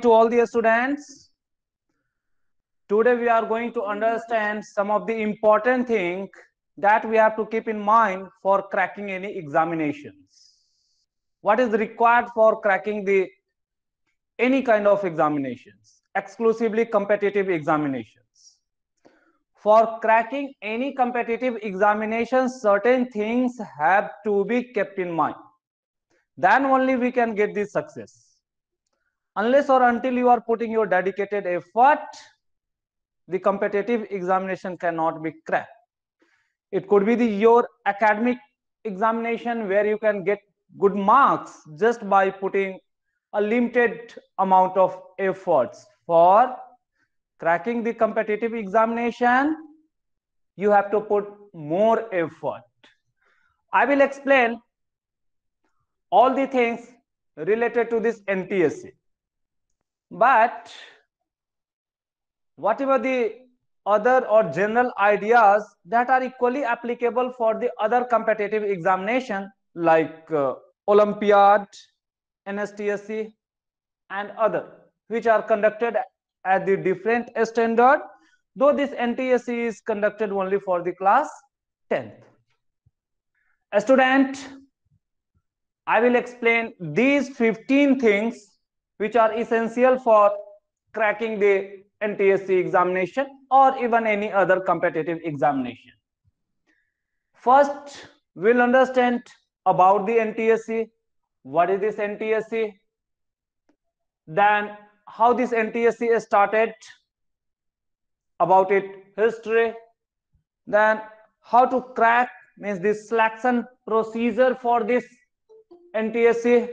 to all the students. Today we are going to understand some of the important things that we have to keep in mind for cracking any examinations. What is required for cracking the any kind of examinations, exclusively competitive examinations. For cracking any competitive examinations, certain things have to be kept in mind. Then only we can get this success unless or until you are putting your dedicated effort the competitive examination cannot be cracked. It could be the your academic examination where you can get good marks just by putting a limited amount of efforts. For cracking the competitive examination you have to put more effort. I will explain all the things related to this ntsc but whatever the other or general ideas that are equally applicable for the other competitive examination like uh, olympiad nstsc and other which are conducted at the different standard though this ntsc is conducted only for the class 10th a student i will explain these 15 things which are essential for cracking the NTSC examination or even any other competitive examination. First, we'll understand about the NTSC. What is this NTSC? Then how this NTSC started, about it history. Then how to crack means this selection procedure for this NTSC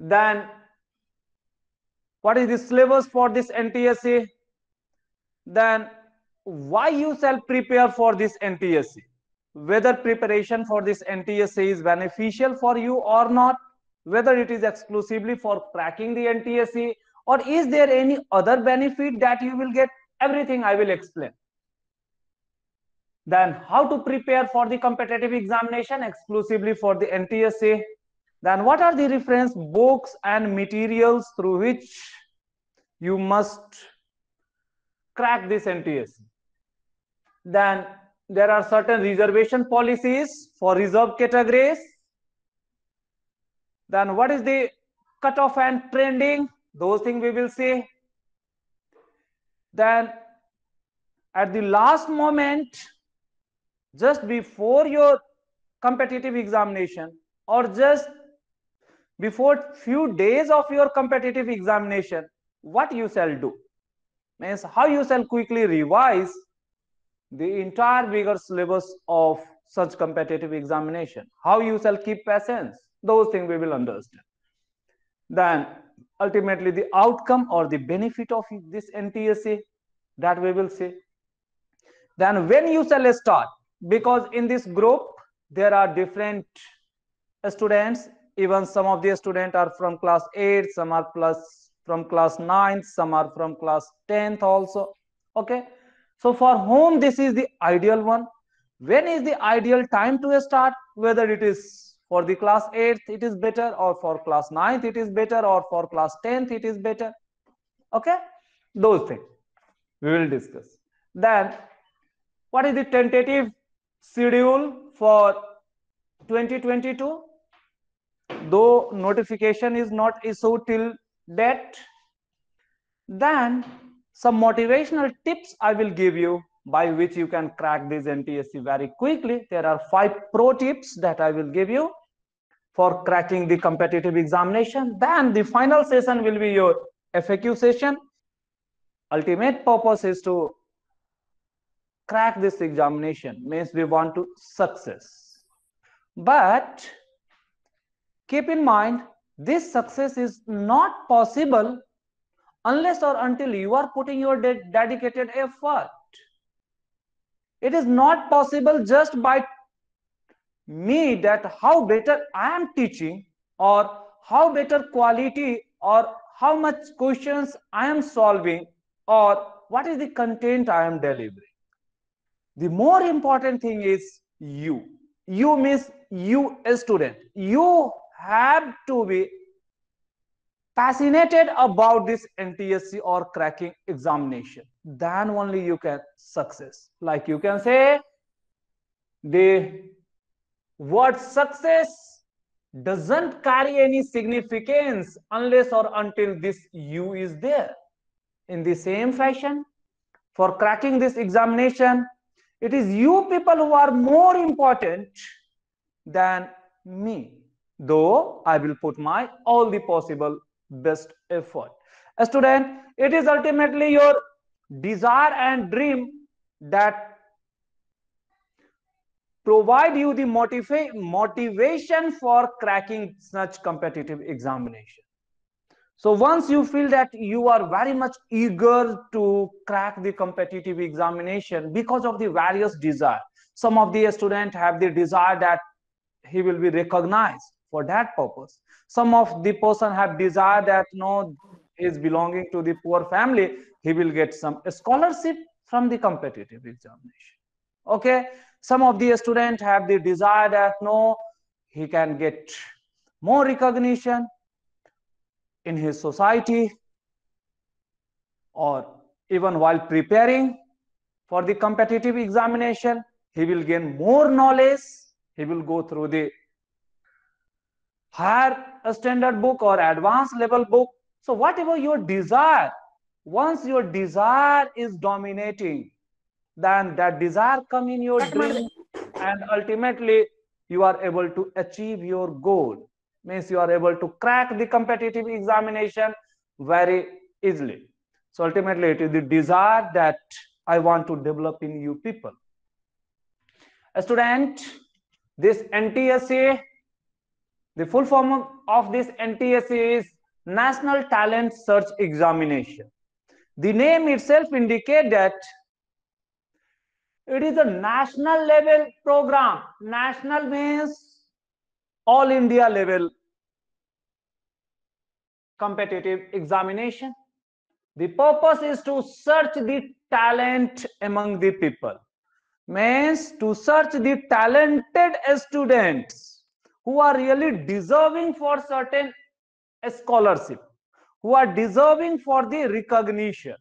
then what is the syllabus for this NTSC? Then why you shall prepare for this NTSC? Whether preparation for this NTSC is beneficial for you or not, whether it is exclusively for cracking the NTSC or is there any other benefit that you will get? Everything I will explain. Then how to prepare for the competitive examination exclusively for the NTSC then what are the reference books and materials through which you must crack this NTSC? Then there are certain reservation policies for reserve categories. Then what is the cutoff and trending? Those things we will see. Then at the last moment, just before your competitive examination or just before few days of your competitive examination what you shall do? Means how you shall quickly revise the entire bigger syllabus of such competitive examination? How you shall keep patience? Those things we will understand. Then ultimately the outcome or the benefit of this ntsa that we will see. Then when you shall start? Because in this group there are different students even some of the students are from class 8 some are plus from class 9 some are from class 10th also okay? So for whom this is the ideal one? When is the ideal time to start? Whether it is for the class 8th it is better or for class 9th it is better or for class 10th it is better okay? Those things we will discuss. Then what is the tentative schedule for 2022 though notification is not issued till that then some motivational tips i will give you by which you can crack this ntsc very quickly. There are five pro tips that i will give you for cracking the competitive examination. Then the final session will be your faq session. Ultimate purpose is to crack this examination. Means we want to success. But Keep in mind, this success is not possible unless or until you are putting your de dedicated effort. It is not possible just by me that how better I am teaching or how better quality or how much questions I am solving or what is the content I am delivering. The more important thing is you. You means you a student. You have to be passionate about this NTSC or cracking examination, then only you can success. Like you can say, the word success doesn't carry any significance unless or until this you is there. In the same fashion, for cracking this examination, it is you people who are more important than me, though I will put my all the possible best effort. A student, it is ultimately your desire and dream that provide you the motiva motivation for cracking such competitive examination. So once you feel that you are very much eager to crack the competitive examination because of the various desire, some of the students have the desire that he will be recognized for that purpose. Some of the person have desire that no is belonging to the poor family he will get some scholarship from the competitive examination. Okay? Some of the student have the desire that no he can get more recognition in his society or even while preparing for the competitive examination he will gain more knowledge he will go through the higher a standard book or advanced level book. So whatever your desire once your desire is dominating then that desire come in your dream and ultimately you are able to achieve your goal. Means you are able to crack the competitive examination very easily. So ultimately it is the desire that i want to develop in you people. A student this ntsa the full form of this NTSA is National Talent Search Examination. The name itself indicates that it is a national level program. National means all India level competitive examination. The purpose is to search the talent among the people. Means to search the talented students who are really deserving for certain scholarship who are deserving for the recognition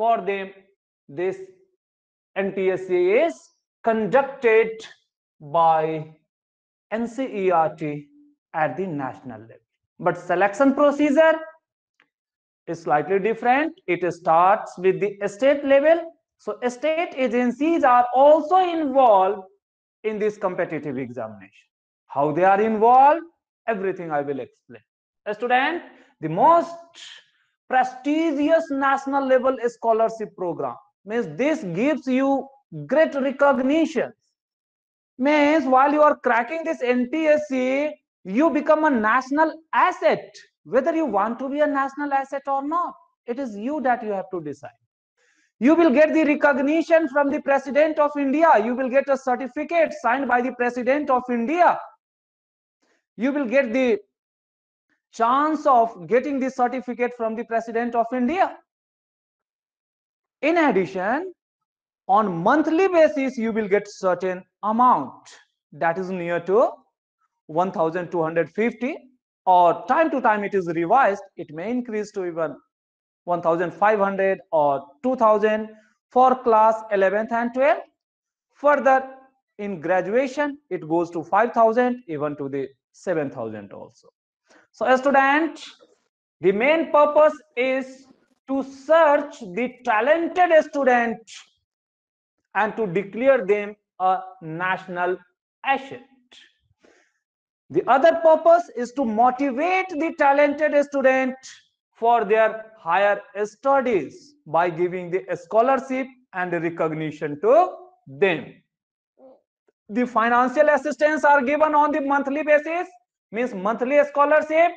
for them this NTSA is conducted by NCERT at the national level. But selection procedure is slightly different. It starts with the state level. So state agencies are also involved in this competitive examination how they are involved everything i will explain. A student the most prestigious national level scholarship program means this gives you great recognition. Means while you are cracking this ntsc you become a national asset whether you want to be a national asset or not. It is you that you have to decide. You will get the recognition from the president of india. You will get a certificate signed by the president of india you will get the chance of getting the certificate from the president of india. In addition on monthly basis you will get certain amount that is near to 1250 or time to time it is revised it may increase to even 1500 or 2000 for class 11th and 12th further in graduation it goes to 5000 even to the 7000 also. So a student the main purpose is to search the talented student and to declare them a national asset. The other purpose is to motivate the talented student for their higher studies by giving the scholarship and recognition to them the financial assistance are given on the monthly basis means monthly scholarship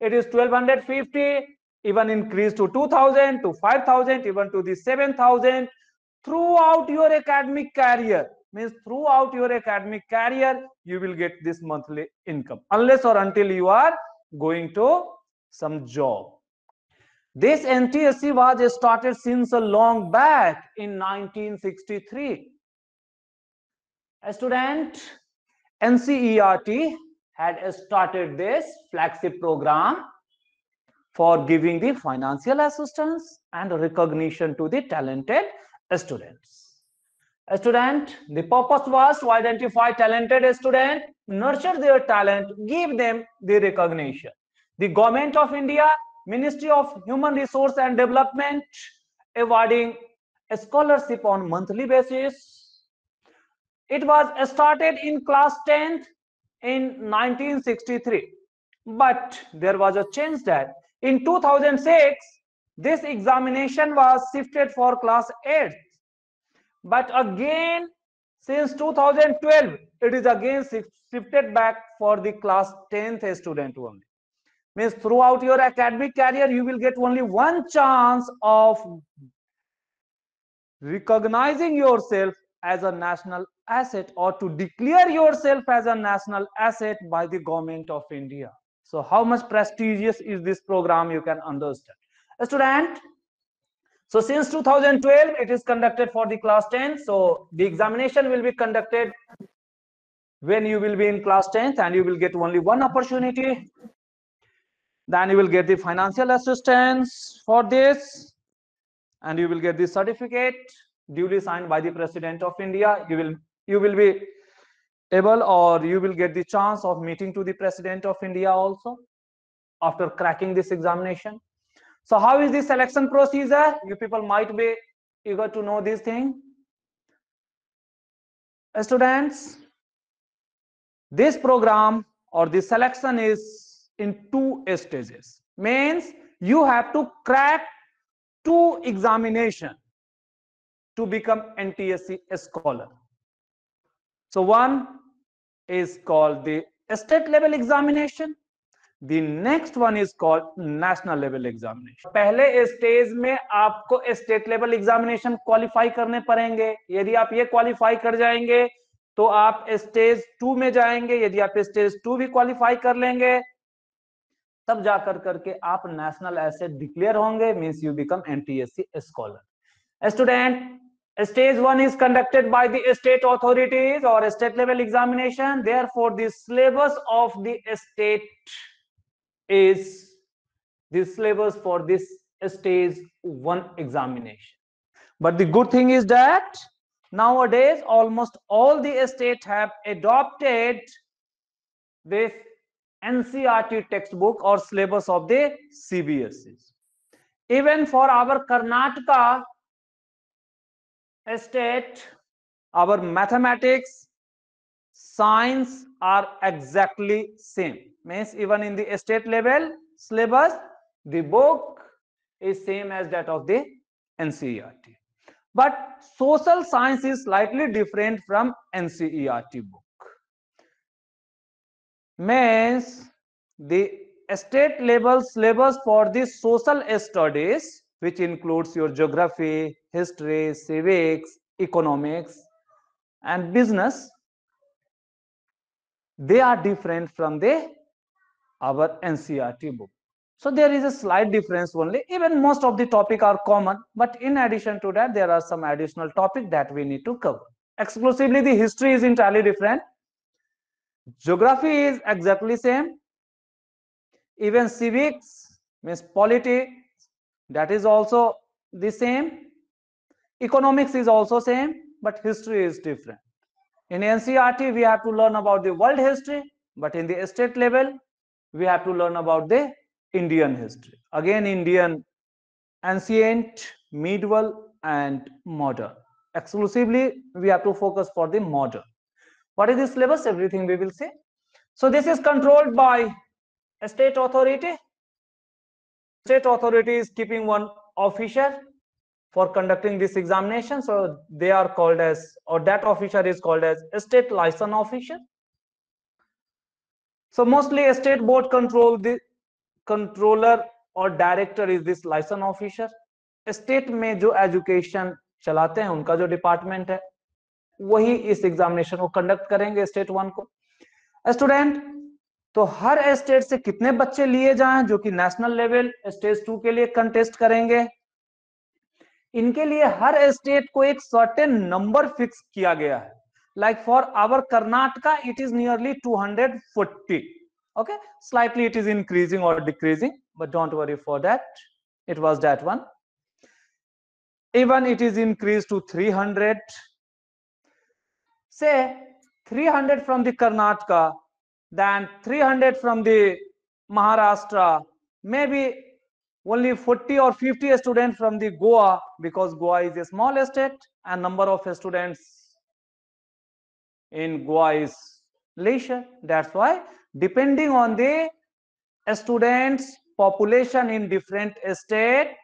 it is 1250 even increase to 2000 to 5000 even to the 7000 throughout your academic career means throughout your academic career you will get this monthly income unless or until you are going to some job. This NTSC was started since a long back in 1963 a student NCERT had started this flagship program for giving the financial assistance and recognition to the talented students. A student, the purpose was to identify talented student, nurture their talent, give them the recognition. The government of India, Ministry of Human Resource and Development, awarding a scholarship on monthly basis. It was started in class 10th in 1963. But there was a change that in 2006, this examination was shifted for class 8th but again since 2012 it is again shifted back for the class 10th student only. Means throughout your academic career you will get only one chance of recognizing yourself as a national asset or to declare yourself as a national asset by the government of india so how much prestigious is this program you can understand a student so since 2012, it is conducted for the class 10. So the examination will be conducted when you will be in class 10th and you will get only one opportunity. Then you will get the financial assistance for this and you will get the certificate duly signed by the President of India. You will, you will be able or you will get the chance of meeting to the President of India also after cracking this examination. So how is the selection procedure? You people might be eager to know this thing. Students, this program or the selection is in two stages. Means you have to crack two examination to become NTSC scholar. So, one is called the state level examination. The next one is called national level examination पहले stage में आपको state level examination qualify करने पड़ेंगे। यदि आप ये qualify कर जाएँगे तो आप स्टेज टू में जाएँगे। यदि आप स्टेज टू भी क्वालिफाई कर लेंगे, तब जाकर करके आप नेशनल एसेट डिक्लेयर होंगे means you become NTSC scholar student stage one is conducted by the state authorities or a state level examination therefore the syllabus of the state is the syllabus for this stage one examination. But the good thing is that nowadays almost all the states have adopted this NCERT textbook or syllabus of the CBSE. Even for our Karnataka state, our mathematics, science are exactly same. Means even in the state level syllabus the book is same as that of the NCERT but social science is slightly different from NCERT book. Means the state level syllabus for the social studies which includes your geography history civics economics and business they are different from the our NCERT book. So there is a slight difference only. Even most of the topic are common, but in addition to that, there are some additional topic that we need to cover. Exclusively, the history is entirely different. Geography is exactly same. Even civics means politics, that is also the same. Economics is also same, but history is different. In NCERT, we have to learn about the world history, but in the state level, we have to learn about the Indian history. Again, Indian ancient, medieval, and modern. Exclusively, we have to focus for the modern. What is the syllabus? Everything we will see. So this is controlled by a state authority. State authority is keeping one officer for conducting this examination. So they are called as, or that officer is called as a state license officer. So mostly a state board control the controller or director is this license officer. State में जो education चलाते हैं उनका जो department है वही इस examination को कंडक्ट करेंगे स्टेट वन को स्टूडेंट तो हर स्टेट से कितने बच्चे लिए जाए जो कि नेशनल लेवल स्टेज टू के लिए कंटेस्ट करेंगे? इनके लिए हर स्टेट को एक सर्टेन नंबर फिक्स किया गया है। Like for our Karnataka it is nearly 240 okay slightly it is increasing और decreasing but don't worry for that it was that one even it is increase to 300 से 300 from the Karnataka then 300 from the maharashtra. Maybe only 40 or 50 students from the goa because goa is a small state and number of students in goa is leisure that's why depending on the students population in different state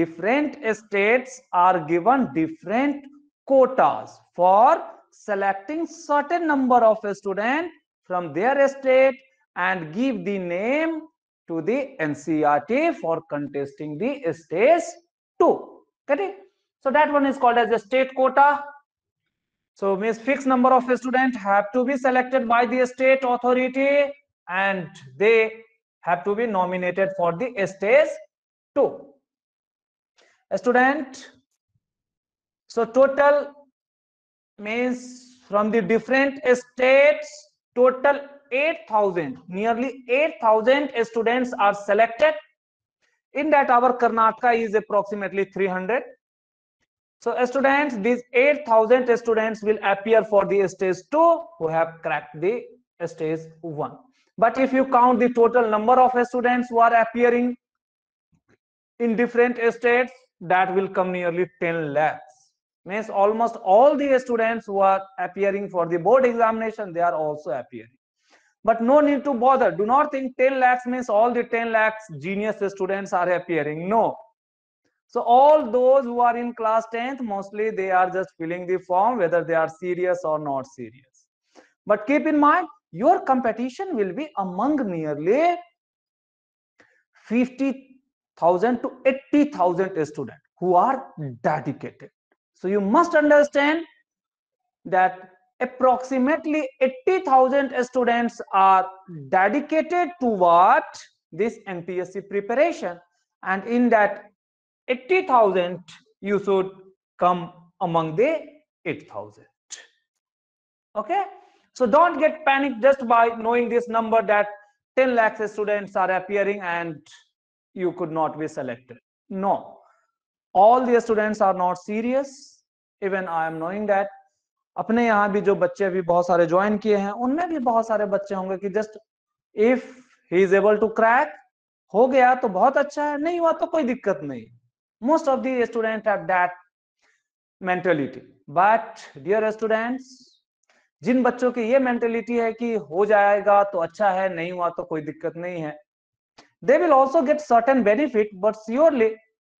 different states are given different quotas for selecting certain number of students from their state and give the name to the NCERT for contesting the stage 2 okay so that one is called as a state quota. So means fixed number of students have to be selected by the state authority and they have to be nominated for the stage 2 a student so total means from the different states total 8000 nearly 8000 students are selected. In that our karnataka is approximately 300 so students these 8000 students will appear for the stage 2 who have cracked the stage 1 but if you count the total number of students who are appearing in different states, that will come nearly 10 lakhs. Means almost all the students who are appearing for the board examination, they are also appearing. But no need to bother. Do not think 10 lakhs means all the 10 lakhs genius students are appearing. No. So all those who are in class 10th, mostly they are just filling the form, whether they are serious or not serious. But keep in mind, your competition will be among nearly 50,000 to 80,000 students who are dedicated. So you must understand that approximately 80,000 students are dedicated to what? This NPSC preparation. And in that 80,000 you should come among the 8,000 okay? So don't get panicked just by knowing this number that 10 lakhs students are appearing and you could not be selected. No, all the students are not serious. Even I am knowing that. अपने यहाँ भी जो बच्चे भी बहुत सारे join किए हैं, उनमें भी बहुत सारे बच्चे होंगे कि just if he is able to crack हो गया तो बहुत अच्छा है, नहीं हुआ तो कोई दिक्कत नहीं। Most of the student have that mentality but dear students जिन बच्चों की ये मेंटेलिटी है कि हो जाएगा तो अच्छा है, नहीं हुआ तो कोई दिक्कत नहीं है। They will also get certain benefit but surely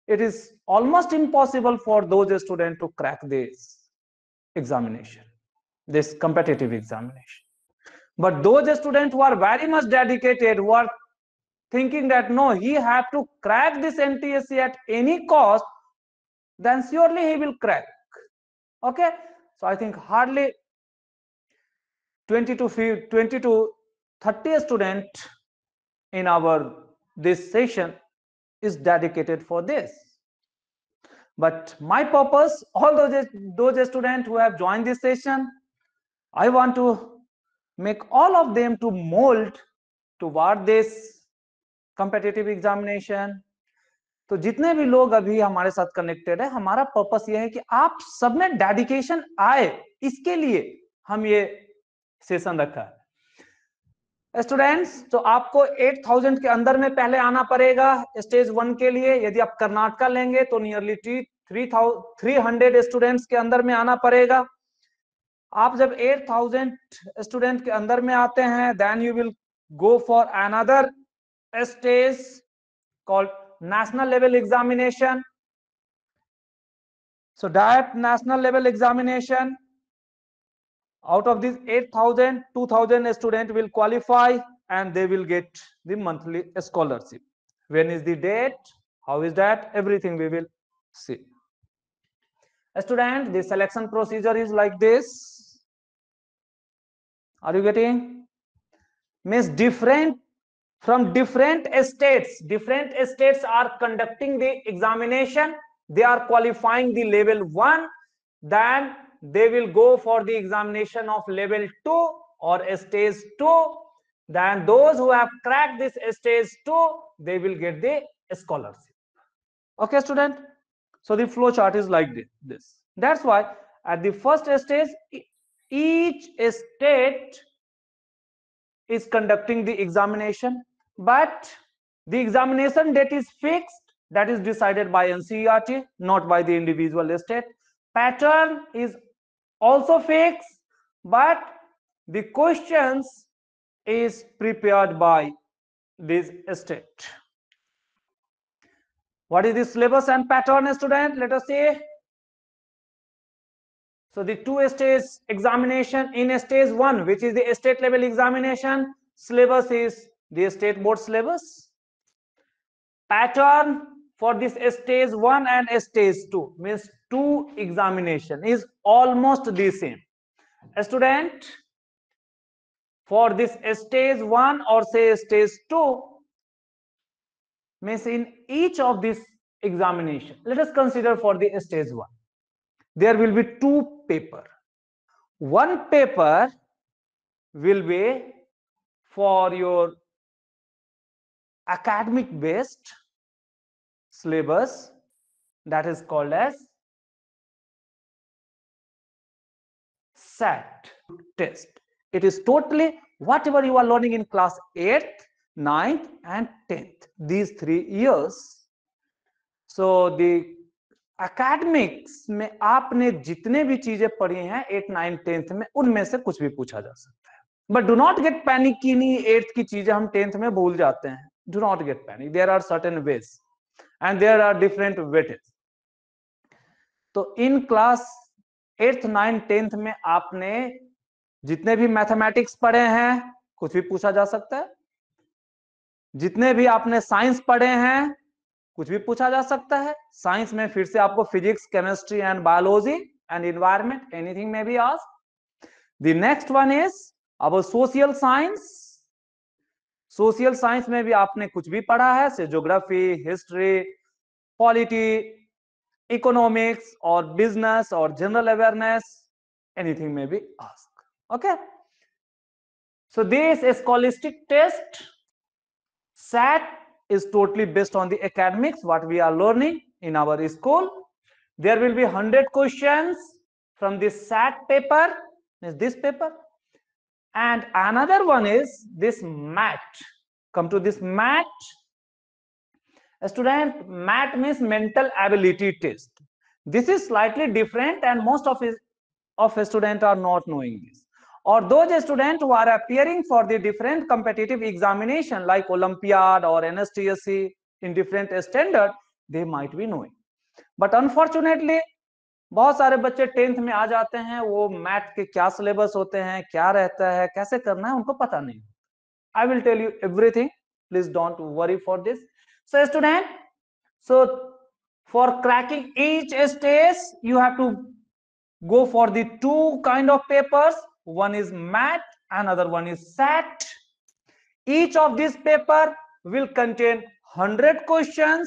it is almost impossible for those students to crack this examination this competitive examination. But those students who are very much dedicated who are thinking that no he have to crack this ntsc at any cost then surely he will crack. Okay? So i think hardly 20 to 20 to 30 student in our this session is dedicated for this but my purpose all those those students who have joined this session i want to make all of them to mold toward this competitive examination तो जितने भी लोग अभी हमारे साथ connected है हमारा purpose ये है कि आप सब में डेडिकेशन आए इसके लिए हम ये सेशन रखा है स्टूडेंट्स तो आपको 8000 के अंदर में पहले आना पड़ेगा स्टेज वन के लिए। यदि आप कर्नाटका लेंगे तो nearly three three hundred students के अंदर में आना पड़ेगा। आप जब 8000 स्टूडेंट के अंदर में आते हैं then you will go for another stage called national level examination so that national level examination out of these 8000 2000 student will qualify and they will get the monthly scholarship. When is the date? How is that? Everything we will see. Student the selection procedure is like this. Are you getting? Means different from different states. Different states are conducting the examination. They are qualifying the level 1 then they will go for the examination of level 2 or stage 2 then those who have cracked this stage 2 they will get the scholarship. Okay student. So the flow chart is like this. That's why at the first stage each state is conducting the examination but the examination date is fixed. That is decided by ncert not by the individual state. Pattern is also fixed but the questions is prepared by this state. What is the syllabus and pattern student? Let us see. So the two stage examination in stage one which is the state level examination syllabus is the state board syllabus. Pattern for this stage one and stage two means two examination is almost the same. A student for this stage 1 or say stage 2 means in each of this examination let us consider for the stage 1 there will be two paper. One paper will be for your academic based syllabus that is called as SAT test it is totally whatever you are learning in class 8th 9th and 10th these three years so the academics में आपने जितने भी चीज़ें पढ़ी हैं eight nine tenth में उनमें से कुछ भी पूछा जा सकता है but do not get panic की नहीं एट्थ की चीज़ें हम टेंथ में भूल जाते हैं do not get panic there are certain ways and there are different weightage तो इन क्लास एट्थ नाइन टेंथ में आपने जितने भी मैथमेटिक्स पढ़े हैं, कुछ भी पूछा जा सकता है। जितने भी आपने साइंस पढ़े हैं, कुछ भी पूछा जा सकता है। साइंस में फिर से आपको physics chemistry and biology and environment anything में भी आज द नेक्स्ट वन इज़ अब सोशल साइंस सोशियल साइंस में भी आपने कुछ भी पढ़ा है, से जोग्राफी हिस्ट्री, पॉलिटी, इकोनॉमिक्स और बिज़नेस और जनरल अवेयरनेस, एनीथिंग में भी ask, okay? So this scholastic test. SAT is totally based on the academics what we are learning in our school there will be hundred question from this SAT paper mean this paper and another one is this mat come to this mat a student mat means mental ability test. This is slightly different and most of his of a student are not knowing this. Or those students who are appearing for the different competitive examination like olympiad or nstsc in different standard they might be knowing. But unfortunately बहुत सारे बच्चे tenth में आ जाते हैं, वो math के क्या syllabus होते हैं, क्या रहता है, कैसे करना है, उनको पता नहीं I will tell you everything please don't worry for this so student so for cracking each stage you have to go for the two kind of papers one is math and other one is SAT each of this paper will contain hundred question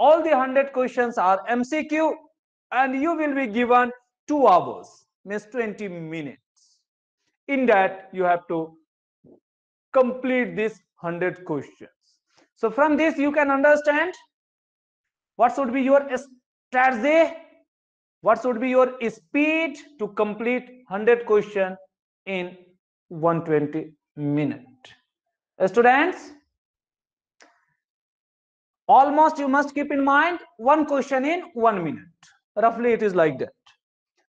all hundred question are MCQ and you will be given 2 hours means 20 minutes. In that you have to complete this 100 questions. So from this you can understand what should be your strategy what should be your speed to complete 100 question in 120 minute. Students almost you must keep in mind one question in one minute roughly it is like that.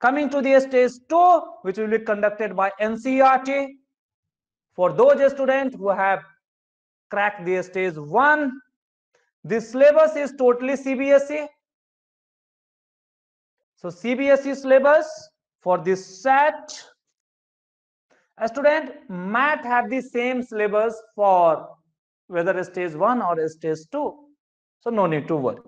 Coming to the stage 2 which will be conducted by ncert for those students who have cracked the stage 1 the syllabus is totally cbse so cbse syllabus for this set. A student might have the same syllabus for whether stage 1 or stage 2 so no need to worry.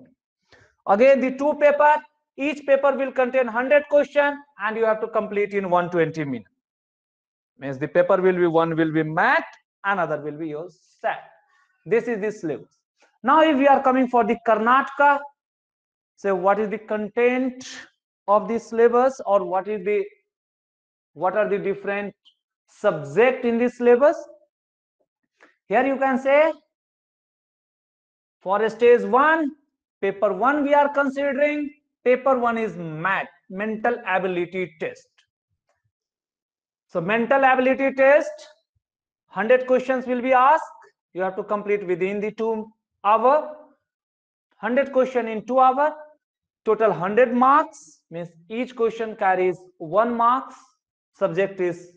Again the two paper each paper will contain 100 question and you have to complete in 120 minutes means the paper will be one will be math another will be your sat this is the syllabus. Now if we are coming for the karnataka so what is the content of the syllabus or what is the what are the different subject in this syllabus? Here you can say for stage 1 paper 1 we are considering paper 1 is mat mental ability test. So mental ability test 100 questions will be asked. You have to complete within the 2 hour. 100 question in 2 hour total 100 marks. Means each question carries 1 marks. Subject is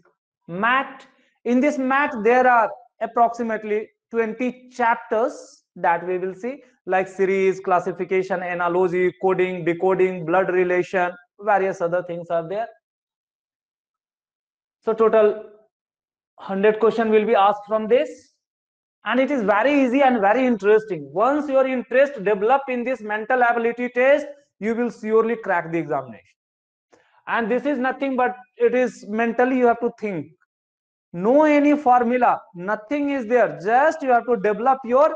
mat in this mat there are approximately 20 chapters that we will see like series classification analogy coding decoding blood relation various other things are there. So total 100 question will be asked from this. And it is very easy and very interesting. Once your interest develop in this mental ability test you will surely crack the examination. And this is nothing but it is mentally you have to think. No any formula nothing is there. Just you have to develop your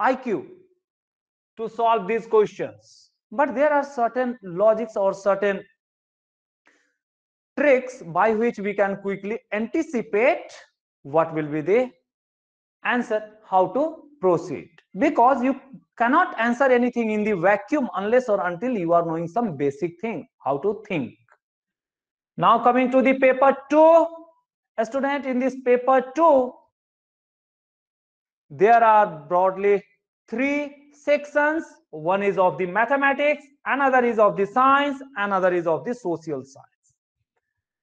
iq to solve these questions. But there are certain logics or certain tricks by which we can quickly anticipate what will be the answer how to proceed. Because you cannot answer anything in the vacuum unless or until you are knowing some basic thing how to think. Now coming to the paper 2 a student in this paper 2 there are broadly three sections. One is of the mathematics another is of the science another is of the social science.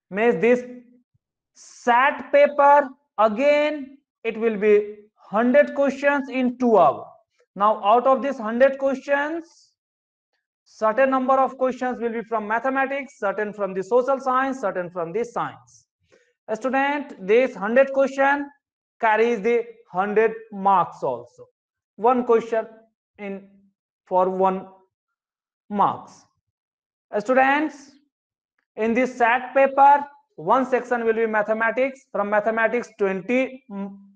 Means this sat paper again it will be 100 questions in 2 hours now out of this 100 questions certain number of questions will be from mathematics certain from the social science certain from the science. A student this 100 question carries the 100 marks also. One question in for one marks. Uh, students in this sat paper one section will be mathematics. From mathematics 20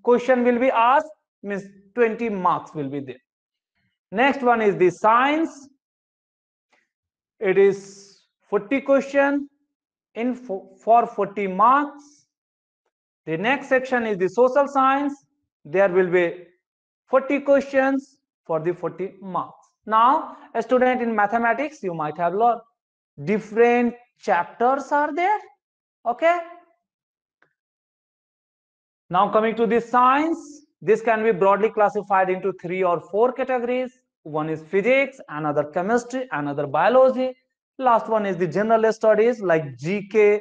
question will be asked means 20 marks will be there. Next one is the science. It is 40 question in for 40 marks. The next section is the social science. There will be 40 questions for the 40 marks. Now a student in mathematics you might have learned. Different chapters are there okay? Now coming to the science this can be broadly classified into three or four categories. One is physics another chemistry another biology. Last one is the general studies like gk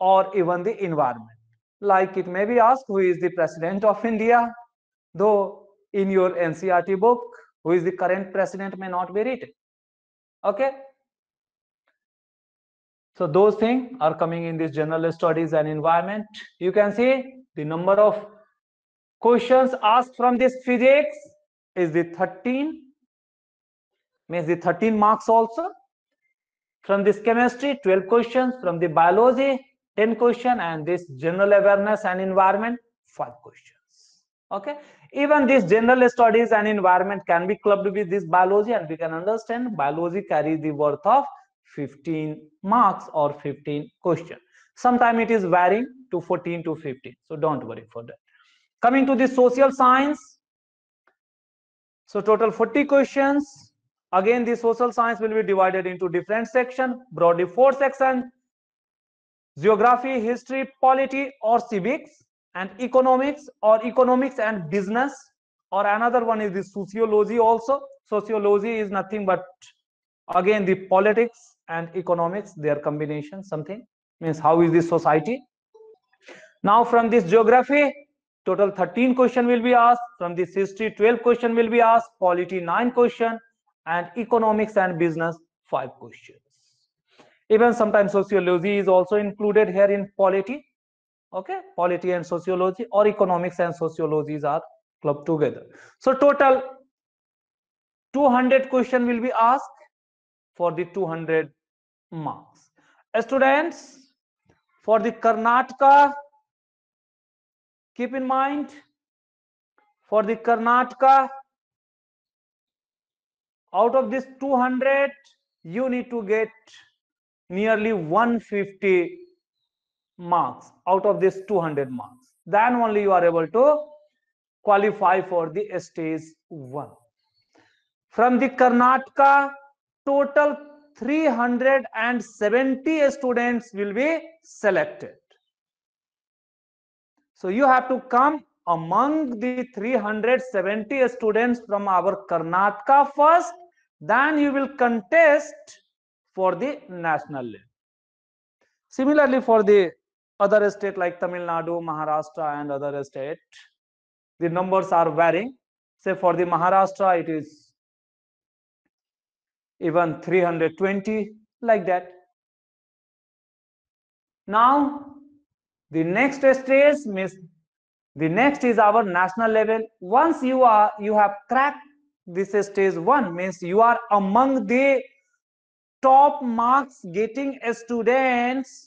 or even the environment. Like it may be asked who is the president of india? Though in your ncert book who is the current president may not be written okay? So those things are coming in this general studies and environment. You can see the number of questions asked from this physics is the 13 means the 13 marks also. From this chemistry 12 questions. From the biology 10 question and this general awareness and environment 5 questions. Okay even this general studies and environment can be clubbed with this biology and we can understand biology carries the worth of 15 marks or 15 question. Sometimes it is varying to 14 to 15 so don't worry for that. Coming to the social science so total 40 questions. Again the social science will be divided into different section broadly four sections geography history polity or civics and economics or economics and business or another one is the sociology also. Sociology is nothing but again the politics and economics their combination something means how is this society. Now from this geography total 13 question will be asked. From this history 12 question will be asked. Polity 9 question. And economics and business 5 questions. Even sometimes sociology is also included here in polity okay polity and sociology or economics and sociologies are clubbed together so total 200 question will be asked for the 200 marks. Students, for the Karnataka, keep in mind, for the Karnataka, out of this 200, you need to get nearly 150 marks out of this 200 marks. Then only you are able to qualify for the stage 1 from the karnataka total 370 students will be selected so you have to come among the 370 students from our Karnataka first, then you will contest for the national level. Similarly, for the other state like Tamil Nadu, Maharashtra and other state, the numbers are varying. Say for the Maharashtra, it is even 320 like that. Now, the next stage means the next is our national level once you are you have cracked this stage one means you are among the top marks getting students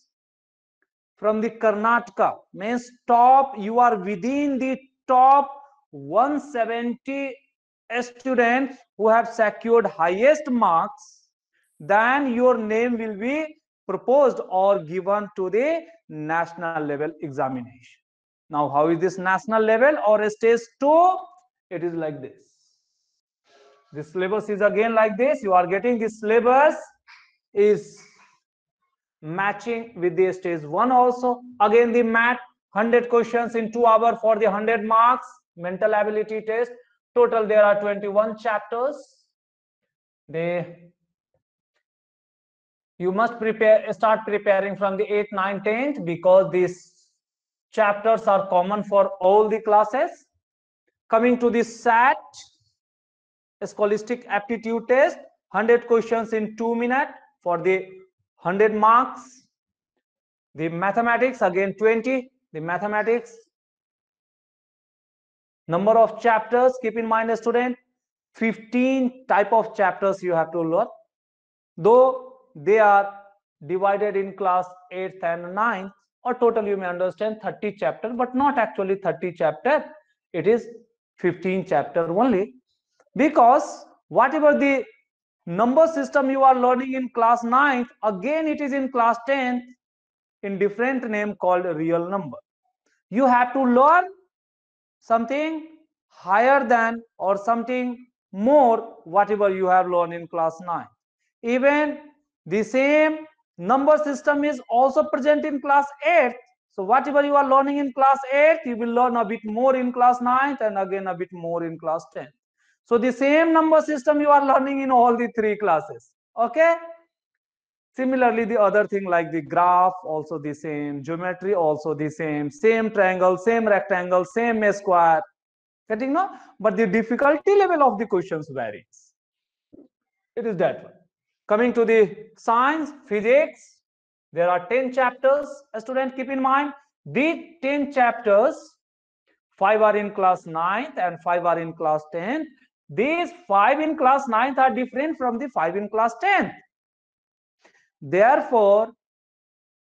from the karnataka means top you are within the top 170 students who have secured highest marks then your name will be proposed or given to the national level examination now, how is this national level or stage 2? It is like this. this syllabus is again like this. You are getting this syllabus is matching with the stage 1 also. Again, the math 100 questions in 2 hours for the 100 marks mental ability test. Total there are 21 chapters. They you must prepare start preparing from the 8th 9th 10th because these chapters are common for all the classes. Coming to the SAT, Scholastic Aptitude Test, 100 questions in 2 minutes for the 100 marks. The mathematics, again 20, the mathematics. Number of chapters, keep in mind the student, 15 type of chapters you have to learn. Though they are divided in class 8th and 9th, or total you may understand 30 chapter but not actually 30 chapter it is 15 chapter only because whatever the number system you are learning in class 9 again it is in class 10 in different name called real number. You have to learn something higher than or something more whatever you have learned in class 9 even the same number system is also present in class 8 so whatever you are learning in class 8 you will learn a bit more in class 9th and again a bit more in class 10 so the same number system you are learning in all the three classes okay? Similarly the other thing like the graph also the same. Geometry also the same. Same triangle same rectangle same square. Getting no? But the difficulty level of the questions varies. It is that one. Coming to the science, physics, there are 10 chapters. A student keep in mind, these 10 chapters, 5 are in class 9th and 5 are in class 10th. These 5 in class 9th are different from the 5 in class 10th. Therefore,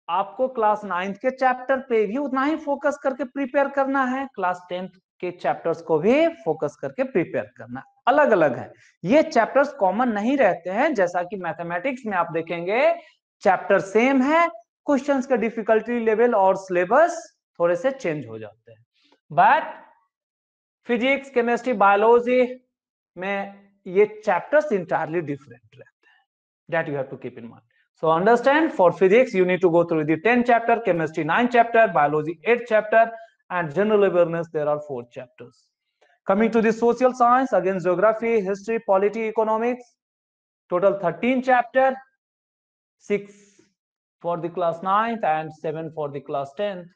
आपको class ninth के chapter पे भी उतना ही focus करके prepare करना है। Class tenth के chapters को भी फोकस करके प्रिपेयर करना। अलग अलग है। ये चैप्टर्स कॉमन नहीं रहते हैं। जैसा कि मैथमेटिक्स में आप देखेंगे चैप्टर सेम है। क्वेश्चंस का डिफिकल्टी लेवल और सिलेबस थोड़े से चेंज हो जाते हैं। बट फिजिक्स केमिस्ट्री बायोलॉजी में ये चैप्टर्स इंटायरली डिफरेंट रहते हैं that you have to keep in mind So understand for physics, you need to go through the 10 chapter, chemistry 9 chapter, biology 8 chapter, and general awareness, there are 4 chapters. Coming to the social science, again geography, history, polity, economics, total 13 chapter, 6 for the class 9th and 7 for the class 10th.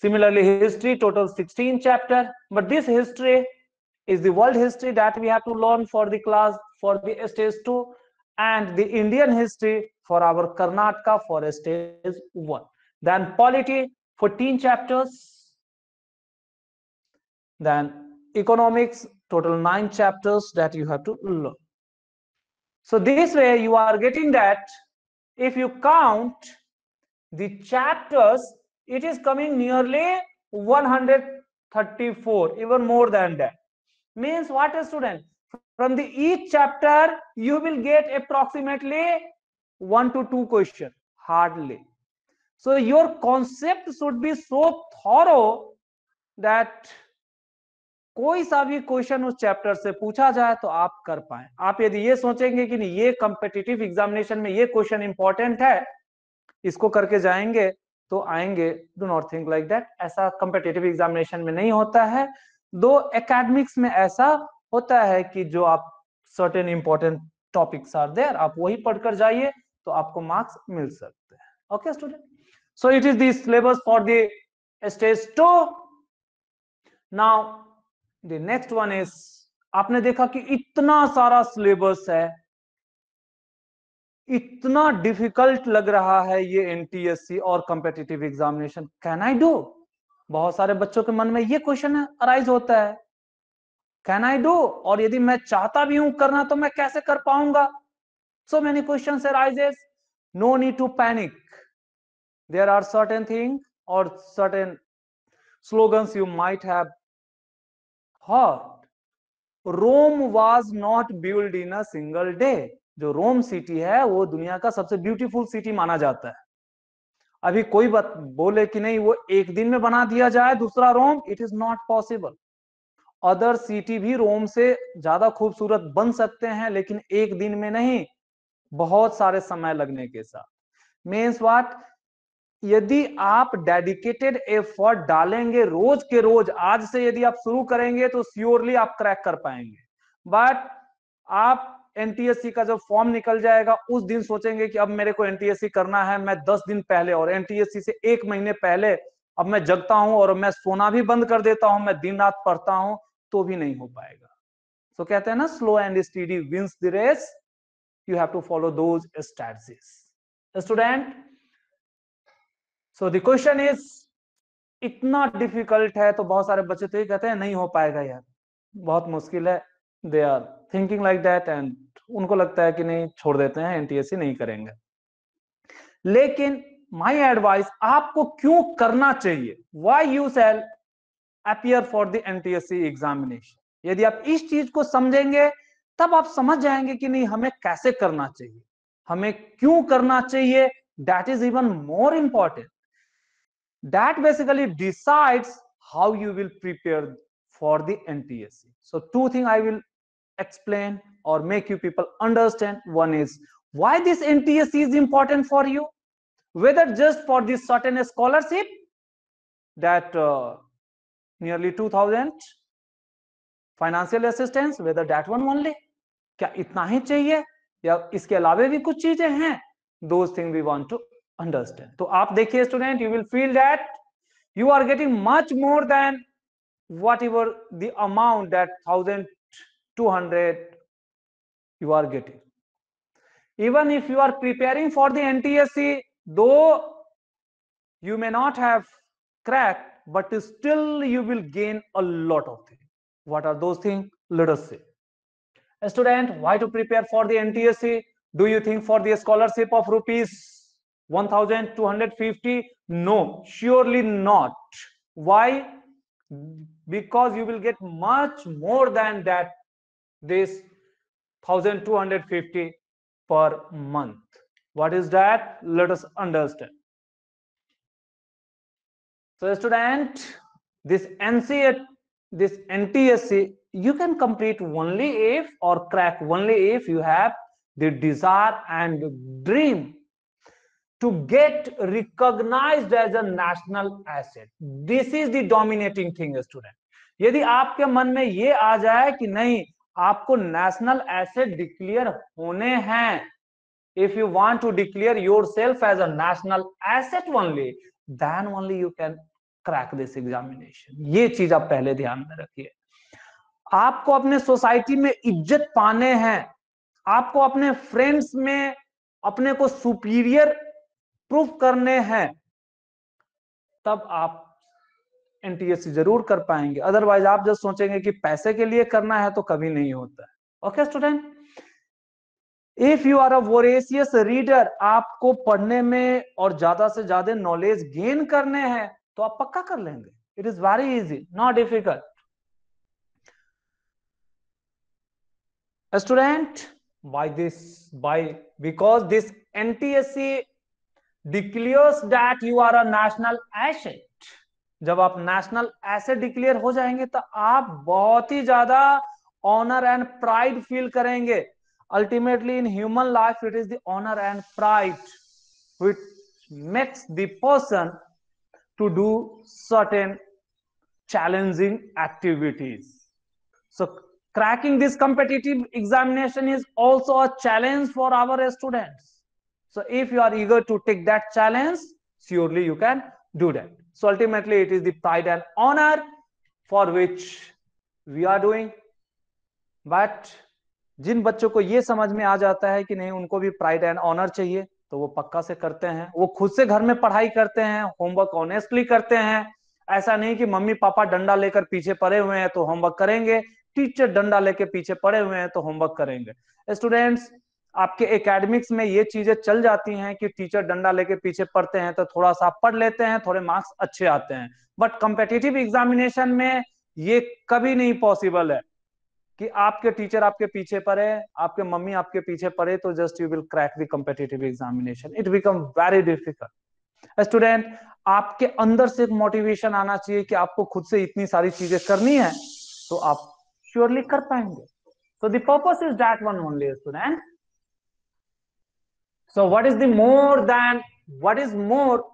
Similarly, history, total 16 chapter, but this history is the world history that we have to learn for the class, for the stage 2 and the Indian history for our Karnataka for stage 1. Then polity, 14 chapters, then economics total nine chapters that you have to learn. So this way you are getting that if you count the chapters it is coming nearly 134 even more than that means what a student from the each chapter you will get approximately one to two question hardly so your concept should be so thorough that कोई सा भी question उस chapter से पूछा जाए तो आप कर पाए आप यदि ये सोचेंगे कि नहीं ये कंपेटिटिव एग्जामिनेशन में ये क्वेश्चन इंपॉर्टेंट है इसको करके जाएँगे तो आएँगे do not think like that ऐसा कंपेटिटिव एग्जामिनेशन में नहीं होता है दो एकेडमिक्स में ऐसा होता है कि जो आप certain important topics are there आप वही पढ़कर जाइए तो आपको मार्क्स मिल सकते हैं। Okay student so it is the syllabus for the stage two now the next one is आपने देखा कि इतना सारा सिलेबस है, इतना डिफ़िकल्ट लग रहा है ये एनटीएससी और competitive examination can I do बहुत सारे बच्चों के मन में ये क्वेश्चन अराइज होता है। कैन आई डू और यदि मैं चाहता भी हूँ करना तो मैं कैसे कर पाऊँगा? So many question arises no need to panic there are certain thing और certain you might have heard. Rome was not built in a single day. जो रोम सिटी है, वो दुनिया का सबसे ब्यूटीफुल सिटी माना जाता है। अभी कोई बात बोले कि नहीं, वो एक दिन में बना दिया जाए दूसरा Rome it is not possible other city भी रोम से ज़्यादा खूबसूरत बन सकते हैं, लेकिन एक दिन में नहीं, बहुत सारे समय लगने के साथ। मीन्स वाट यदि आप डेडिकेटेड एफर्ट डालेंगे रोज के रोज, आज से यदि आप शुरू करेंगे तो श्योरली आप क्रैक कर पाएँगे। बट आप एनटीएससी का जब फॉर्म निकल जाएगा, उस दिन सोचेंगे कि अब मेरे को एनटीएससी करना है, मैं दस दिन पहले और एनटीएससी से एक महीने पहले अब मैं जगता हूँ और मैं सोना भी बंद कर देता हूँ, मैं दिन रात पढ़ता हूँ तो भी नहीं हो पाएगा। तो कहते हैं ना slow and steady wins the race you have to follow those strategies student so the question is इतना डिफ़िकल्ट है तो बहुत सारे बच्चे तो ये कहते हैं, नहीं हो पाएगा यार। बहुत मुश्किल है। They are thinking like that and उनको लगता है कि नहीं, छोड़ देते हैं एनटीएससी नहीं करेंगे। लेकिन माई एडवाइस आपको क्यों करना चाहिए? Why you shall appear for the NTSC examination यदि आप इस चीज़ को समझेंगे, तब आप समझ जाएँगे कि नहीं, हमें कैसे करना चाहिए? हमें क्यों करना चाहिए? That is even more important that basically decides how you will prepare for the NTSC. So, two things I will explain or make you people understand. One is why this NTSC is important for you, whether just for this certain scholarship that uh, nearly 2000 financial assistance, whether that one only, क्या इतना ही चाहिए या इसके अलावे भी कुछ चीज़ें हैं those things we want to understand. तो आप देखिए student, you will feel that you are getting much more than whatever the amount that 1200 you are getting. Even if you are preparing for the ntsc though you may not have cracked but still you will gain a lot of things. What are those things? Let us see. A student why to prepare for the ntsc do you think for the scholarship of rupees 1250 no surely not. Why? Because you will get much more than that this 1250 per month what is that let us understand so student this nca this ntsc you can complete only if or crack only if you have the desire and dream to get recognized as a national asset this is the dominating thing student यदि आपके मन में ये आ जाए कि नहीं आपको national asset declare होने हैं। If you want to declare yourself as a national asset only then only you can crack this examination ये चीज़ आप पहले ध्यान में रखिए। आपको अपने सोसाइटी में इज़्ज़त पाने हैं। आपको अपने फ्रेंड्स में अपने को सुपीरियर प्रूफ करने हैं। तब आप एनटीएससी ज़रूर कर पाएँगे। अदरवाइज़ आप जब सोचेंगे कि पैसे के लिए करना है तो कभी नहीं होता है। Okay student if you are a voracious reader आपको पढ़ने में और ज़्यादा से ज़्यादा नॉलेज गेन करने हैं तो आप पक्का कर लेंगे। It is very easy not difficult student by this by because this NTSC declares that you are a national asset जब आप नेशनल ऐसे डिक्लेयर हो जाएँगे तो आप बहुत ही ज़्यादा ऑनर एंड प्राइड फील करेंगे। Ultimately in human life it is the honour and pride which makes the person to do certain challenging activities so cracking this competitive examination is also a challenge for our student so if you are eager to take that challenge surely you can do that so, ultimately, it is the pride and honor for which we are doing. But जिन बच्चों को ये समझ में आ जाता है कि नहीं, उनको भी प्राइड एंड ऑनर चाहिए तो वो पक्का से करते हैं। वो खुद से घर में पढ़ाई करते हैं होमवर्क ऑनेस्टली करते हैं। ऐसा नहीं कि मम्मी पापा डंडा लेकर पीछे पड़े हुए हैं तो होमवर्क करेंगे। टीचर डंडा लेकर पीछे पड़े हुए हैं तो होमवर्क करेंगे। स्टूडेंट्स आपके एकेडमिक्स में ये चीज़ें चल जाती हैं कि टीचर डंडा लेके पीछे पढ़ते हैं तो थोड़ा सा पढ़ लेते हैं, थोड़े मार्क्स अच्छे आते हैं। बट कम्पिटेटिव एग्जामिनेशन में ये कभी नहीं पॉसिबल है कि आपके टीचर आपके पीछे पड़े, आपके मम्मी आपके पीछे पड़े तो just you will crack the competitive examination it become very difficult student आपके अंदर से एक मोटिवेशन आना चाहिए कि आपको खुद से इतनी सारी चीज़ें करनी है तो आप श्योरली कर पाएँगे। The purpose is that one only, student. so what is the more than what is more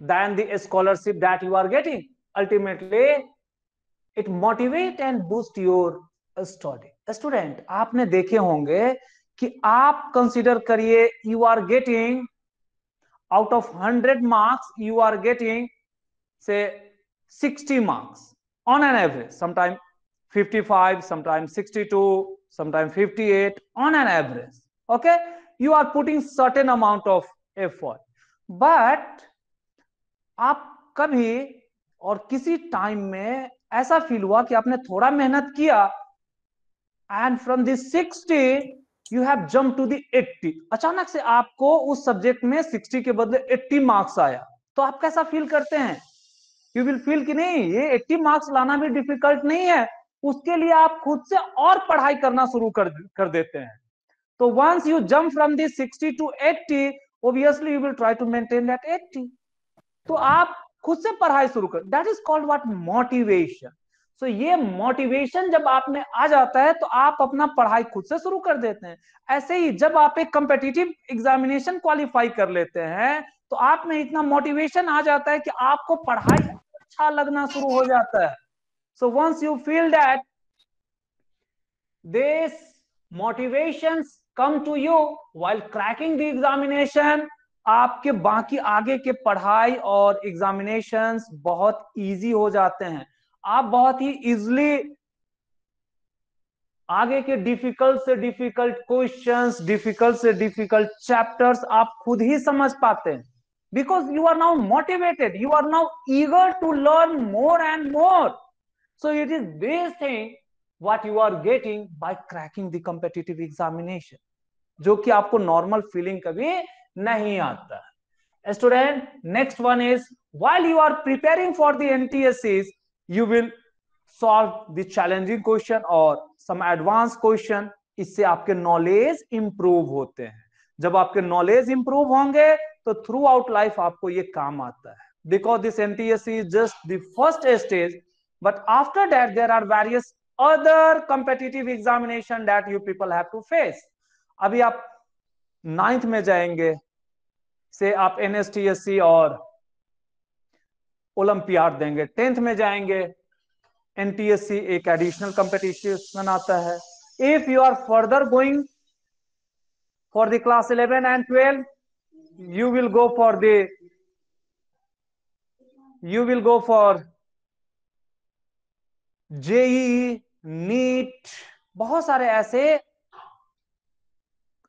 than the scholarship that you are getting ultimately it motivate and boost your study student आपने देखे होंगे कि आप consider करिए you are getting out of 100 marks you are getting say 60 marks on an average sometimes 55 sometimes 62 sometimes 58 on an average okay you are putting certain amount of effort. But आप कभी और किसी टाइम में ऐसा feel हुआ कि आपने थोड़ा मेहनत किया and from this sixty you have jump to the eighty अचानक से आपको उस सब्जेक्ट में सिक्सटी के बदले एट्टी मार्क्स आया। तो आप कैसा फील करते हैं? यू विल फील कि नहीं, ये एट्टी मार्क्स लाना भी डिफ़िकल्ट नहीं है। उसके लिए आप खुद से और पढ़ाई करना शुरू कर कर देते हैं। तो once you jump from the sixty to eighty obviously you will try to maintain that eighty तो आप खुद से पढ़ाई शुरू कर that is called what motivation so ये मोटिवेशन जब आप में आ जाता है तो आप अपना पढ़ाई खुद से शुरू कर देते हैं। ऐसे ही जब आप एक कम्पिटिटिव एग्जामिनेशन क्वालिफाई कर लेते हैं तो आप में इतना मोटिवेशन आ जाता है कि आपको पढ़ाई अच्छा लगना शुरू हो जाता है। So once you feel that this motivation come to you while cracking the examination आपके बाकी आगे के पढ़ाई और एग्जामिनेशंस बहुत इजी हो जाते हैं। आप बहुत ही इजली आगे के डिफ़िकल्ट से डिफ़िकल्ट क्वेश्चंस डिफ़िकल्ट से डिफ़िकल्ट चैप्टर्स आप खुद ही समझ पाते हैं। Because you are now motivated you are now eager to learn more and more so it is this thing what you are getting by cracking the competitive examination जो कि आपको नॉर्मल फीलिंग कभी नहीं आता student next one is while you are preparing for the NTSCs you will solve the challenging question or some advanced question इससे आपके knowledge improve होते हैं जब आपके नॉलेज इंप्रूव होंगे तो थ्रू आउट लाइफ आपको ये काम आता है because this NTSC is just the first stage but after that there are various other competitive examination that you people have to face अभी आप नाइन्थ में जाएँगे, से आप एनएसटीएससी और ओलंपियाड देंगे। टेंथ में जाएँगे एनटीएससी एक एडिशनल कंपटीशन आता है। If you are further going for the class eleven and twelve you will go for the you will go for JEE NEET, बहुत सारे ऐसे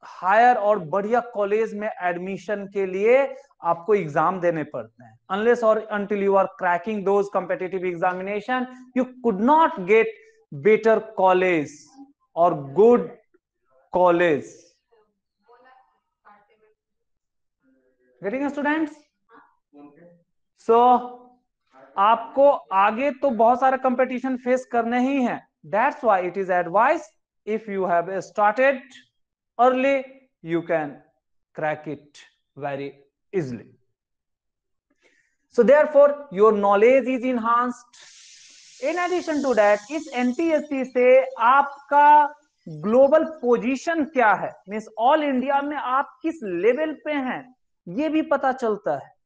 हायर और बढ़िया कॉलेज में एडमिशन के लिए आपको एग्ज़ाम देने पड़ते हैं। अनलेस और until you are cracking those competitive examination you could not get better college और गुड कॉलेज गेटिंग स्टूडेंट्स सो आपको आगे तो बहुत सारे कंपटीशन फेस करने ही है। That's why it is advice if you have started early you can crack it very easily so therefore your knowledge is enhanced in addition to that इस NTSC से आपका ग्लोबल पोजीशन क्या है means all India में आप किस level पे हैं ये भी पता चलता है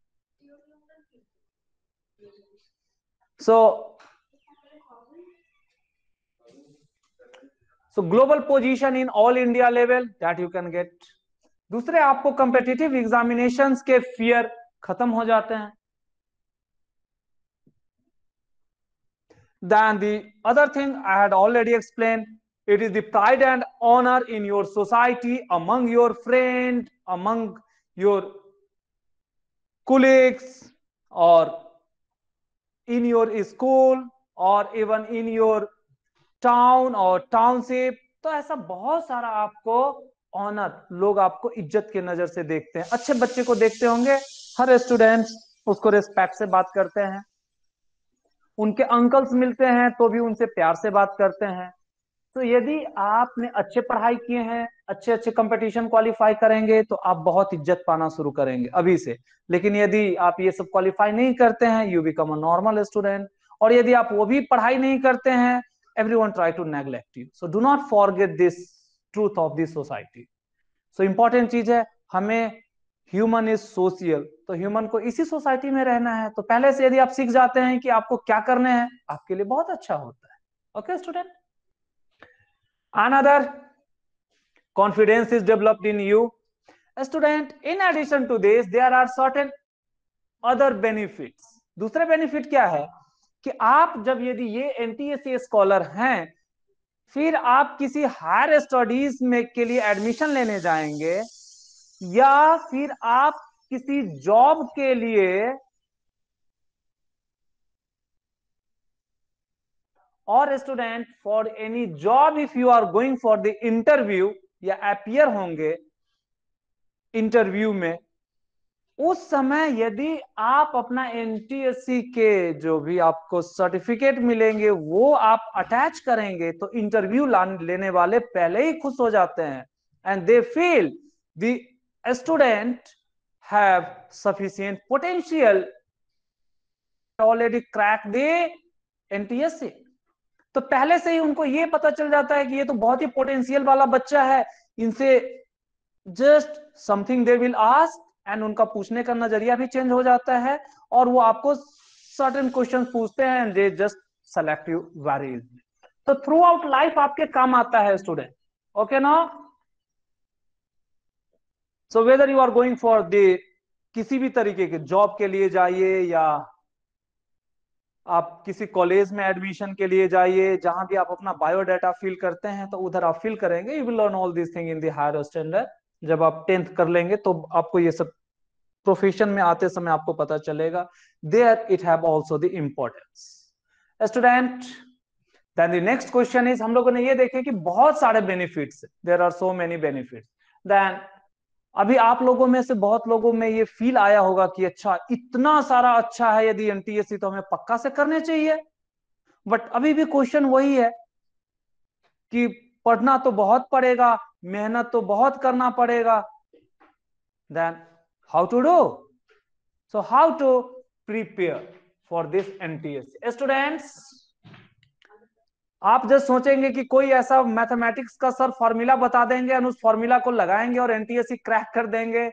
so so global position in all India level that you can get दूसरे आपको कंपेटिटिव एग्जामिनेशन के फियर खत्म हो जाते हैं then the other thing I had already explain it is the pride and honor in your society among your friend among your colleagues or in your school or even in your town और township तो ऐसा बहुत सारा आपको honour लोग आपको इज़्ज़त के नज़र से देखते हैं। अच्छे बच्चे को देखते होंगे, हर स्टूडेंट उसको रिस्पेक्ट से बात करते हैं। उनके अंकल्स मिलते हैं तो भी उनसे प्यार से बात करते हैं। तो यदि आपने अच्छे पढ़ाई किए हैं अच्छे अच्छे कंपटीशन क्वालिफाई करेंगे तो आप बहुत इज़्ज़त पाना शुरू करेंगे अभी से। लेकिन यदि आप ये सब क्वालिफाई नहीं करते हैं you become a normal student और यदि आप वो भी पढ़ाई नहीं करते हैं one try to neglect you so do not forget this truth of this society so important चीज़ है, हमें ह्यूमन इज़ सोशियल तो ह्यूमन को इसी सोसाइटी में रहना है। तो पहले से यदि आप सीख जाते हैं कि आपको क्या करने हैं, आपके लिए बहुत अच्छा होता है। Okay student another, confidence is developed in you. A student, in addition to this, there are certain other benefits. दूसरे बेनिफिट क्या है? कि आप जब यदि ये एनटीएससी स्कॉलर हैं, फिर आप किसी हायर स्टडीज़ में के लिए एडमिशन लेने जाएँगे, या फिर आप किसी जॉब के लिए और student for any job if you are going for the interview या अपियर होंगे इंटरव्यू में उस समय यदि आप अपना एनटीएससी के जो भी आपको सर्टिफिकेट मिलेंगे, वो आप अटैच करेंगे तो इंटरव्यू लेने वाले पहले ही खुश हो जाते हैं। And they feel the student have sufficient potential already crack the NTSC तो पहले से ही उनको ये पता चल जाता है कि ये तो बहुत ही पोटेंशियल वाला बच्चा है। इनसे just something they will ask and उनका पूछने का नज़रिया भी चेंज हो जाता है और वो आपको सर्टेन क्वेश्चन पूछते हैं and they just select you very तो थ्रू आउट लाइफ आपके काम आता है स्टूडेंट ओके ना? So whether you are going for the किसी भी तरीके के जॉब के लिए जाइए या आप किसी कॉलेज में एडमिशन के लिए जाइए, जहाँ भी आप अपना बायोडाटा फिल करते हैं तो उधर आप फिल करेंगे you will learn all this thing in the higher standard जब आप टेंथ कर लेंगे तो आपको ये सब प्रोफेशन में आते समय आपको पता चलेगा। There it have also the importance student then the next question is हम लोगों ने ये देखे कि बहुत सारे benefits there are so many benefits then अभी आप लोगों में से बहुत लोगों में ये फील आया होगा कि अच्छा इतना सारा अच्छा है यदि एनटीएससी तो हमें पक्का से करने चाहिए। बट अभी भी क्वेश्चन वही है कि पढ़ना तो बहुत पड़ेगा मेहनत तो बहुत करना पड़ेगा। Then how to do so how to prepare for this NTSC students आप जस्ट सोचेंगे कि कोई ऐसा मैथमेटिक्स का सर फॉर्मूला बता देंगे और उस फॉर्मूला को लगाएँगे और एनटीएससी क्रैक कर देंगे।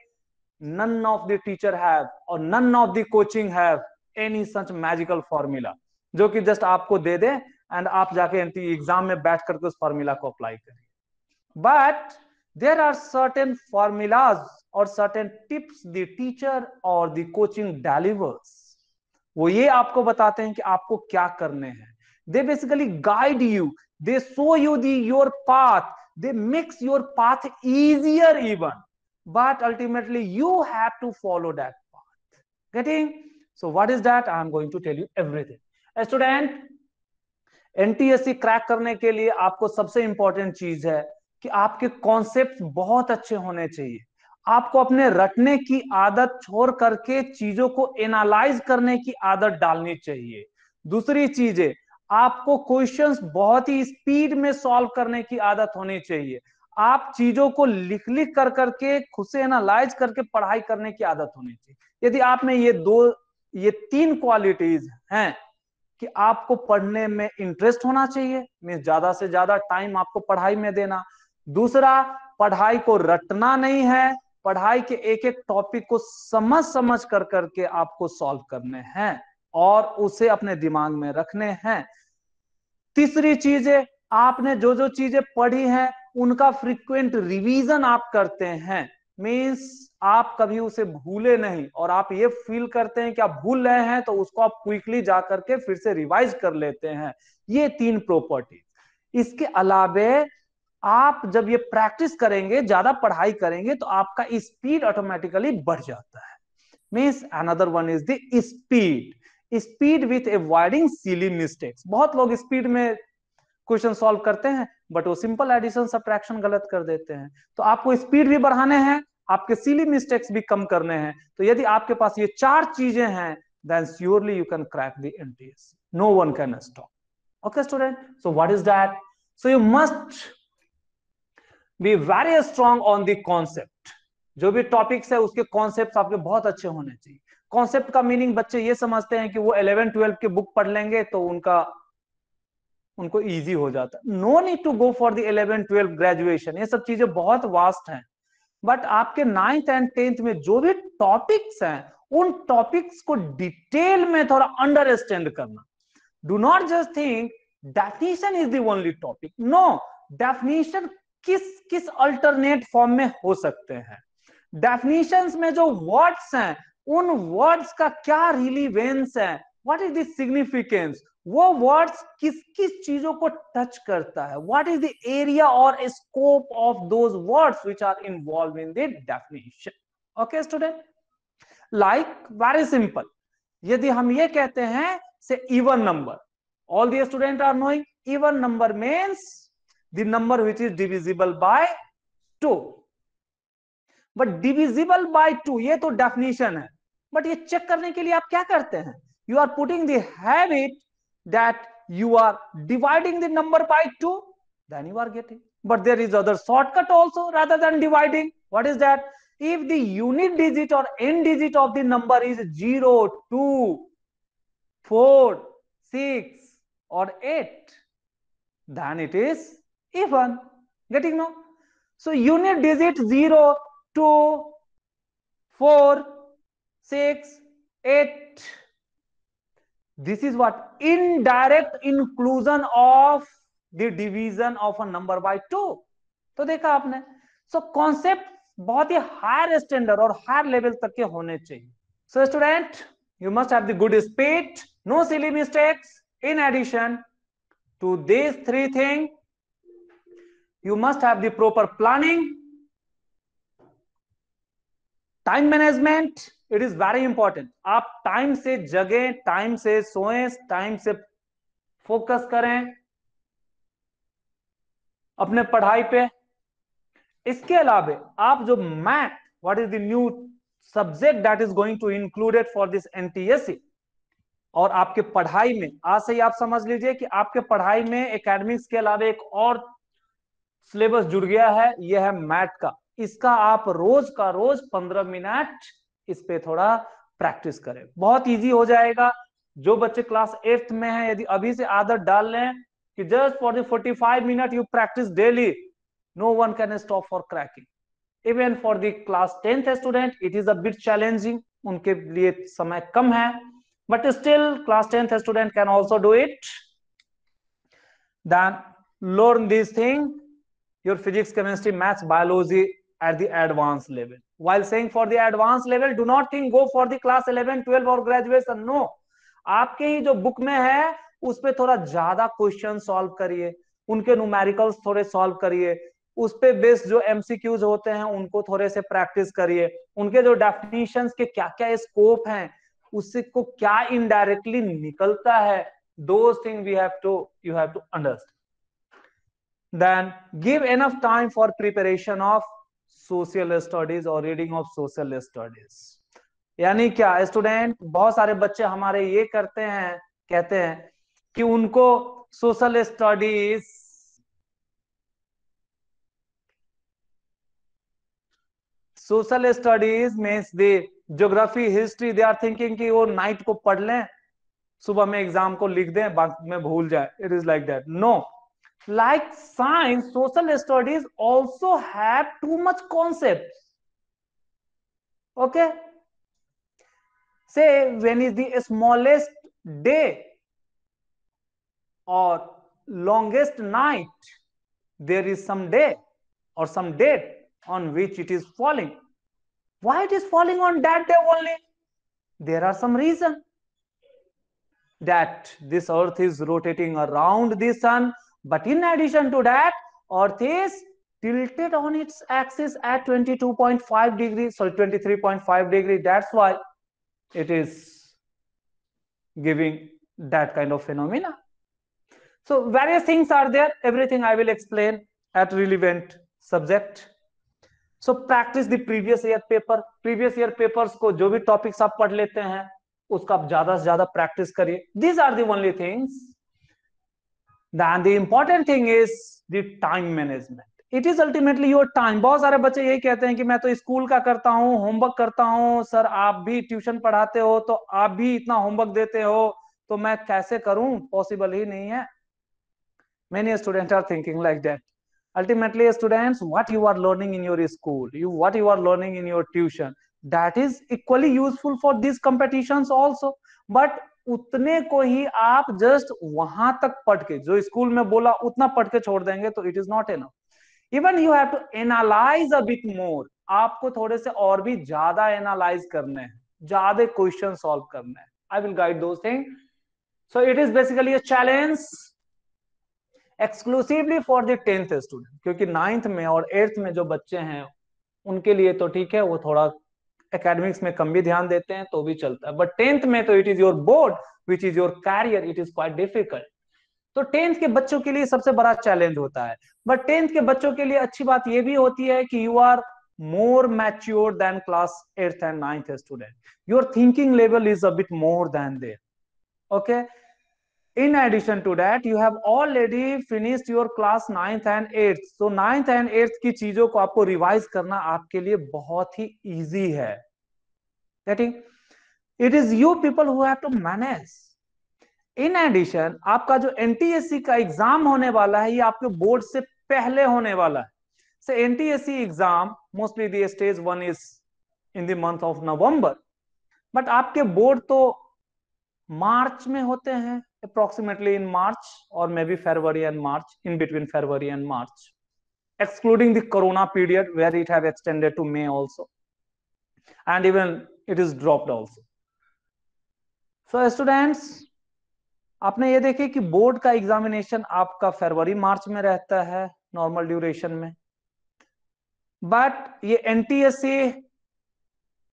None of the teacher have और none of the coaching have any such magical formula जो कि जस्ट आपको दे दे एंड आप जाके एग्ज़ाम में बैठ करके उस फॉर्मूला को अप्लाई करिए but there are certain formulas और सर्टेन टिप्स द टीचर और द कोचिंग डिलीवर्स वो ये आपको बताते हैं कि आपको क्या करने हैं basically guide you they show you the your path they makes your path easier even but ultimately you have to follow that path getting so what is that i am going to tell you everything a student NTSC crack करने के लिए आपको सबसे important चीज़ है कि आपके concept बहुत अच्छे होने चाहिए। आपको अपने रटने की आदत छोड़ करके चीज़ों को एनालाइज करने की आदत डालनी चाहिए। दूसरी चीज़ है, आपको क्वेश्चंस बहुत ही स्पीड में सॉल्व करने की आदत होनी चाहिए। आप चीज़ों को लिख लिख कर करके, खुद से एनालाइज करके पढ़ाई करने की आदत होनी चाहिए। यदि आप में ये दो, ये तीन क्वालिटीज हैं कि आपको पढ़ने में इंटरेस्ट होना चाहिए मीन ज़्यादा से ज़्यादा टाइम आपको पढ़ाई में देना दूसरा, पढ़ाई को रटना नहीं है, पढ़ाई के एक एक टॉपिक को समझ समझ कर करके आपको सॉल्व करने हैं और उसे अपने दिमाग में रखने हैं। तीसरी चीज़, आपने जो जो चीज़ें पढ़ी हैं, उनका फ्रीक्वेंट रिवीजन आप करते हैं। मीन्स आप कभी उसे भूले नहीं और आप ये फील करते हैं कि आप भूल रहे हैं तो उसको आप क्विकली जा करके फिर से रिवाइज कर लेते हैं। ये तीन प्रॉपर्टी इसके अलावे आप जब ये प्रैक्टिस करेंगे, ज़्यादा पढ़ाई करेंगे तो आपका स्पीड ऑटोमेटिकली बढ़ जाता है। Means another one is the speed speed with avoiding silly mistakes बहुत लोग स्पीड में क्वेश्चन सॉल्व करते हैं बट वो सिंपल एडिशन सब्ट्रैक्शन गलत कर देते हैं। तो आपको स्पीड भी बढ़ाने हैं, आपके सिली मिस्टेक्स भी कम करने हैं। तो यदि आपके पास ये चार चीज़ें हैं then surely you can crack the NTS no one can stop okay student so what is that so you must be very strong on the concept जो भी टॉपिक्स है, उसके कॉन्सेप्ट आपके बहुत अच्छे होने चाहिए। कॉन्सेप्ट का मीनिंग बच्चे ये समझते हैं कि वो इलेवन ट्वेल्व के बुक पढ़ लेंगे तो उनका, उनको इजी हो जाता है। No need to go for the eleven twelve graduation ये सब चीज़ें बहुत वास्ट हैं। बट आपके नाइन्थ एंड टेंथ में जो भी टॉपिक्स हैं, उन टॉपिक्स को डिटेल में थोड़ा अंडरस्टैंड करना। Do not just think definition is the only topic no definition किस किस अल्टरनेट फॉर्म में हो सकते हैं? डेफिनेशंस में जो वर्ड्स हैं, उन वर्ड्स का क्या रिलीवेंस है? व्हाट इज़ द सिग्निफिकेंस वो वर्ड्स किस किस चीज़ों को टच करता है? व्हाट इज़ द एरिया और scope of those words which are involve in the definition okay student like very simple यदि हम ये कहते हैं say even number all the student are knowing even number means the number which is divisible by two but divisible by two ये तो definition है but ये check करने के लिए आप क्या करते हैं you are putting the habit that you are dividing the number by 2 then you are getting but there is other shortcut also rather than dividing what is that if the unit digit or n digit of the number is 0 2 4 6 or 8 then it is even getting no so unit digit 0 2 4 6 8 this is what indirect inclusion of the division of a number by two तो देखा आपने सो so, concept बहुत ही higher standard और higher level तक के होने चाहिए so student you must have the good speed no silly mistakes in addition to these three things you must have the proper planning, time management. It is very important आप time से जगे time से सोए time से focus करें अपने पढ़ाई पे। इसके अलावे आप जो math what is the new subject that is going to included for this NTSC और आपके पढ़ाई में, आज से ही आप समझ लीजिए कि आपके पढ़ाई में एकेडमिक्स के अलावा एक और सिलेबस जुड़ गया है, यह है मैथ का। इसका आप रोज का रोज पंद्रह मिनट इस पे थोड़ा प्रैक्टिस करें। बहुत इजी हो जाएगा। जो बच्चे क्लास एट्थ में हैं, यदि अभी से आदत डाल लें कि just for the 45 minute you practice daily no one can stop for cracking even for the class tenth student it is a bit challenging उनके लिए समय कम है but still class tenth student can also do it then learn these thing your physics chemistry maths biology at the advanced level while saying for the advanced level do not think go for the class 11 12 or graduation no आपके ही जो book में है उस पर थोड़ा ज़्यादा question solve करिए उनके न्यूमेरिकल्स थोड़े सॉल्व करिए उस पे बेस्ड जो एमसीक्यूज होते हैं उनको थोड़े से प्रैक्टिस करिए उनके जो डेफिनेशंस के क्या क्या स्कोप हैं उससे को क्या इनडायरेक्टली निकलता है those things we have to you have to understand then give enough time for preparation of social studies और रीडिंग ऑफ़ सोशल स्टडीज़ यानी क्या स्टूडेंट बहुत सारे बच्चे हमारे ये करते हैं, कहते हैं कि उनको social studies social studies means the geography history they are thinking कि वो नाइट को पढ़ लें, सुबह में एग्ज़ाम को लिख दें, बाद में भूल जाए। It is like that no like science social studies also have too much concepts. Okay? Say when is the smallest day or longest night there is some day or some date on which it is falling. Why it is falling on that day only? There are some reason. That this earth is rotating around the sun but in addition to that, Earth is tilted on its axis at 22.5 degrees, sorry, 23.5 degree. That's why it is giving that kind of phenomena. So various things are there. Everything I will explain at relevant subject. So practice the previous year paper. Previous year papers को जो भी topics आप पढ़ लेते हैं उसका आप ज़्यादा से ज़्यादा practice करिए. These are the only things then the important thing is the time management it is ultimately your time बहुत सारे बच्चे यही कहते हैं कि मैं तो स्कूल का करता हूँ होमवर्क करता हूँ सर आप भी ट्यूशन पढ़ाते हो तो आप भी इतना होमवर्क देते हो तो मैं कैसे करूँ पॉसिबल ही नहीं है many students are thinking like that ultimately students what you are learning in your school you what you are learning in your tuition that is equally useful for these competitions also but उतने को ही आप just वहाँ तक पढ़ के, जो school में बोला उतना पढ़ के छोड़ देंगे तो it is not enough even you have to analyse a bit more आपको थोड़े से और भी ज़्यादा एनालाइज करने हैं, ज़्यादा क्वेश्चन सॉल्व करने हैं. I will guide two thing so it is basically a challenge exclusively for the tenth student क्योंकि नाइन्थ में और एट्थ में जो बच्चे हैं, उनके लिए तो ठीक है, वो थोड़ा एकेडमिक्स में कम भी ध्यान देते हैं तो भी चलता है। बट टेंथ में तो it is your board which is your career it is quite difficult तो टेंथ के बच्चों के लिए सबसे बड़ा चैलेंज होता है। बट टेंथ के बच्चों के लिए अच्छी बात यह भी होती है कि you are more mature than class 8th and 9th student. Your thinking level is a more than there okay okay? In addition to that, you have already finished your class 9th and 8th so 9th and 8th की चीज़ों को आपको revise करना आपके लिए बहुत ही easy है। Getting it is you people who have to manage. In addition आपका जो एनटीएससी का एग्ज़ाम होने वाला है, ये आपके बोर्ड से पहले होने वाला है। Say NTSC exam mostly the stage one is in the month of November but आपके बोर्ड तो मार्च में होते हैं। इन मार्च और may be February and March in between February and March excluding the corona period where it have extended to may also. And even it is dropped also. So, students, आपने ये देखे कि board का examination आपका फरवरी मार्च में रहता है normal duration में. बट ये एनटीएससी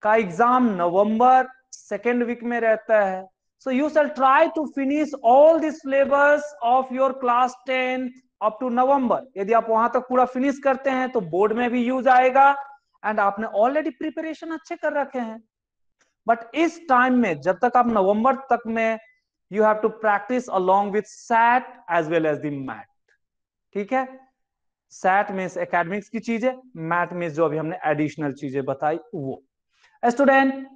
का एग्ज़ाम नवंबर सेकेंड वीक में रहता है. So you shall try to finish all this syllabus of your class tenth up to November यदि आप वहाँ तक पूरा फिनिश करते हैं तो बोर्ड में भी यूज़ आएगा। एंड आपने ऑलरेडी प्रिपरेशन अच्छे कर रखे हैं। बट इस टाइम में, जब तक आप नवंबर तक में you have to practice along with SAT as well as the MAT ठीक है? सैट मीन्स एकेडमिक्स की चीज़ें मैथ मीन्स जो अभी हमने एडिशनल चीज़ें बताई, वो। Student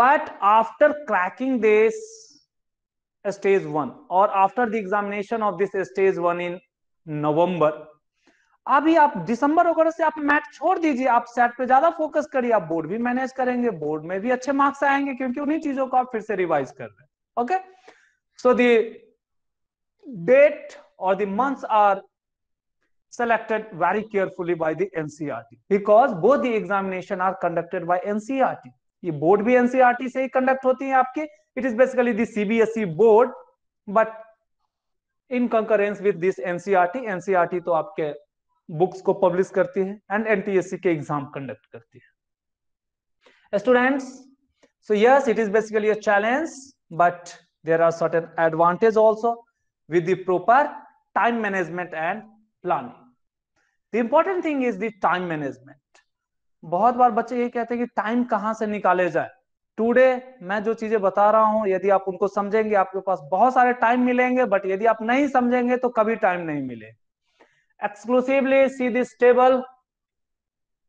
but after cracking this stage one और after the examination of this stage one in November अभी आप दिसंबर वगैरह से आप मैथ छोड़ दीजिए, आप सेट पे ज़्यादा फोकस करिए, आप बोर्ड भी मैनेज करेंगे बोर्ड में भी अच्छे मार्क्स आएँगे, क्योंकि उन्हीं चीज़ों को आप फिर से रिवाइज कर रहे हैं ओके सो द डेट और the months are selected very carefully by the NCRT because both the examination are conducted by NCRT. ये बोर्ड भी NCRT से ही कंडक्ट होती है आपके। It is basically the CBSE board but in concurrence with this NCRT NCRT तो आपके books को पब्लिश करती है एंड एनटीएससी के एग्ज़ाम कंडक्ट करती है। Students so yes it is basically a challenge but there are certain advantage also with the proper time management and planning the important thing is the time management बहुत बार बच्चे ये कहते हैं कि टाइम कहाँ से निकाले जाए? टुडे मैं जो चीज़ें बता रहा हूँ, यदि आप उनको समझेंगे, आपके पास बहुत सारे टाइम मिलेंगे बट यदि आप नहीं समझेंगे तो कभी टाइम नहीं मिले। एक्सक्लूसिवली सी दिस table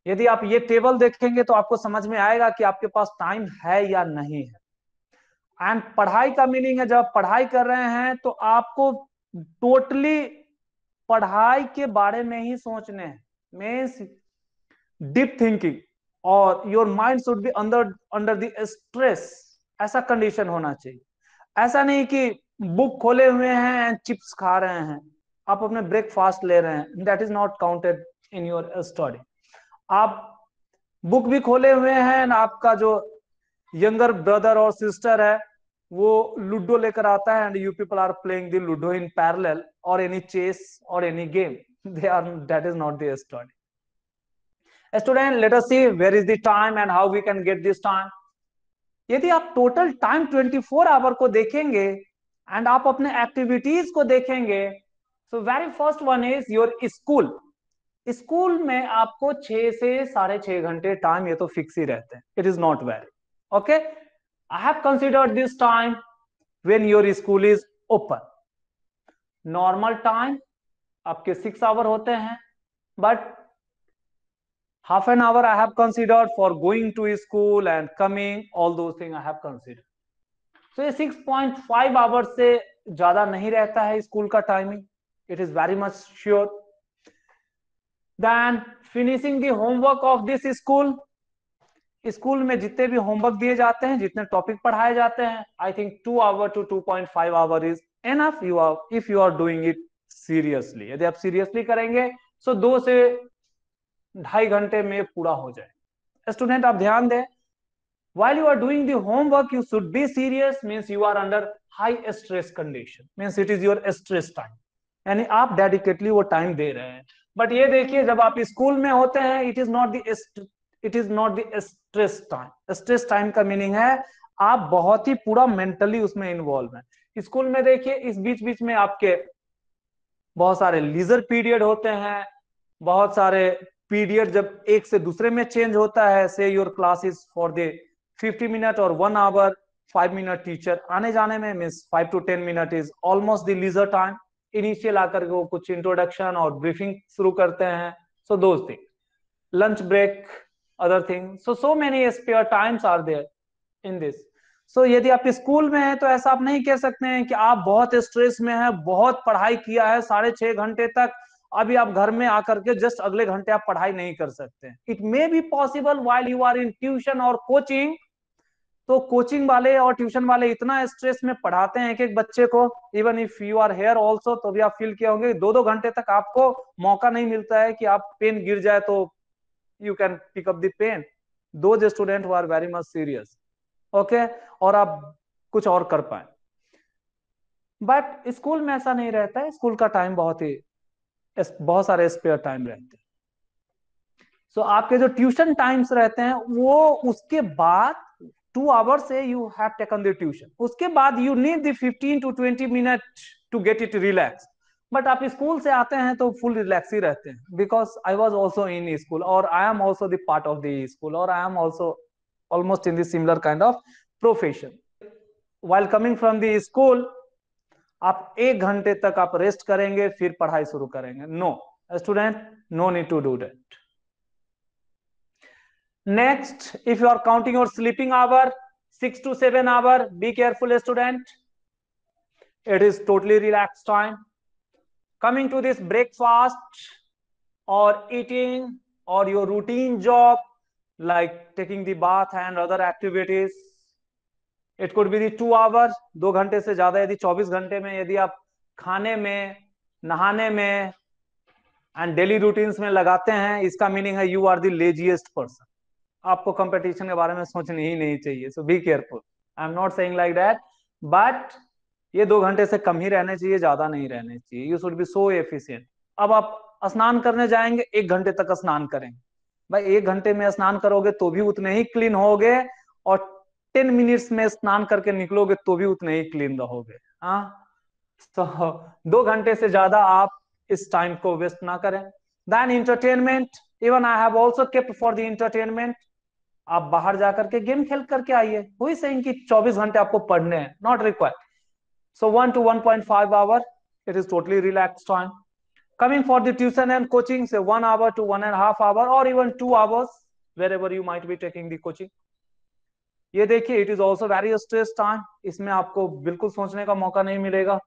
यदि आप ये टेबल देखेंगे तो आपको समझ में आएगा कि आपके पास टाइम है या नहीं है। एंड पढ़ाई का मीनिंग है, जब आप पढ़ाई कर रहे हैं तो आपको टोटली पढ़ाई के बारे में ही सोचने हैं। मीन्स डीप थिंकिंग और your mind should be under under the stress ऐसा कंडीशन होना चाहिए। ऐसा नहीं कि बुक खोले हुए हैं एंड चिप्स खा रहे हैं। आप अपने ब्रेकफास्ट ले रहे हैं। That is not counted in your study आप बुक भी खोले हुए हैं एंड आपका जो यंगर ब्रदर और सिस्टर है, वो लूडो लेकर आता है and you people are playing the Ludo in parallel और एनी चेस और any game they are that is not the study student let us see where is the time and how we can get this time यदि आप total time 24 our को देखेंगे and आप अपने activities को देखेंगे so very first one is your school school में आपको छह से साढ़े छह घंटे टाइम ये तो फिक्स ही रहते हैं. It is not very okay I have considered this time when your school is open normal time आपके सिक्स आवर होते हैं but half an hour i have considered for going to school and coming, all those things i have considered. So, ये 6.5 hours से ज़्यादा नहीं रहता है school का timing it is very much sure then finishing the homework of this school school में जितने भी होमवर्क दिए जाते हैं, जितने टॉपिक पढ़ाए जाते हैं I think two hour two two point five hour is enough you are if you are doing it seriously यदि आप सीरियसली करेंगे सो so दो से ढाई घंटे में पूरा हो जाए। स्टूडेंट आप ध्यान दें, while you are doing the homework, you should be serious, means you are under high stress condition, means it is your stress time यानी आप डेडिकेटली वो टाइम दे रहे हैं। बट ये देखिए, जब आप स्कूल में होते हैं it is not the it is not the stress time stress time का मीनिंग है, आप बहुत ही पूरा मेंटली उसमें इन्वॉल्व है। स्कूल में देखिए, इस बीच बीच में आपके बहुत सारे लीजर पीरियड होते हैं, बहुत सारे पीरियड जब एक से दूसरे में चेंज होता है say your classes for the 50 minute और one hour five minute teacher आने जाने में means five to ten minute is almost the leisure time initial आकर के वो कुछ इंट्रोडक्शन और ब्रीफिंग शुरू करते हैं। So two thing lunch break other thing so so many spare times are there in this so यदि आप स्कूल में हैं तो ऐसा आप नहीं कह सकते हैं कि आप बहुत स्ट्रेस में हैं, बहुत पढ़ाई किया है साढ़े छह घंटे तक अभी आप घर में आकर के जस्ट अगले घंटे आप पढ़ाई नहीं कर सकते it may be possible while you are in tuition और कोचिंग तो कोचिंग वाले और ट्यूशन वाले इतना स्ट्रेस में पढ़ाते हैं एक एक बच्चे को even if you are here also तो भी आप फील किए होंगे दो दो घंटे तक आपको मौका नहीं मिलता है कि आप पेन गिर जाए तो you can pick up the pen do student are very much serious okay और आप कुछ और कर पाए। बट स्कूल में ऐसा नहीं रहता है स्कूल का टाइम बहुत ही बहुत सारे स्पेयर टाइम रहते हैं। सो so, आपके जो ट्यूशन टाइम्स रहते हैं वो उसके बाद टू आवर से you have taken the tuition उसके बाद you need the 15 to 20 minute to get it relax but आप स्कूल से आते हैं तो फुल रिलैक्स ही रहते हैं। Because I was also in school और I am also the part of the school और I am also almost in the similar kind of profession while coming from the school आप एक घंटे तक आप रेस्ट करेंगे, फिर पढ़ाई शुरू करेंगे। No student no need to do that next if you are counting your sleeping hour six to seven hour be careful student it is totally relax time coming to this breakfast और eating और your routine job like taking the bath and other activities it could be the two hours, दो घंटे से ज़्यादा। यदि 24 घंटे में यदि आप खाने में नहाने में एंड डेली रूटीन्स में लगाते हैं इसका मीनिंग है you are the laziest person आपको कंपटीशन के बारे में सोचनी ही नहीं चाहिए so be careful I am not saying like that but ये दो घंटे से कम ही रहने चाहिए ज़्यादा नहीं रहने चाहिए। You should be so efficient अब आप स्नान करने जाएँगे एक घंटे तक स्नान करेंगे। भाई एक घंटे में स्नान करोगे तो भी उतने ही क्लीन होगे और टेन मिनट्स में स्नान करके निकलोगे तो भी उतने ही क्लीन रहोगे हाँ? तो दो घंटे से ज़्यादा आप इस टाइम को वेस्ट ना करें। Then entertainment even I have also kept for the entertainment आप बाहर जाकर के गेम खेल करके आइए। हुई सही कि 24 घंटे आपको पढ़ने हैं? Not required so one to one point five hour it is totally relax time coming for the tuition and coaching, say one hour to one and a half hour, or even two hours, wherever you might be taking the coaching ये देखिए it is also very stress time इसमें आपको बिल्कुल सोचने का मौका नहीं मिलेगा।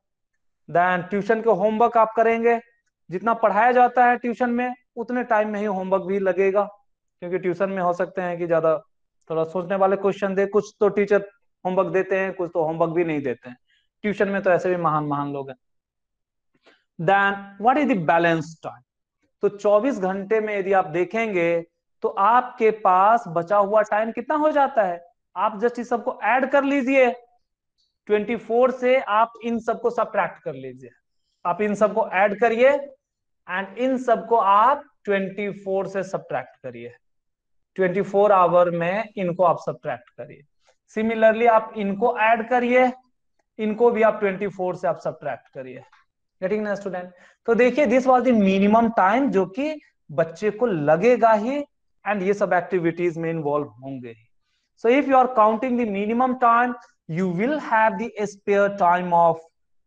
देन ट्यूशन के होमवर्क आप करेंगे। जितना पढ़ाया जाता है ट्यूशन में, उतने टाइम में ही होमवर्क भी लगेगा। क्योंकि ट्यूशन में हो सकते हैं कि ज़्यादा थोड़ा सोचने वाले क्वेश्चन दे। कुछ तो टीचर होमवर्क देते हैं, कुछ तो होमवर्क भी नहीं देते हैं। ट्यूशन में तो ऐसे भी महान महान लोग हैं। Then what is the balance time तो 24 घंटे में यदि आप देखेंगे तो आपके पास बचा हुआ टाइम कितना हो जाता है? आप जस्ट इस सबको ऐड कर लीजिए। 24 से आप इन सबको सब्ट्रैक्ट कर लीजिए। आप इन सबको ऐड करिए एंड इन सबको आप 24 से सब्ट्रैक्ट करिए। 24 आवर में इनको आप सब्ट्रैक्ट करिए। सिमिलरली आप इनको ऐड करिए, इनको भी आप 24 से आप सब्ट्रैक्ट करिए। गेटिंग ना स्टूडेंट तो देखिए this was the minimum time जो कि बच्चे को लगेगा ही एंड ये सब एक्टिविटीज़ में इन्वॉल्व होंगे so if you are counting the minimum time you will have the spare time of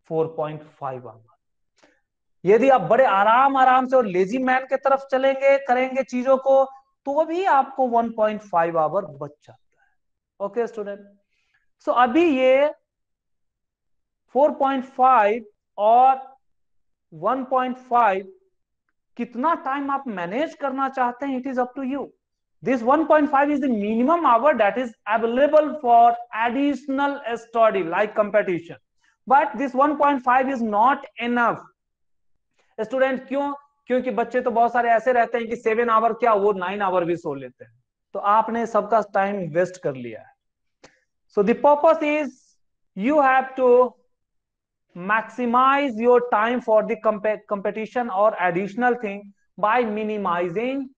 4.5 hour यदि आप बड़े आराम आराम से और लेजी मैन के तरफ़ चलेंगे, करेंगे चीज़ों को तो भी आपको 1.5 आवर बच जाता है। ओके स्टूडेंट सो अभी ये 4.5 और 1.5 कितना टाइम आप मैनेज करना चाहते हैं it is up to you this 1.5 is the minimum hour that is available for additional study like competition but this 1.5 is not enough student क्यों क्योंकि बच्चे तो बहुत सारे ऐसे रहते हैं कि सेवन आवर क्या वो नाइन आवर भी सो लेते हैं तो आपने सबका टाइम वेस्ट कर लिया है so the purpose is you have to maximize your time for the comp competition or additional thing by minimizing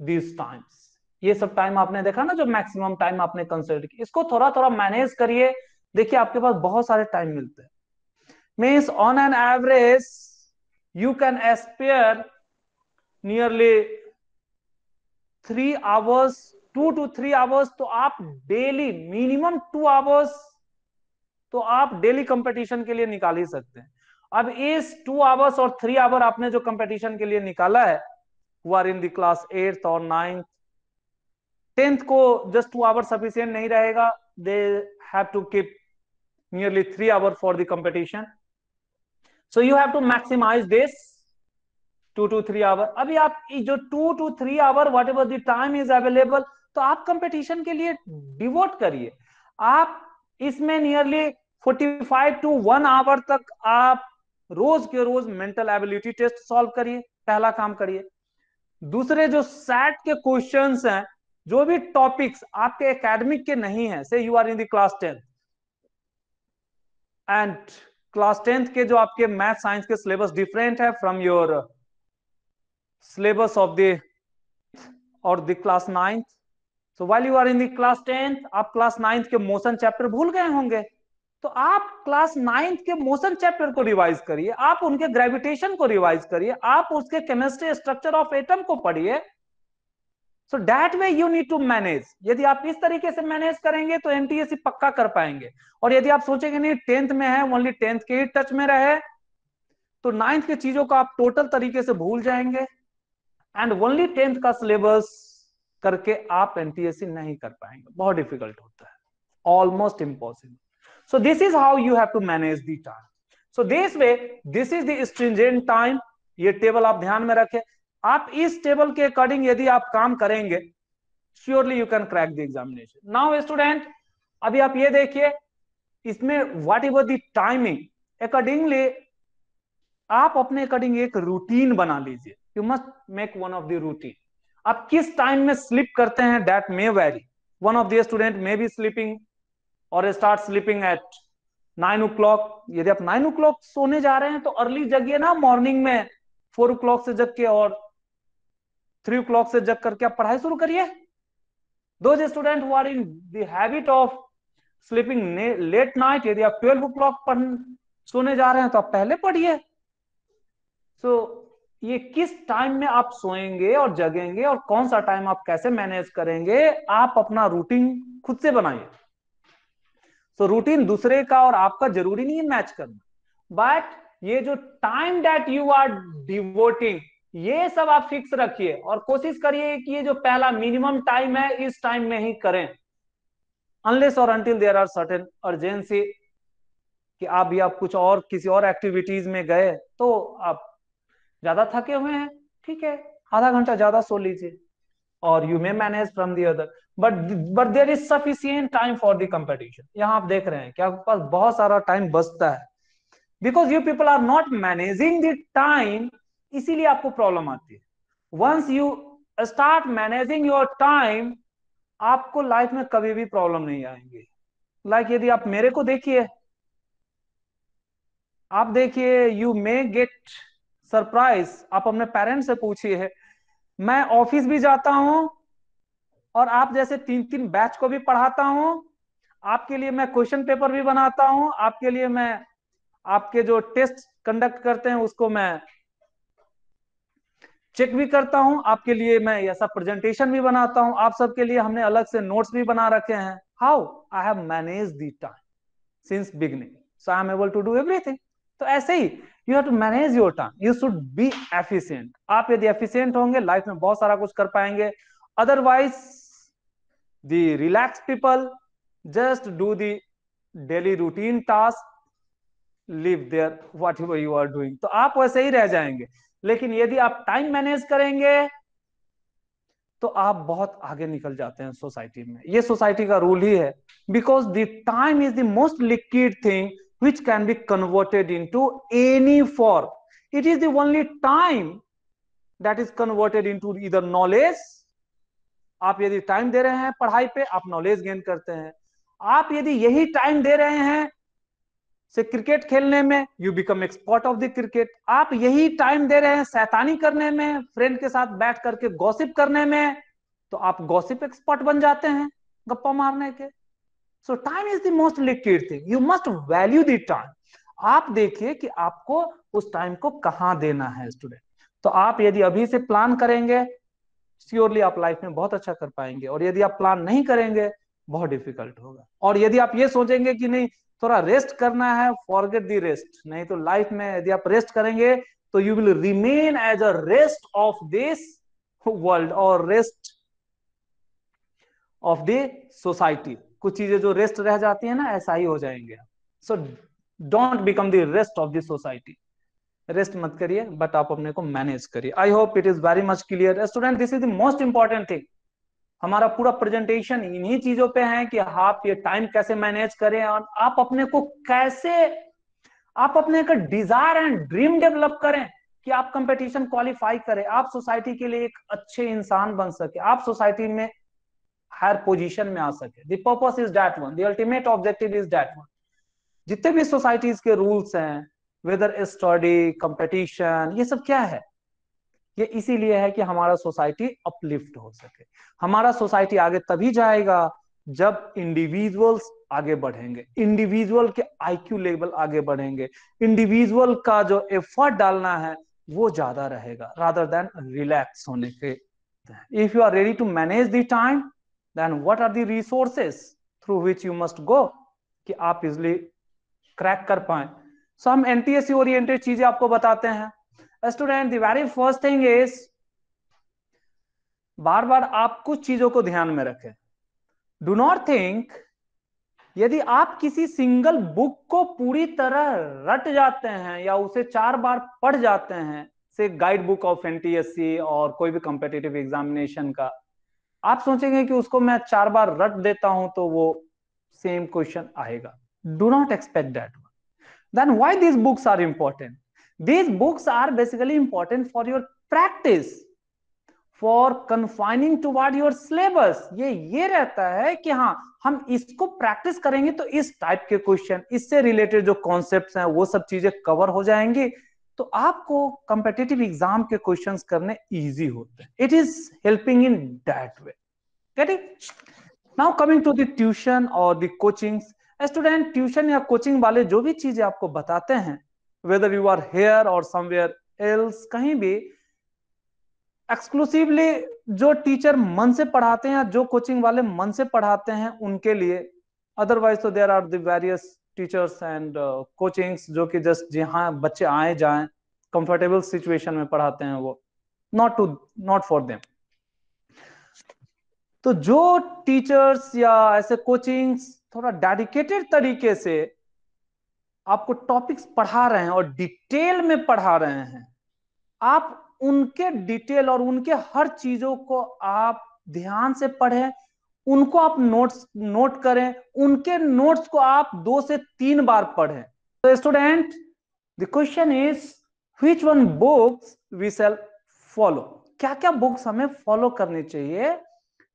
these times ये सब टाइम आपने देखा ना, जो मैक्सिमम टाइम आपने कंसिडर किया इसको थोड़ा थोड़ा मैनेज करिए। देखिए, आपके पास बहुत सारे टाइम मिलते हैं। Means on an average you can spare nearly three hours to two three hours तो आप डेली मिनिमम टू आवर्स तो आप डेली कंपटीशन के लिए निकाल ही सकते हैं। अब इस टू आवर्स और थ्री आवर आपने जो कंपटीशन के लिए निकाला है वो are in the class eighth और नाइन्थ टेंथ को जस्ट टू आवर सफिशियंट नहीं रहेगा। They have to keep nearly three hour for the competition so you have to maximize this two two three hour अभी आप जो two two three hour whatever the time is available तो आप competition के लिए devote करिए। आप इसमें नियरली 45 टू वन आवर तक आप रोज के रोज मेंटल एबिलिटी टेस्ट सॉल्व करिए, पहला काम करिए। दूसरे जो सैट के क्वेश्चंस हैं जो भी टॉपिक्स आपके एकेडमिक के नहीं है से you are in the class tenth and class tenth के जो आपके मैथ साइंस के सिलेबस डिफरेंट है from your syllabus of the और the class ninth so while you are in the class tenth आप क्लास नाइन्थ के motion chapter भूल गए होंगे। तो आप क्लास नाइन्थ के मोशन चैप्टर को रिवाइज करिए, आप उनके ग्रेविटेशन को रिवाइज करिए, आप उसके केमिस्ट्री स्ट्रक्चर ऑफ़ एटम को पढ़िए so that way you need to manage यदि आप इस तरीके से मैनेज करेंगे तो एमटीएससी पक्का कर पाएँगे। और यदि आप सोचेंगे नहीं टेंथ में है ओनली टेंथ के ही टच में रहे तो नाइन्थ के चीज़ों को आप टोटल तरीके से भूल जाएँगे। एंड ओनली टेंथ का सिलेबस करके आप एनटीएससी नहीं कर पाएँगे। बहुत डिफ़िकल्ट होता है। Almost impossible so this is how you have to manage this this is the stringent time ये टेबल आप ध्यान में रखें। आप इस टेबल के अकॉर्डिंग यदि आप काम करेंगे surely you can crack the examination now student अभी आप ये देखिए, इसमें whatever the timing accordingly आप अपने अकॉर्डिंग एक रूटीन बना लीजिए। You must make one of the routine आप किस टाइम में स्लिप करते हैं that may very one of the student may be sleeping और start sleeping at nine o यदि आप नाइन ओ सोने जा रहे हैं तो अर्ली जगिए ना मॉर्निंग में फोर ओ से जग के और थ्री ओ क्लॉक से जग करके आप पढ़ाई शुरू करिए। Though student who are in the habit of sleeping late night यदि आप ट्वेल्व ओ क्लॉक सोने जा रहे हैं तो आप पहले पढ़िए। सो so, ये किस टाइम में आप सोएँगे और जगेंगे और कौन सा टाइम आप कैसे मैनेज करेंगे आप अपना रूटीन खुद से बनाइए। So, रूटीन दूसरे का और आपका ज़रूरी नहीं है मैच करना। बट ये जो time that you are devoting ये सब आप फिक्स रखिए और कोशिश करिए कि ये जो पहला मिनिमम टाइम है, इस टाइम में ही करें। अनलेस और until there are certain urgency कि आप भी आप कुछ और, किसी और एक्टिविटीज़ में गए तो आप ज़्यादा थके हुए हैं, ठीक है, आधा घंटा ज़्यादा सो लीजिए। और you may manage from the other but but there is sufficient time for the competition यहाँ आप देख रहे हैं कि आपके पास बहुत सारा टाइम बचता है। Because you people are not managing the time इसीलिए आपको प्रॉब्लम आती है। Once you start managing your time आपको लाइफ में कभी भी प्रॉब्लम नहीं आएँगे। लाइक like यदि आप मेरे को देखिए, आप देखिए यू मे गेट सरप्राइज़ आप अपने पेरेंट्स से पूछिए, मैं ऑफ़िस भी जाता हूँ और आप जैसे तीन तीन बैच को भी पढ़ाता हूँ, आपके लिए मैं क्वेश्चन पेपर भी बनाता हूँ, आपके लिए मैं, आपके जो टेस्ट कंडक्ट करते हैं, उसको मैं चेक भी करता हूँ, आपके लिए मैं ऐसा प्रेजेंटेशन भी बनाता हूँ, आप सबके लिए हमने अलग से नोट्स भी बना रखे हैं। How I have manage the time since beginning so I am able to do everything तो ऐसे ही you have to manage your time you should be efficient आप यदि एफिशिएंट होंगे लाइफ में बहुत सारा कुछ कर पाएँगे। Otherwise the relax people just do the daily routine task leave there what you are doing तो आप वैसे ही रह जाएँगे। लेकिन यदि आप टाइम मैनेज करेंगे तो आप बहुत आगे निकल जाते हैं सोसाइटी में ये सोसाइटी का रूल ही है because the time is the most liquid thing which can be converted into any form. It is the only time that is converted into either knowledge. आप यदि टाइम दे रहे हैं पढ़ाई पे, आप नॉलेज गेन करते हैं आप यदि यही टाइम दे रहे हैं से क्रिकेट खेलने में you become expert of the cricket आप यही टाइम दे रहे हैं सैतानी करने में फ्रेंड के साथ बैठ करके गॉसिप करने में तो आप गॉसिप एक्सपर्ट बन जाते हैं, गप्पा मारने के। So time is the most liquid thing you must value the time आप देखिए कि आपको उस टाइम को कहाँ देना है स्टूडेंट तो आप यदि अभी से प्लान करेंगे श्योरली आप लाइफ में बहुत अच्छा कर पाएँगे और यदि आप प्लान नहीं करेंगे बहुत डिफ़िकल्ट होगा। और यदि आप ये सोचेंगे कि नहीं, थोड़ा रेस्ट करना है फॉरगेट दी रेस्ट नहीं तो लाइफ में यदि आप रेस्ट करेंगे तो you will remain as a rest of this world और रेस्ट ऑफ़ द सोसाइटी कुछ चीज़ें जो रेस्ट रह जाती है ना, ऐसा ही हो जाएँगे। So don't become the rest of the society rest मत करिए बट आप अपने को मैनेज करिए। I hope it is very much clear student this is the most important thing हमारा पूरा प्रेजेंटेशन इन्हीं चीज़ों पे है कि आप ये टाइम कैसे मैनेज करें और आप अपने को कैसे, आप अपने का डिज़ायर एंड ड्रीम डेवलप करें कि आप कंपटीशन क्वालिफाई करें। आप सोसाइटी के लिए एक अच्छे इंसान बन सके। आप सोसाइटी में हायर पोजीशन में आ सके। The purpose is that one the ultimate objective is that one जितने भी सोसाइटीज के रूल्स हैं वेदर स्टडी कंपटीशन ये सब क्या है? ये इसीलिए है कि हमारा सोसाइटी अपलिफ्ट हो सके। हमारा सोसाइटी आगे तभी जाएगा जब इंडिविजुअल्स आगे बढ़ेंगे। इंडिविजुअल के आईक्यू लेवल आगे बढ़ेंगे। इंडिविजुअल का जो एफर्ट डालना है वो ज़्यादा रहेगा रादर देन रिलैक्स होने के if you are ready to manage the time then what are the resources through which you must go? कि आप इजली क्रैक कर पाए। सो so, हम एनटीएससी ओरिएंटेड चीज़ें आपको बताते हैं। Student the first thing is बार बार आप कुछ चीज़ों को ध्यान में रखें। डू नॉट थिंक यदि आप किसी सिंगल बुक को पूरी तरह रट जाते हैं या उसे चार बार पढ़ जाते हैं से गाइड बुक ऑफ़ एनटीएससी और कोई भी कॉम्पिटेटिव एग्जामिनेशन का, आप सोचेंगे कि उसको मैं चार बार रट देता हूँ तो वो सेम क्वेश्चन आएगा। Do not expect that one then why this books are important these books are basically important for your practice for confining toward your syllabus ये ये रहता है कि हाँ हम इसको प्रैक्टिस करेंगे तो इस टाइप के क्वेश्चन इससे रिलेटेड जो कॉन्सेप्ट हैं, वो सब चीज़ें कवर हो जाएँगी। तो आपको कंपेटिटिव एग्ज़ाम के क्वेश्चन करने इजी होते हैं। It is helping in that way now coming to the tuition और द कोचिंग स्टूडेंट ट्यूशन या कोचिंग वाले जो भी चीज़ें आपको बताते हैं वेदर यू आर हेयर और समवेयर एल्स कहीं भी एक्सक्लूसिवली जो टीचर मन से पढ़ाते हैं या जो कोचिंग वाले मन से पढ़ाते हैं उनके लिए अदरवाइज़ तो there are various teachers and coachings जो कि जस्ट जहाँ बच्चे आए जाएँ कंफर्टेबल सिचुएशन में पढ़ाते हैं वो not to not for them तो जो टीचर्स या ऐसे कोचिंग्स थोड़ा डेडिकेटेड तरीके से आपको टॉपिक्स पढ़ा रहे हैं और डिटेल में पढ़ा रहे हैं, आप उनके डिटेल और उनके हर चीज़ों को आप ध्यान से पढ़ें, उनको आप नोट्स नोट करें, उनके नोट्स को आप दो से तीन बार पढ़ें। तो student the question is which one books we shall follow क्या क्या बुक्स हमें फॉलो करनी चाहिए?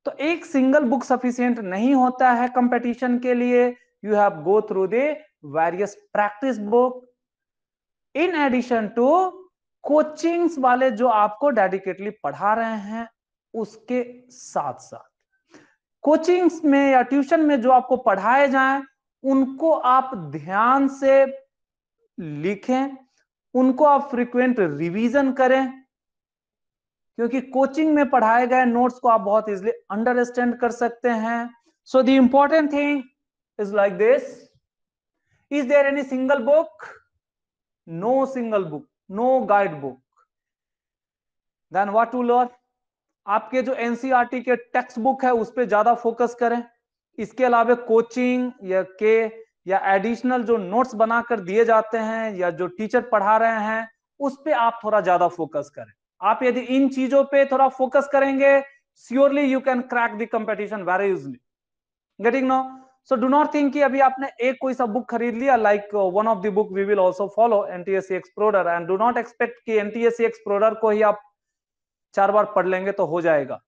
तो एक सिंगल बुक सफिशियंट नहीं होता है कंपटीशन के लिए। You have go through the various practice book in addition to coachings वाले जो आपको डेडिकेटली पढ़ा रहे हैं, उसके साथ साथ। कोचिंग्स में या ट्यूशन में जो आपको पढ़ाए जाए, उनको आप ध्यान से लिखें, उनको आप फ्रीक्वेंट रिवीजन करें। क्योंकि कोचिंग में पढ़ाए गए नोट्स को आप बहुत इजिली अंडरस्टैंड कर सकते हैं। So the important thing is like this is there any single book no single book no guide book then what to learn आपके जो एनसीईआरटी के टेक्स्ट बुक है, उस पर ज़्यादा फोकस करें। इसके अलावा कोचिंग या के या एडिशनल जो नोट्स बनाकर दिए जाते हैं या जो टीचर पढ़ा रहे हैं, उस पर आप थोड़ा ज़्यादा फोकस करें। आप यदि इन चीज़ों पे थोड़ा फोकस करेंगे surely you can crack the competition very easily getting no so do not think कि अभी आपने एक कोई सा बुक खरीद लिया like one of the book we will also follow NTSC explorer and do not expect कि एनटीएससी एक्सप्लोरर को ही आप चार बार पढ़ लेंगे तो हो जाएगा।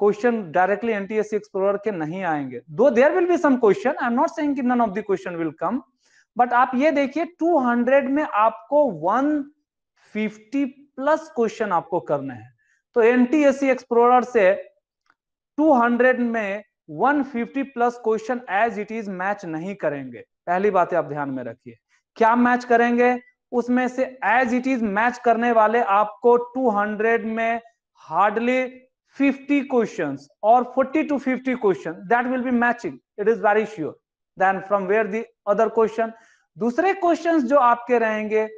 क्वेश्चन डायरेक्टली एनटीएससी एक्सप्लोरर के नहीं आएँगे। Though there will be some question I am not saying कि none of the question will come but आप ये देखिए 200 में आपको 150 प्लस क्वेश्चन आपको करने हैं। तो एनटीएससी एक्सप्लोरर से 200 में 150 plus question as it is match नहीं करेंगे। पहली बात आप ध्यान में रखिए। क्या मैच करेंगे? उसमें से एज इट इज़ मैच करने वाले आपको 200 में hardly 50 questions or 40 to 50 questions that will be matching. It is very sure. Then from where the other question? दूसरे क्वेश्चंस जो आपके रहेंगे,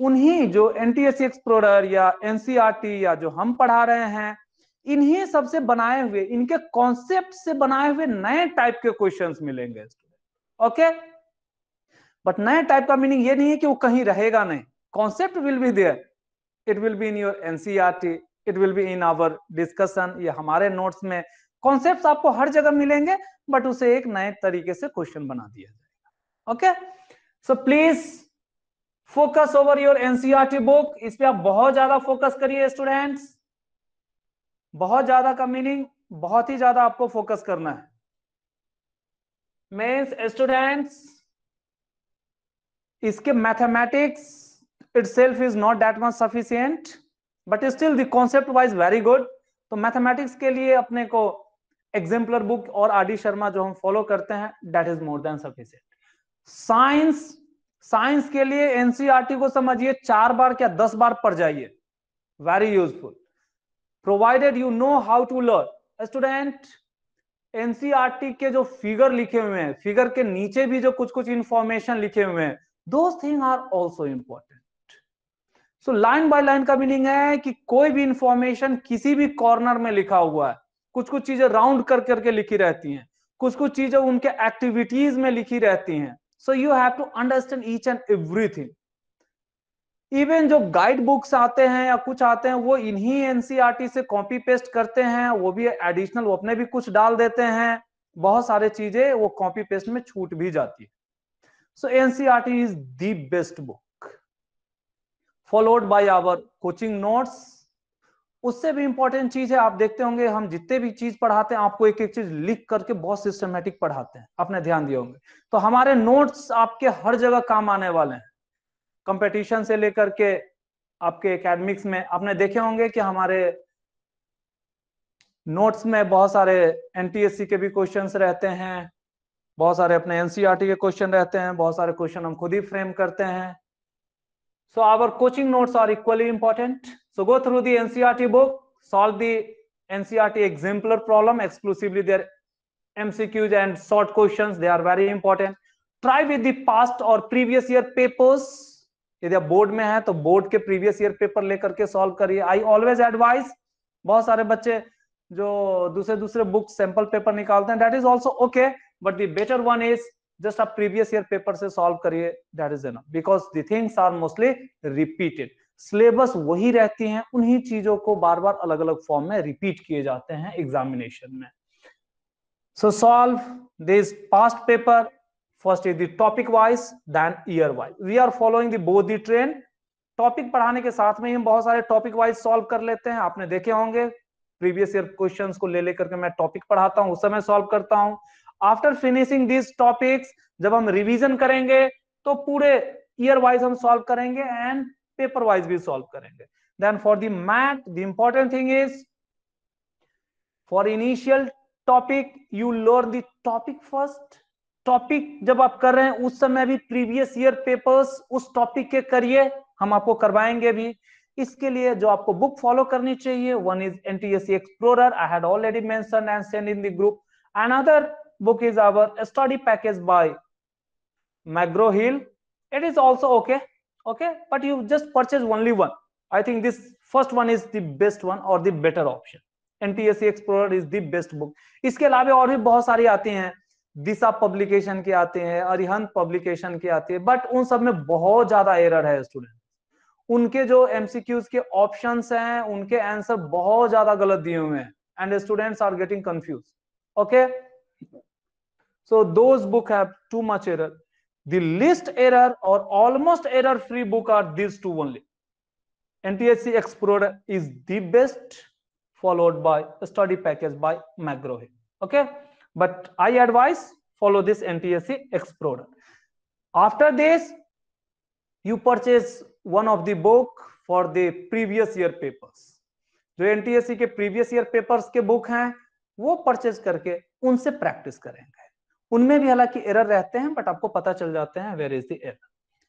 उन्हीं जो एन टी एनटीएससी एक्सप्लोरर या एनसीईआरटी या जो हम पढ़ा रहे हैं इन्हीं सबसे बनाए हुए, इनके कॉन्सेप्ट से बनाए हुए नए टाइप के क्वेश्चन मिलेंगे ओके बट नए टाइप का मीनिंग ये नहीं है कि वो कहीं रहेगा नहीं। Concept will be there it will be in your NCERT it will be in our discussion ये हमारे नोट्स में कॉन्सेप्ट आपको हर जगह मिलेंगे बट उसे एक नए तरीके से क्वेश्चन बना दिया जाएगा okay so please focus over your NCERT book इस पे आप बहुत ज़्यादा फोकस करिए स्टूडेंट्स बहुत ज़्यादा का मीनिंग बहुत ही ज़्यादा आपको फोकस करना है। मीन्स स्टूडेंट्स इसके mathematics itself is not that much sufficient but still the concept wise very good तो मैथमेटिक्स के लिए अपने को एग्जाम्पलर बुक और आर डी शर्मा जो हम फॉलो करते हैं that is more than sufficient science science के लिए एनसीआरटी को समझिए, चार बार क्या दस बार पढ़ जाइए। Very useful provided you know how to learn student NCERT के जो फिगर लिखे हुए हैं फिगर के नीचे भी जो कुछ कुछ इंफॉर्मेशन लिखे हुए हैं those thing are also important so line by line का मीनिंग है कि कोई भी इंफॉर्मेशन किसी भी कॉर्नर में लिखा हुआ है कुछ कुछ चीज़ें राउंड कर करके लिखी रहती हैं कुछ कुछ चीज़ें उनके एक्टिविटीज़ में लिखी रहती हैं। So you have to understand each and everything even जो गाइड बुक्स आते हैं या कुछ आते हैं, वो इन्हीं एनसीआरटी से कॉपी पेस्ट करते हैं, वो भी एडिशनल वो अपने भी कुछ डाल देते हैं। बहुत सारे चीज़ें वो कॉपी पेस्ट में छूट भी जाती है। So NCERT is the best book followed by our coaching notes उससे भी इंपॉर्टेंट चीज़ है, आप देखते होंगे, हम जितने भी चीज़ पढ़ाते हैं, आपको एक एक चीज़ लिख करके बहुत सिस्टमेटिक पढ़ाते हैं। आपने ध्यान दिए होंगे। तो हमारे नोट्स आपके हर जगह काम आने वाले हैं। कंपटीशन से लेकर के आपके एकेडमिक्स में, आपने देखे होंगे कि हमारे नोट्स में बहुत सारे एनटीएससी के भी क्वेश्चंस रहते हैं, बहुत सारे अपने एनसीईआरटी के क्वेश्चन रहते हैं, बहुत सारे क्वेश्चन हम खुद ही फ्रेम करते हैं। So our coaching notes are equally important so go through the NCERT book solve the NCERT exemplar problem exclusively there MCQs and short question they are very important try with the और previous year papers यदि आप board में है तो board के previous year paper लेकर के solve करिए। आई ऑलवेज एडवाइस बहुत सारे बच्चे जो दूसरे दूसरे बुक सैंपल पेपर निकालते हैं that is also okay but the better one is just आप प्रीवियस ईयर पेपर से सॉल्व करिए that is enough because the things are mostly repeated syllabus वही रहती हैं, उन्हीं चीज़ों को बार बार अलग अलग फॉर्म में रिपीट किए जाते हैं एग्जामिनेशन में। So solve this past paper first is the topic wise then year wise we are following both the train topic पढ़ाने के साथ में हम बहुत सारे टॉपिक वाइज सॉल्व कर लेते हैं। आपने देखे होंगे प्रीवियस ईयर क्वेश्चंस को ले लेकर के मैं टॉपिक पढ़ाता हूँ, उस समय सॉल्व करता हूँ। आफ्टर फिनिशिंग दिस टॉपिक्स जब हम रिवीजन करेंगे तो पूरे ईयर वाइज हम सॉल्व करेंगे एंड पेपर वाइज भी सॉल्व करेंगे। Then for the math the important thing is for initial topic you learn the topic first topic जब आप कर रहे हैं, उस समय भी प्रीवियस ईयर पेपर्स उस टॉपिक के करिए, हम आपको करवाएँगे भी। इसके लिए जो आपको बुक फॉलो करनी चाहिए one is NTSE explorer I had already mention and send in group another book is our study package by McGraw Hill it is also okay okay but you just purchase only one I think this first one is the best one और the better option N T S C explore is the best book इसके अलावा और भी बहुत सारी आती है। दिशा publication के आते हैं अरिहंत पब्लिकेशन के आते हैं बट उन सब में बहुत ज़्यादा एरर है स्टूडेंट उनके जो एमसीक्यूज के ऑप्शंस हैं उनके आंसर बहुत ज़्यादा गलत दिए हुए हैं and students are getting confuse okay so those book have too much error the least error or almost error free book are these two only ntsc explorer is the best followed by study package by mcgraw okay but i advise follow this ntsc explorer. After this, you purchase one of the book for the previous year papers. जो NTSC के previous year papers के book हैं, वो purchase करके उनसे practice करेंगे। उनमें भी हालाँकि एरर रहते हैं बट आपको पता चल जाते हैं where is the error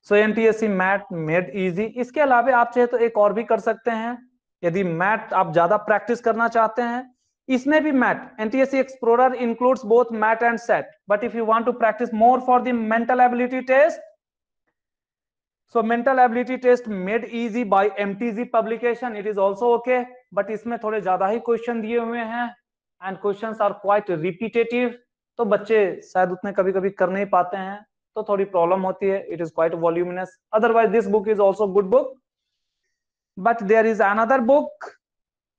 so NTSC MAT made easy इसके अलावा आप चाहे तो एक और भी कर सकते हैं। यदि मैट आप ज़्यादा प्रैक्टिस करना चाहते हैं इसमें भी MAT NTSC explorer includes both MAT and SAT but if you want to practice more for the mental ability test so mental ability test made easy by mtz publication, it is also okay. But इसमें थोड़े ज़्यादा ही question दिए हुए हैं and question are quite repetitive तो बच्चे शायद उतने कभी कभी कर नहीं पाते हैं तो थोड़ी प्रॉब्लम होती है it is quite voluminous otherwise this book is also good book but there is another book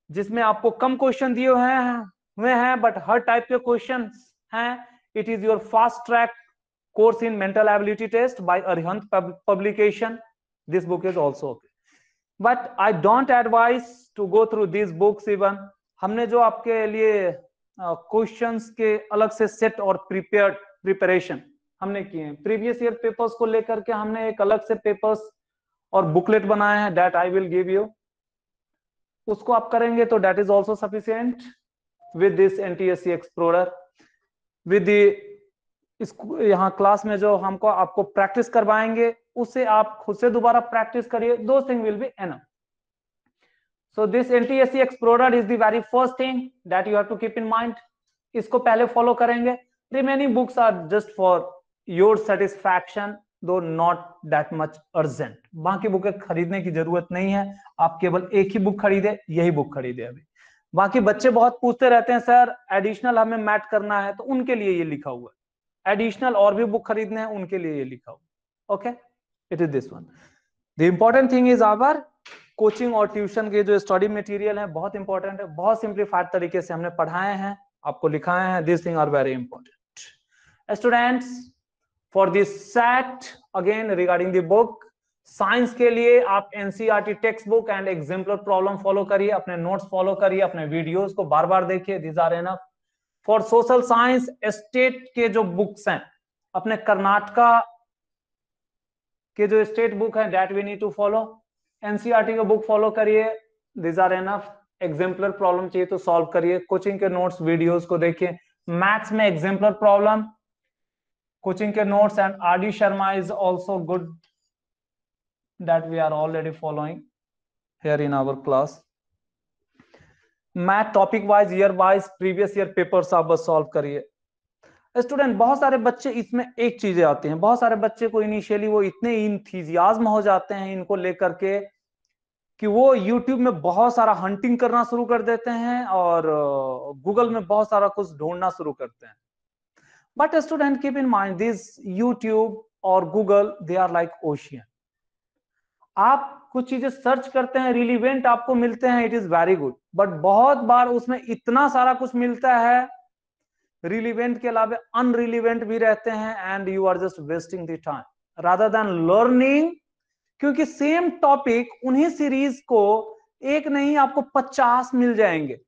जिसमें आपको कम क्वेश्चन दिए हुए हैं हुए हैं बट हर टाइप के क्वेश्चन हैं it is your fast track mental ability test by Arihant pub publication. This book is also okay. But I don't advise to go through these books even. हमने जो आपके लिए क्वेश्चंस uh, के अलग से set और prepare preparation हमने किए हैं प्रीवियस ईयर पेपर्स को लेकर के हमने एक अलग से पेपर्स और बुकलेट बनाए हैं that I will give you उसको आप करेंगे तो that is also sufficient with this NTSC explorer with the इस यहाँ क्लास में जो हमको, आपको प्रैक्टिस करवाएँगे उससे आप खुद से दोबारा प्रैक्टिस करिए though thing will be enough so this NTSC explorer is the very first thing that you have to keep in mind इसको पहले फॉलो करेंगे. Remaining books are just for your satisfaction though not that much urgent बाकी बुकें खरीदने की ज़रूरत नहीं है। आप केवल एक ही बुक खरीदे, यही बुक खरीदे अभी। बाकी बच्चे बहुत पूछते रहते हैं, सर एडिशनल हमें मैट करना है। तो उनके लिए ये लिखा हुआ है। एडिशनल और भी बुक खरीदने हैं, उनके लिए ये लिखा हुआ okay it is this one the important thing is our coaching और ट्यूशन के जो स्टडी मटेरियल है, बहुत इंपॉर्टेंट है। बहुत सिंप्लीफाइड तरीके से हमने पढ़ाए हैं, आपको लिखाए हैं। This thing are very important students for this set again regarding the book science के लिए आप NCERT text book and exemplar problem follow करिए, अपने नोट्स फॉलो करिए, अपने वीडियोस को बार बार देखिए this are enough for social science state के जो बुक्स हैं, अपने कर्नाटका के जो स्टेट बुक है that we need to follow NCERT का बुक फॉलो करिए these are enough exemplar problem चाहिए तो सॉल्व करिए कोचिंग के नोट्स वीडियोस को देखिए. मैथ्स में एग्जाम्पलर प्रॉब्लम के notes and R D Sharma is also good that we are already following here in our class. Math topic wise year wise previous year papers आप बस solve करिए। Student बहुत सारे बच्चे इसमें एक चीज़ें आती हैं। बहुत सारे बच्चे को इनिशियली वो इतने इंथीजियाज्म हो जाते हैं इनको लेकर के कि वो YouTube में बहुत सारा हंटिंग करना शुरू कर देते हैं और गूगल में बहुत सारा कुछ ढूंढना शुरू करते हैं। But student keep in mind this YouTube और Google they are like ocean आप कुछ चीज़ें सर्च करते हैं रिलीवेंट आपको मिलते हैं it is very good but बहुत बार उसमें इतना सारा कुछ मिलता है रिलीवेंट के अलावा अनरिलीवेंट भी रहते हैं and you are just wasting the time rather than learning क्योंकि सेम टॉपिक उन्हीं सीरीज़ को एक नहीं, आपको पचास मिल जाएँगे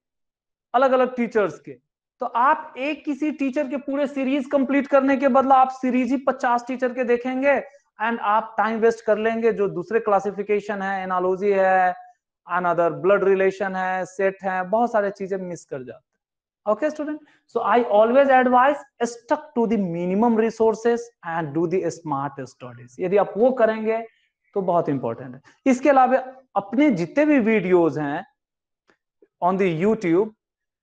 अलग अलग टीचर्स के। तो आप एक किसी टीचर के पूरे सीरीज़ कंप्लीट करने के बदला आप सीरीज़ ही पचास टीचर के देखेंगे एंड आप टाइम वेस्ट कर लेंगे जो दूसरे क्लासिफिकेशन है एनालॉजी है अनदर ब्लड रिलेशन है सेट है, बहुत सारे चीज़ें मिस कर जाते okay, student? So, i always advise stuck to the minimum resources and do the smart studies. यदि आप वो करेंगे तो बहुत इंपॉर्टेंट है। इसके अलावा अपने जितने भी वीडियोस हैं on the YouTube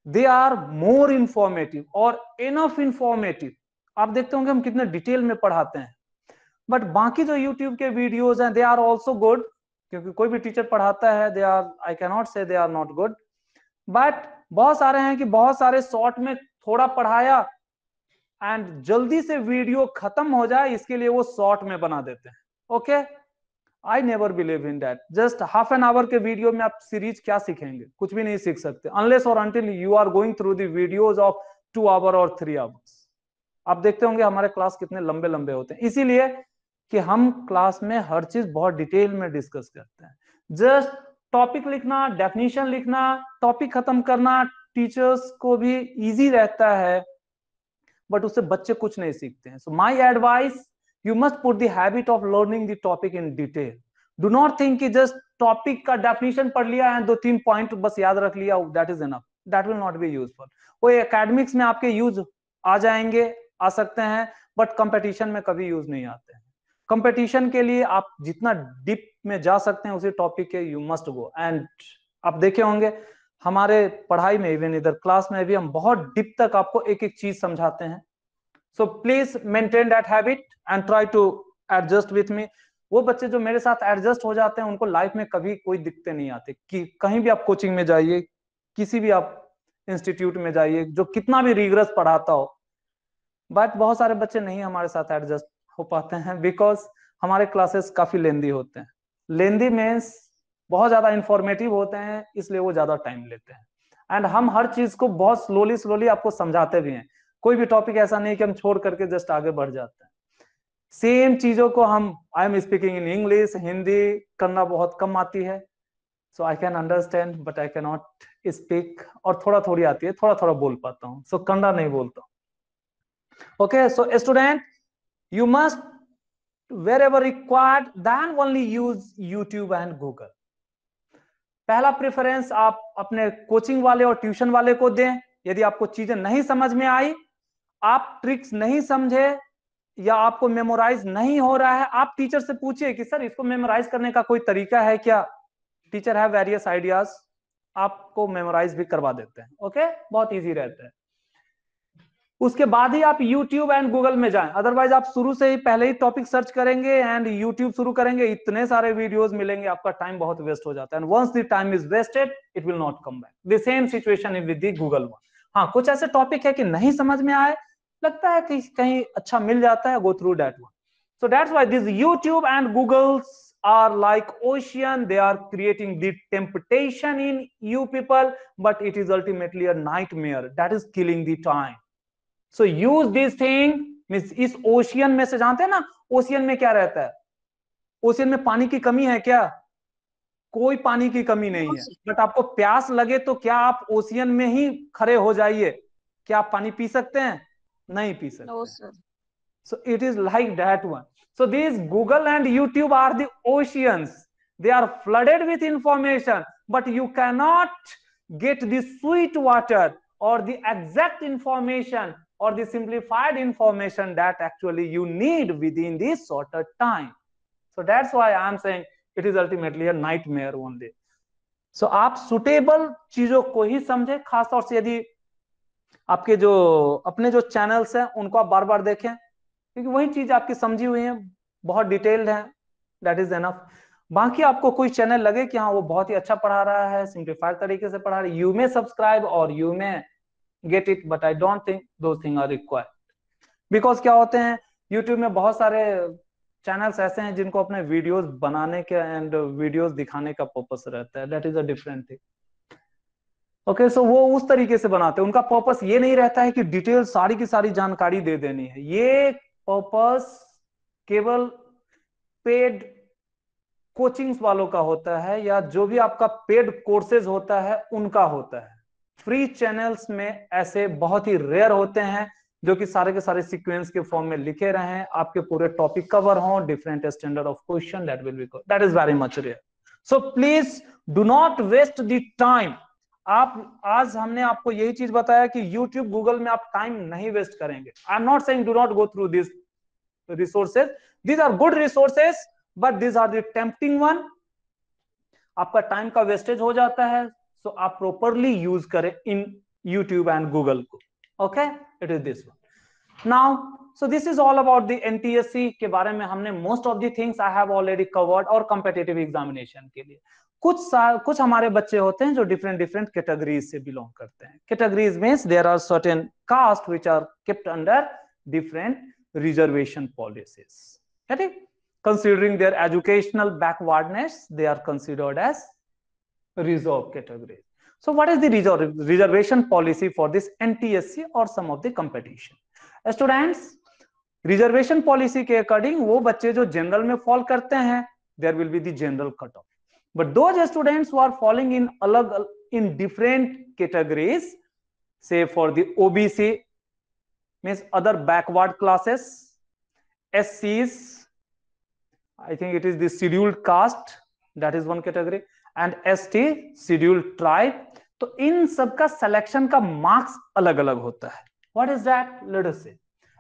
they are more informative और इनफ इंफॉर्मेटिव आप देखते होंगे हम कितने डिटेल में पढ़ाते हैं। बट बाकी जो यूट्यूब के वीडियोज़ हैं दे आर ऑल्सो गुड क्योंकि कोई भी टीचर पढ़ाता है दे or I cannot say they are not good but बहुत सारे हैं कि बहुत सारे शॉर्ट में थोड़ा पढ़ाया एंड जल्दी से वीडियो खत्म हो जाए, इसके लिए वो शॉर्ट में बना देते हैं। Okay I never believe in that just half an hour के वीडियो में आप सीरीज़ क्या सीखेंगे? कुछ भी नहीं सीख सकते। अनलेस और until you are going through the videos of two hour और थ्री आवर्स आप देखते होंगे हमारे क्लास कितने लंबे लंबे होते हैं। इसीलिए कि हम क्लास में हर चीज़ बहुत डिटेल में डिस्कस करते हैं। जस्ट टॉपिक लिखना डेफिनेशन लिखना टॉपिक खत्म करना टीचर्स को भी इजी रहता है बट उससे बच्चे कुछ नहीं सीखते हैं। So my advice you must put habit of learning the topic in detail do not think कि जस्ट टॉपिक का डेफिनेशन पढ़ लिया है, दो तीन पॉइंट बस याद रख लिया that is enough that will not be useful वो एकेडमिक्स में आपके यूज़ आ जाएँगे, आ सकते हैं बट कंपटीशन में कभी यूज़ नहीं आते हैं. कंपटीशन के लिए आप जितना डिप में जा सकते हैं, उसी टॉपिक के यू मस्ट गो एंड आप देखे होंगे, हमारे पढ़ाई में इवन इधर क्लास में भी हम बहुत डिप तक आपको एक एक चीज़ समझाते हैं. So please maintain that habit and try to adjust with me वो बच्चे जो मेरे साथ एडजस्ट हो जाते हैं, उनको लाइफ में कभी कोई दिक्कतें नहीं आती। कि कहीं भी आप कोचिंग में जाइए, किसी भी आप इंस्टीट्यूट में जाइए, जो कितना भी रिग्रेस पढ़ाता हो बट बहुत सारे बच्चे नहीं हमारे साथ एडजस्ट हो पाते हैं बिकॉज़ हमारे क्लासेस काफ़ी लेंदी होते हैं। लेंदी मीन्स बहुत ज़्यादा इंफॉर्मेटिव होते हैं, इसलिए वो ज़्यादा टाइम लेते हैं। एंड हम हर चीज़ को बहुत स्लोली स्लोली आपको समझाते भी हैं। कोई भी टॉपिक ऐसा नहीं कि हम छोड़ करके जस्ट आगे बढ़ जाते हैं। सेम चीज़ों को हम I am speaking in English Hindi करना बहुत कम आती है। So I can understand but I can not speak और थोड़ा थोड़ी आती है थोड़ा थोड़ा बोल पाता हूँ। सो so, कन्नड़ा नहीं बोलता okay so student you must wherever required then only use youtube and google पहला प्रेफरेंस आप अपने कोचिंग वाले और ट्यूशन वाले को दें। यदि आपको चीज़ें नहीं समझ में आई आप ट्रिक्स नहीं समझे या आपको मेमोराइज नहीं हो रहा है, आप टीचर से पूछिए कि, सर, इसको मेमोराइज करने का कोई तरीका है क्या? टीचर है वेरियस आइडियाज़ आपको मेमोराइज भी करवा देते हैं ओके बहुत इजी रहता है। उसके बाद ही आप YouTube एंड गूगल में जाएँ। अदरवाइज़ आप शुरू से ही पहले ही टॉपिक सर्च करेंगे एंड YouTube शुरू करेंगे, इतने सारे वीडियोस मिलेंगे, आपका टाइम बहुत वेस्ट हो जाता है। And once the time is wasted it will not come back the same situation is with the Google one हाँ कुछ ऐसे टॉपिक है कि नहीं समझ में आए लगता है कि कहीं अच्छा मिल जाता है go through that one so that's why this YouTube and Googles are like ocean they are creating tension in you people but it is ultimately nightmare that is killing the time so use this thing mean इस ocean में से जानते हैं ना? Ocean में क्या रहता है? ओशियन में पानी की कमी है क्या? कोई पानी की कमी नहीं है। बट आपको प्यास लगे तो क्या आप ओशियन में ही खड़े हो जाइए? क्या आप पानी पी सकते हैं? नहीं पी सकते। So it is like that one so this Google and YouTube are the oceans they are flooded with information but you cannot get the sweet water और द एग्जैक्ट इंफॉर्मेशन और the simplified information that actually you need within this shorter time so that's why I am saying it is ultimately a nightmare only so आप suitable चीज़ों को ही समझे खासतौर से यदि आपके जो, अपने जो चैनल्स हैं, उनको आप बार बार देखें। क्योंकि वही चीज़ आपकी समझी हुई है, बहुत डिटेल्ड है दैट इज़ एनफ बाकी आपको कोई चैनल लगे कि हाँ वो बहुत ही अच्छा पढ़ा रहा है सिंप्लीफाइड तरीके से पढ़ा रहा है यू मे सब्सक्राइब और you may get it but I don't think though thing are required because क्या होते हैं यूट्यूब में बहुत सारे चैनल्स ऐसे हैं जिनको अपने वीडियोस बनाने के एंड वीडियोस दिखाने का पर्पस रहता है that is a different thing okay so वो उस तरीके से बनाते हैं। उनका पर्पस ये नहीं रहता है कि डिटेल सारी की सारी जानकारी दे देनी है। ये पर्पस केवल पेड कोचिंग्स वालों का होता है या जो भी आपका पेड कोर्सेज होता है, उनका होता है। फ्री चैनल्स में ऐसे बहुत ही रेयर होते हैं जो कि सारे के सारे सीक्वेंस के फॉर्म में लिखे रहे आपके पूरे टॉपिक कवर हो different standard of question that will be that is very much rare so please do not waste the time आप, आज हमने आपको यही चीज़ बताया कि YouTube, Google में आप टाइम नहीं वेस्ट करेंगे। I am not saying do not go through this resources these are good resources but this are tempting one आपका टाइम का वेस्टेज हो जाता है सो आप प्रॉपरली यूज़ करें इन यूट्यूब एंड गूगल को। Okay it is this one now so this is all about the NTSC के बारे में हमने most of the things I have already covered और कॉम्पिटेटिव एग्जामिनेशन के लिए। कुछ साल कुछ हमारे बच्चे होते हैं जो डिफरेंट डिफरेंट कैटेगरीज से बिलोंग करते हैं categories means there are certain caste which are kept under different reservation policies considering their educational backwardness they are considered as reserve categories so what is the reserve, reservation policy for this ntsc or some of the competition students reservation policy के according वो बच्चे जो general में fall करते हैं there will be the general cut off But those students who are falling in alag in different categories, say for the OBC, means other backward classes, SCs, I think it is the scheduled caste, that is one category, and ST, scheduled tribe. तो इन सब का selection का marks अलग अलग होता है what is that let us say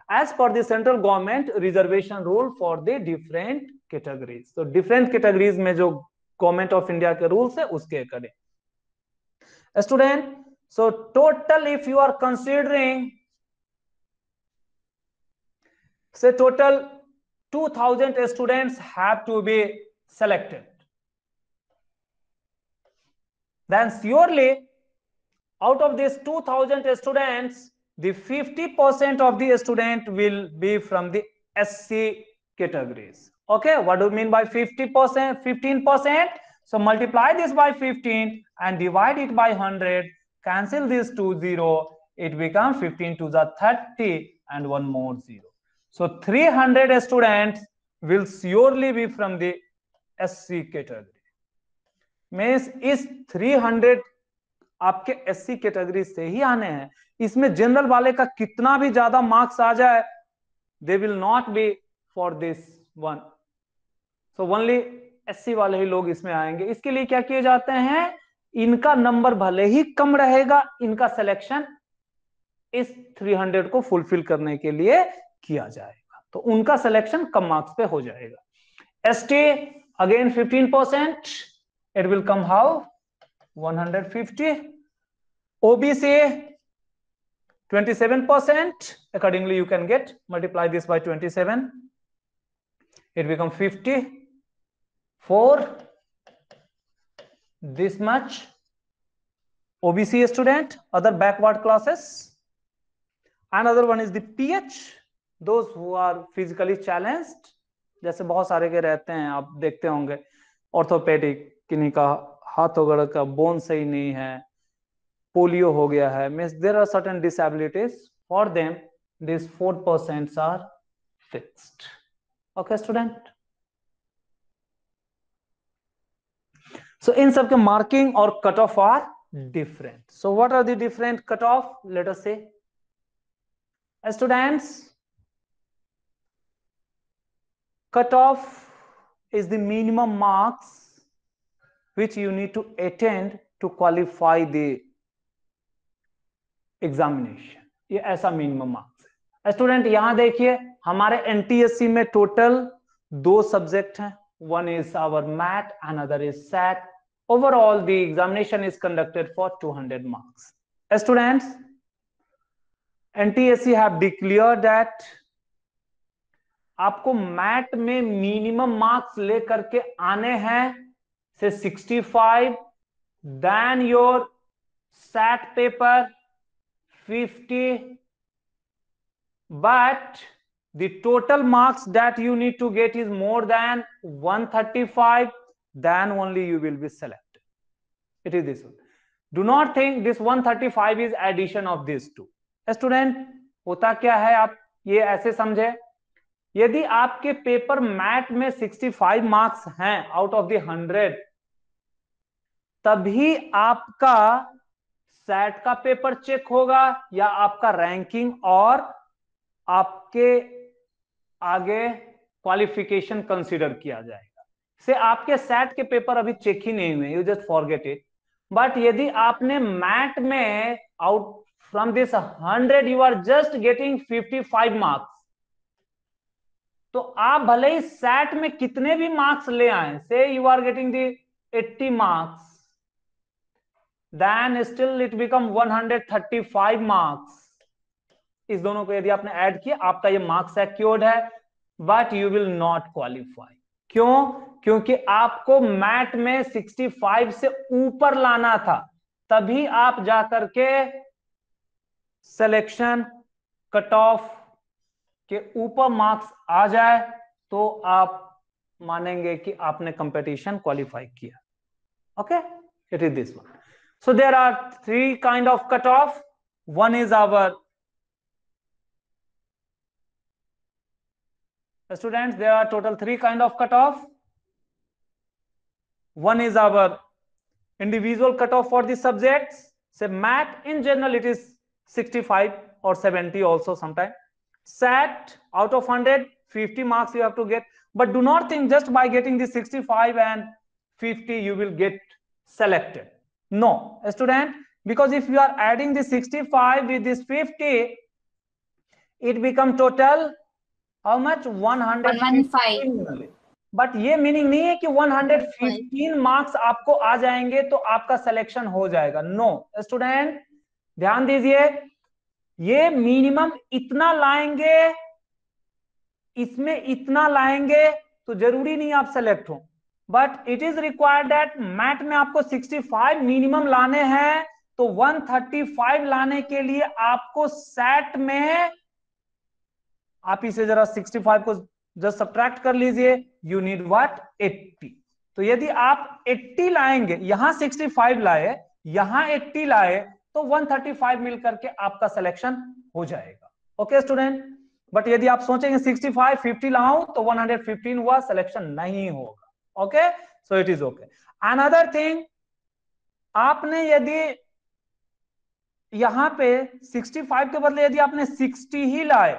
as per the central government reservation rule for the different categories so different categories में जो गवर्नमेंट ऑफ़ इंडिया के रूल्स है उसके according student so total if you are considering say total 2000 students have to be selected then surely out of these 2000 students the 50% of the student will be from the SC categories Okay, what do you mean by 50%, 15%? So multiply this by 15 and divide it by 100. Cancel this to 0. It becomes 15 to the 30 and one more 0. So 300 students will surely be from the SC category. Means इस 300 आपके SC category से ही आने हैं इसमें general वाले का कितना भी ज़्यादा मार्क्स आ जाए they will not be for this one so only SC वाले ही लोग इसमें आएँगे। इसके लिए क्या किए जाते हैं? इनका नंबर भले ही कम रहेगा, इनका सिलेक्शन इस 300 को फुलफिल करने के लिए किया जाएगा। तो उनका सिलेक्शन कम मार्क्स पे हो जाएगा। S T again 15 percent it will come how 150 OBC 27 percent, accordingly you can get, multiply this by 27 it become 50 for this much OBC student, other backward classes. Another one is the PH, those who are physically challenged. जैसे बहुत सारे के रहते हैं आप देखते होंगे orthopaedic किन्हीं का हाथ वगैरह का बोन सही नहीं है पोलियो हो गया है means there are certain disabilities for them this four percent are fixed okay student so इन सबके मार्किंग और cut off are different so what are different cut off letter से student cut off is the minimum marks which you need to attend to qualify the examination ये ऐसा minimum marks है। Student यहाँ देखिए हमारे N T S सी में total दो subject हैं। One is our mat another is sat overall the examination is conducted for 200 marks students NTSC have declare that आपको मैट में मिनिमम मार्क्स लेकर के आने हैं से 65 then your SAT paper 50 but the total marks that you need to get is more than 135 then only you will be selected it is this one do not think this 135 is addition of these two student होता क्या है आप ये ऐसे समझे यदि आपके paper mat में 65 मार्क्स हैं आउट ऑफ़ द 100 तभी आपका सेट का पेपर चेक होगा या आपका रैंकिंग और आपके आगे क्वालिफिकेशन कंसीडर किया जाएगा। से आपके सेट के पेपर अभी चेक ही नहीं हुए you just forget it but यदि आपने मैट में out from this hundred you are just getting fifty five marks तो आप भले ही सेट में कितने भी मार्क्स ले आए से you are getting the eighty marks then still it become 135 marks इस दोनों को यदि आपने ऐड किया, आपका ये मार्क्स एक्योर्ड है but you will not qualify क्यों? क्योंकि आपको मैट में 65 से ऊपर लाना था। तभी आप जाकर के सिलेक्शन कट ऑफ़ के ऊपर मार्क्स आ जाए तो आप मानेंगे कि आपने कंपटीशन क्वालिफाई किया। Okay it is this one so there are three kind of cut off one is Uh, students there are total three kind of cutoff. One is our individual cutoff for the subjects. Say math in general it is 65 or 70 also sometime. Sat out of 100 50 marks you have to get. But do not think just by getting the 65 and 50 you will get selected. No. A student because if you are adding the 65 with this 50 it become total how much 115 but ये meaning नहीं है कि 115 marks आपको आ जाएँगे तो आपका selection हो जाएगा. No no. स्टूडेंट ध्यान दीजिए ये मिनिमम इतना लाएँगे इसमें इतना लाएँगे तो ज़रूरी नहीं आप सेलेक्ट हो. But it is required that MAT में आपको 65 मिनिमम लाने हैं तो 135 लाने के लिए आपको सेट में आप इसे जरा 65 को जस्ट सब्ट्रैक्ट कर लीजिए यू नीड व्हाट 80 तो यदि आप 80 लाएँगे, यहाँ 65 लाए, यहाँ 80 लाए तो 135 मिलकर के आपका सिलेक्शन हो जाएगा। ओके स्टूडेंट बट यदि आप सोचेंगे 65 50 लाऊं तो 115 हुआ सिलेक्शन नहीं होगा। Okay so it is okay another thing आपने यदि यहाँ पे 65 के बदले यदि आपने 60 ही लाए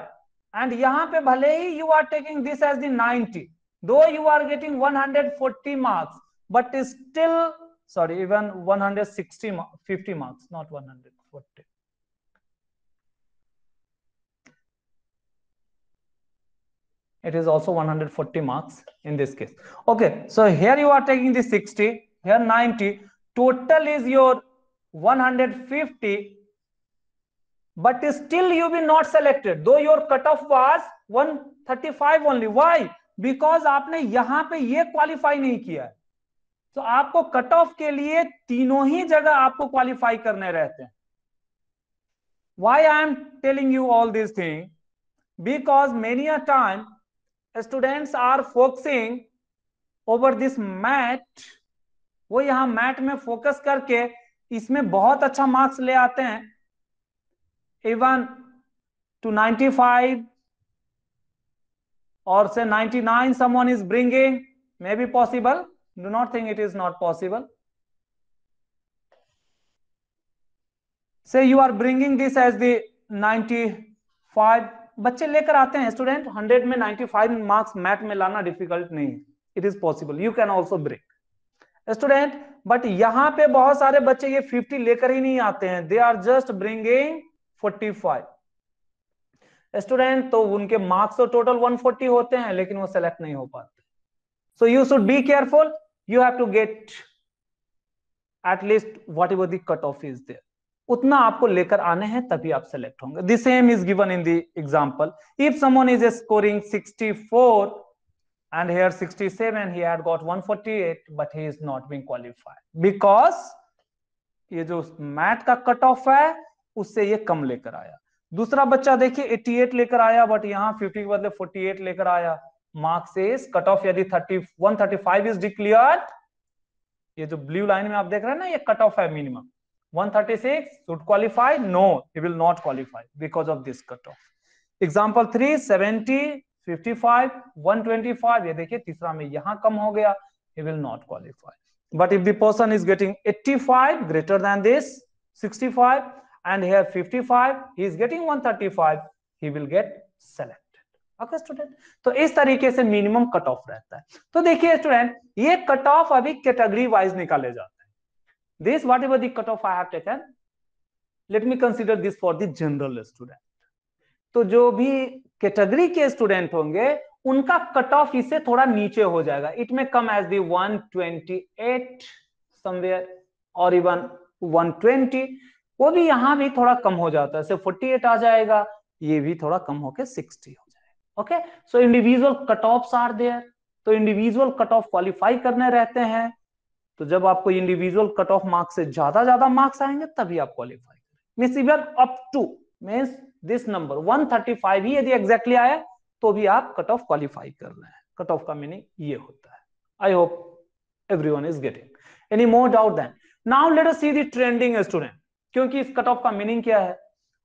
and यहाँ पे भले ही you are taking this as the 90 though you are getting 140 marks but still sorry even 160 50 marks not 140 it is also 140 marks in this case okay so here you are taking the 60 here 90 total is your 150 but still you will not selected though your cutoff was 135 only why because आपने यहाँ पे ये qualify नहीं किया है तो आपको cut off के लिए तीनों ही जगह आपको क्वालिफाई करने रहते हैं why i am telling you all these things because many a time students are focusing over this mat वो यहाँ मैट में फोकस करके इसमें बहुत अच्छा मार्क्स ले आते हैं even to 95 or say 99 someone is bringing may be possible do not think it is not possible say you are bringing this as the 95 बच्चे लेकर आते हैं स्टूडेंट 100 में 95 मार्क्स मैथ में लाना डिफ़िकल्ट नहीं है it is possible you can also break student but यहाँ पे बहुत सारे बच्चे ये 50 लेकर ही नहीं आते हैं they are just bringing 45 student तो उनके मार्क्स तो टोटल 140 होते हैं, लेकिन वो सेलेक्ट नहीं हो पाते। So you should be careful you have to get at least whatever the cut off is there उतना आपको लेकर आने हैं, तभी आप सेलेक्ट होंगे। The same is given in the example if someone is scoring 64 and here 67 he had got 148 but he is not being qualified. Because ये जो मैथ का कट ऑफ़ है उससे ये कम लेकर आया। दूसरा बच्चा देखिए 88 लेकर आया बट यहाँ 50 के बदले 48 लेकर आया। मार्क्स एस कट ऑफ़ यदि ये जो ब्लू लाइन में आप देख रहे हैं ना, ये कट ऑफ़ है minimum 136 should qualify no he will not qualify because of this cut off example 3 70 55 125 ये देखिए तीसरा में यहाँ कम हो गया he will not qualify but if the person is getting 85 greater than this 65 and here 55 he is getting 135 he will get select student okay, तो इस तरीके से मिनिमम कट ऑफ़ रहता है। तो देखिए स्टूडेंट ये कट ऑफ़ अभी कैटेगरी वाइज निकाले जाते हैं। This whatever cut off I have taken let me consider this for the general student तो जो भी कैटेगरी के स्टूडेंट होंगे उनका कट ऑफ़ इससे थोड़ा नीचे हो जाएगा। It may come as than twenty और इवन वन वो भी यहाँ भी थोड़ा कम हो जाता है। सिर्फ़ 48 आ जाएगा, ये भी थोड़ा कम होकर 60 हो जाएगा। Okay so individual cut off are there तो इंडिविजुअल कट ऑफ़ क्वालिफाई करने रहते हैं। तो जब आपको इंडिविजुअल कट ऑफ़ मार्क्स से ज़्यादा ज़्यादा मार्क्स आएँगे, तभी आप क्वालिफाई करें mean even up to means this number 135 ही यदि एग्जैक्टली आया तो भी आप कट ऑफ़ क्वालिफाई कर रहे हैं। कट ऑफ़ का मीनिंग ये होता है। I hope everyone is getting any more doubt then now let us see the trending student क्योंकि इस कट ऑफ़ का मीनिंग क्या है?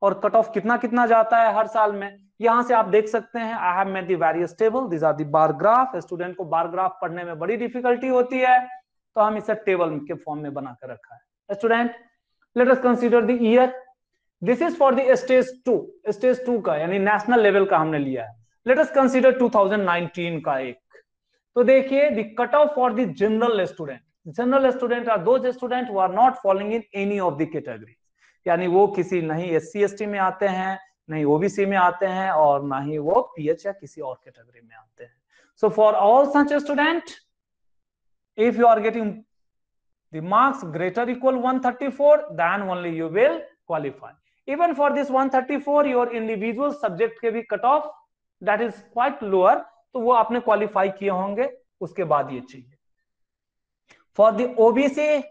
और कट ऑफ़ कितना कितना जाता है हर साल में? यहाँ से आप देख सकते हैं I have made various table this are bar graph student को बार ग्राफ पढ़ने में बड़ी डिफिकल्टी होती है। तो हम इसे टेबल के फॉर्म में बनाकर रखा है। Student let us consider the year this is for the stage two stage two का, यानी नेशनल लेवल का हमने लिया है। लेट अस कंसीडर 2019 का एक। तो देखिए the cut off for the general student general student are those student वो are not following in any of the category यानी वो किसी नहीं एस सी एस टी में आते हैं, नहीं ओबीसी में आते हैं और ना ही वो पी या किसी और कैटेगरी में आते हैं. So for all such student if you are getting the marks greater equal 134 thirty four then only you will qualify even for this 134 thirty four your individual subject के भी cut off that is quite lower तो वो आपने qualify किए होंगे, उसके बाद ये चाहिए for the OBC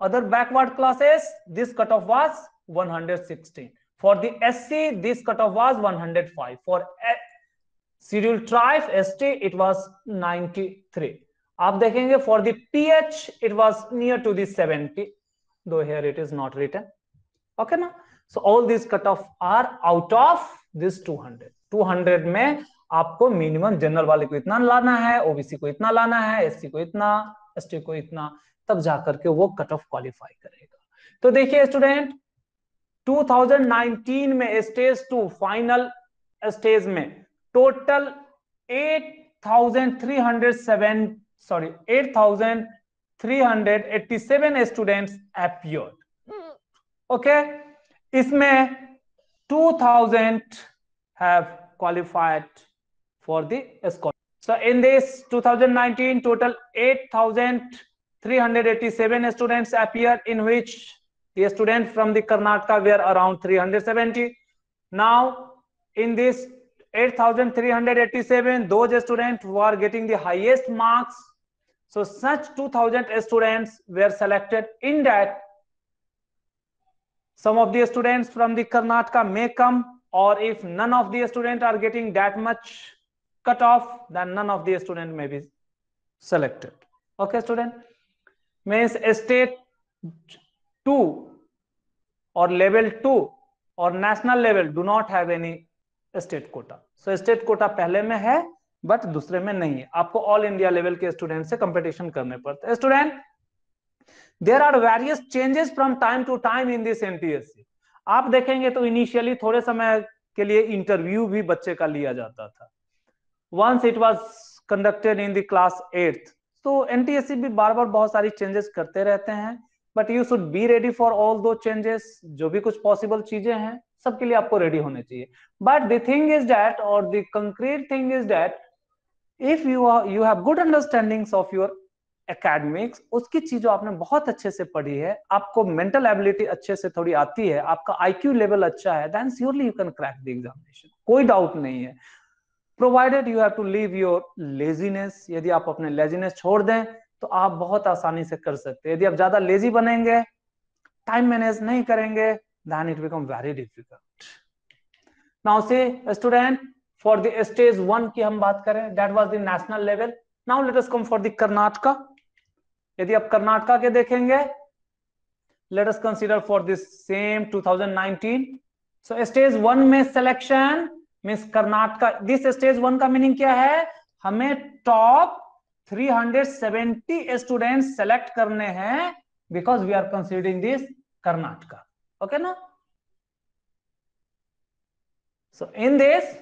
other backward classes, this cut off was 116 for the SC this cut off was 105 for scheduled tribe ST it was 93 आप देखेंगे for the PH it was near to the 70 though here it is not written okay ना? So all this cut off are out of this 200 200 में आपको minimum general वाले को इतना लाना है ओबीसी को इतना लाना है एससी को इतना एसटी को इतना तब जा करके वो कट ऑफ़ क्वालिफाई करेगा। तो देखिए स्टूडेंट 2019 में स्टेज टू फाइनल स्टेज में total 8,307 sorry 8,387 students appear okay इसमें 2,000 have qualified for the scholarship so in this 2019 total 8387 students appeared in which the students from the karnataka were around 370 now in this 8387 those students who are getting the highest marks so such 2000 students were selected. In that some of the students from the Karnataka may come or if none of the students are getting that much cut off, then none of the students may be selected. Okay, student? Means state 2 or level 2 or national level do not have any state quota. So state quota पहले में है but दूसरे में नहीं है आपको all India level के student से कंपटीशन करने पड़ते हैं student there are various changes from time to time in this NTSC आप देखेंगे तो इनिशियली थोड़े समय के लिए इंटरव्यू भी बच्चे का लिया जाता था once it was conducted in the class eighth तो एनटीएससी भी बार बार बहुत सारी चेंजेस करते रहते हैं but you should be ready for all those changes जो भी कुछ पॉसिबल चीज़ें हैं, सबके लिए आपको रेडी होने चाहिए। But the thing is that और the concrete thing is that you are, you have good understandings of your academics उसकी चीज़ों आपने बहुत अच्छे से पढ़ी है, आपको मेंटल एबिलिटी अच्छे से थोड़ी आती है, आपका आईक्यू लेवल अच्छा है then surely you can crack the examination कोई डाउट नहीं है। Provided you have to leave your laziness यदि आप अपने लेजीनेस छोड़ दें तो आप बहुत आसानी से कर सकते हैं। यदि आप ज़्यादा लेजी बनेंगे टाइम मैनेज नहीं करेंगे then it become very difficult now से student for the stage one की हम बात करें that was the national level now let us come for the Karnataka यदि आप कर्नाटका के देखेंगे let us consider for this same 2019 so stage one में selection means Karnataka this stage one का मीनिंग क्या है? हमें टॉप 370 स्टूडेंट सेलेक्ट करने हैं because we are considering this Karnataka okay ना? So in this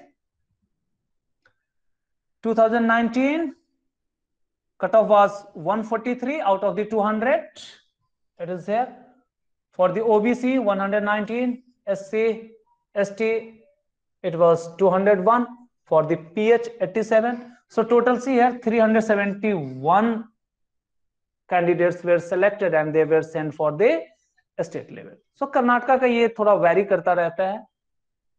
2019 cutoff was 143 out of the 200 it is there. For the obc 119 sc st it was 201 for the ph 87 so total see here 371 candidates were selected and they were sent for the state level so Karnataka का ये थोड़ा very करता रहता है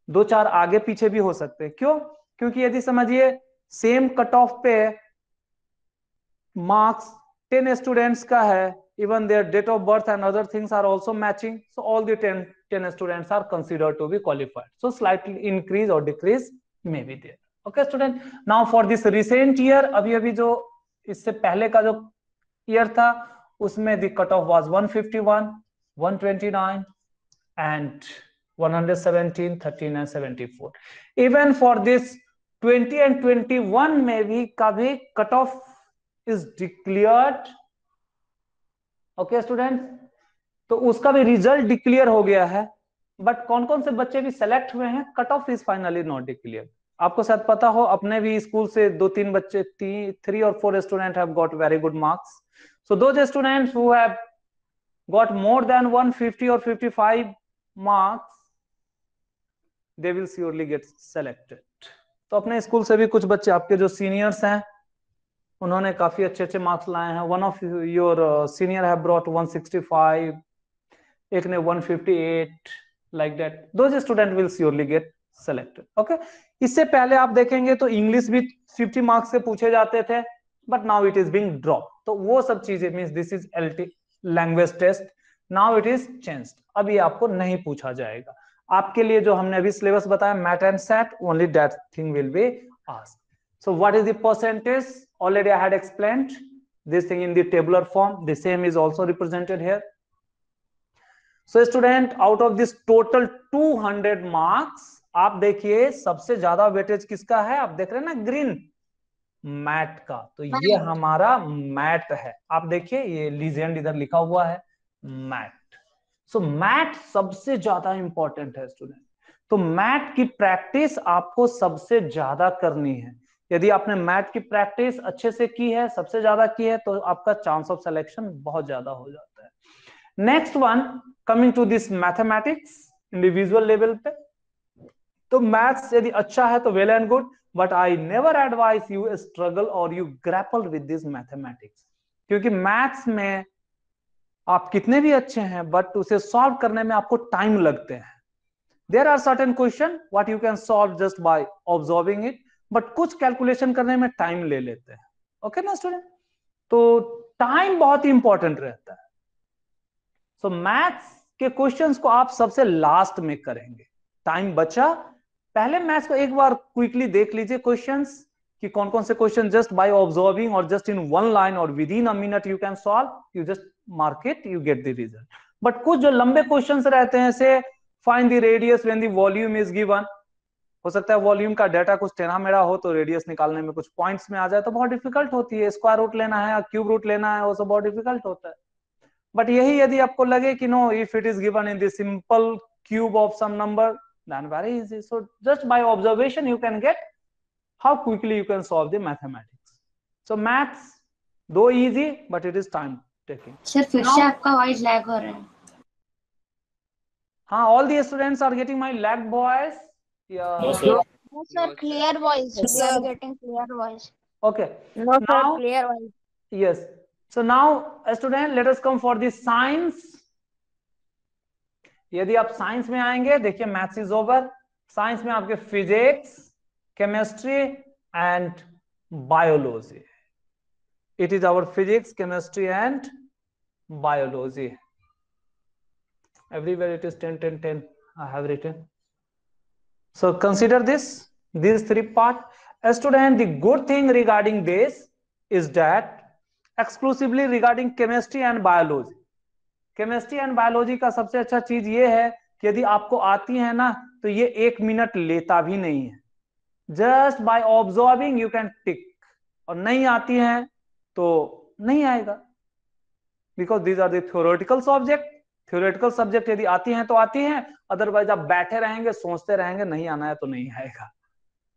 दो चार आगे पीछे भी हो सकते हैं क्यों क्योंकि यदि समझिए सेम कट ऑफ़ पे marks 10 students ka hai even their date of birth and other things are also matching so all the 10 10 students are considered to be qualified so slightly increase or decrease may be there okay student now for this recent year abhi abhi jo isse pehle ka jo year tha usme the cut off was 151 129 and 117 13 and 74 even for this 20 and 21 में भी कभी cut off is declared okay student तो उसका भी result declare हो गया है। But कौन कौन से बच्चे भी सेलेक्ट हुए हैं cut off is finally not declare आपको शायद पता हो, अपने भी स्कूल से दो तीन बच्चे थ्री और four student have got very good marks so those students who have got more than 150 or 55 marks, they will surely get selected तो अपने स्कूल से भी कुछ बच्चे, आपके जो सीनियर्स हैं, उन्होंने काफ़ी अच्छे अच्छे मार्क्स लाए हैं। One of your senior have brought 165 एक ने 158 like that those student will surely get selected okay इससे पहले आप देखेंगे तो इंग्लिश भी 50 मार्क्स से पूछे जाते थे but now it is being drop तो वो सब चीज़ें mean this is L language test now it is change अब ये आपको नहीं पूछा जाएगा। आपके लिए जो हमने अभी सिलेबस बताया MAT and SAT only that thing will be ask So what is the percentage? Already I had explained. This thing in the tabular form. The same is also represented here. So student, out of this total 200 marks आप देखिए सबसे ज़्यादा weightage किसका है? आप देख रहे हैं ना ग्रीन मैट का। तो ये हमारा मैट है। आप देखिए ये लीजेंड इधर लिखा हुआ है मैट सो मैट सबसे ज़्यादा इंपॉर्टेंट है स्टूडेंट तो मैट की प्रैक्टिस आपको सबसे ज़्यादा करनी है। यदि आपने मैथ की प्रैक्टिस अच्छे से की है सबसे ज़्यादा की है तो आपका चांस ऑफ़ सिलेक्शन बहुत ज़्यादा हो जाता है next one coming to this mathematics individual level पे। तो मैथ्स यदि अच्छा है तो well and good but I never advise you struggle और you grapple with this mathematics क्योंकि मैथ्स में आप कितने भी अच्छे हैं बट उसे सॉल्व करने में आपको टाइम लगते हैं। There are certain question what you can solve just by observing it but कुछ कैलकुलेशन करने में टाइम ले लेते हैं। ओके ना स्टूडेंट तो टाइम बहुत ही इंपॉर्टेंट रहता है। सो मैथ्स के क्वेश्चंस को आप सबसे लास्ट में करेंगे। टाइम बचा। पहले मैथ्स को एक बार क्विकली देख लीजिए क्वेश्चंस कि कौन कौन से क्वेश्चन जस्ट बाय ऑब्जर्विंग और जस्ट इन वन लाइन और within a minute you can solve, you just market you get the result. But कुछ जो लंबे क्वेश्चन रहते हैं, say find the radius when the volume is given. हो सकता है वॉल्यूम का डाटा कुछ टेना मेरा हो तो रेडियस निकालने में कुछ पॉइंट्स में आ जाए तो बहुत डिफ़िकल्ट होती है। स्क्वायर रूट लेना है क्यूब रूट लेना है, वो सब बहुत डिफ़िकल्ट होता है। बट यही यदि आपको लगे कि no if it is given in this simple cube of some number easy so just by observation you can get how quickly you can solve the mathematics so maths though easy but it is time taking sir फिर से आपका voice lag हो रहा है हाँ all the students are getting my lag boys Yeah. No, sir. No, sir, clear voice. Yes, we are getting clear voice. Okay. No, Now- clear voice. Yes. so now student let us come for the science यदि आप science में आएंगे देखिए maths is over science में आपके physics chemistry and biology it is our physics chemistry and biology everywhere it is 10 10 10 i have written so consider this these three part a student the good thing regarding this is that exclusively regarding chemistry and biology chemistry and biology का सबसे अच्छा चीज़ ये है कि यदि आपको आती है ना तो ये एक मिनट लेता भी नहीं है। Just by observing you can tick और नहीं आती है तो नहीं आएगा। Because these are theoretical subject theoretical subject यदि आती हैं तो आती हैं। अदरवाइज़ आप बैठे रहेंगे, सोचते रहेंगे, नहीं आना है तो नहीं आएगा।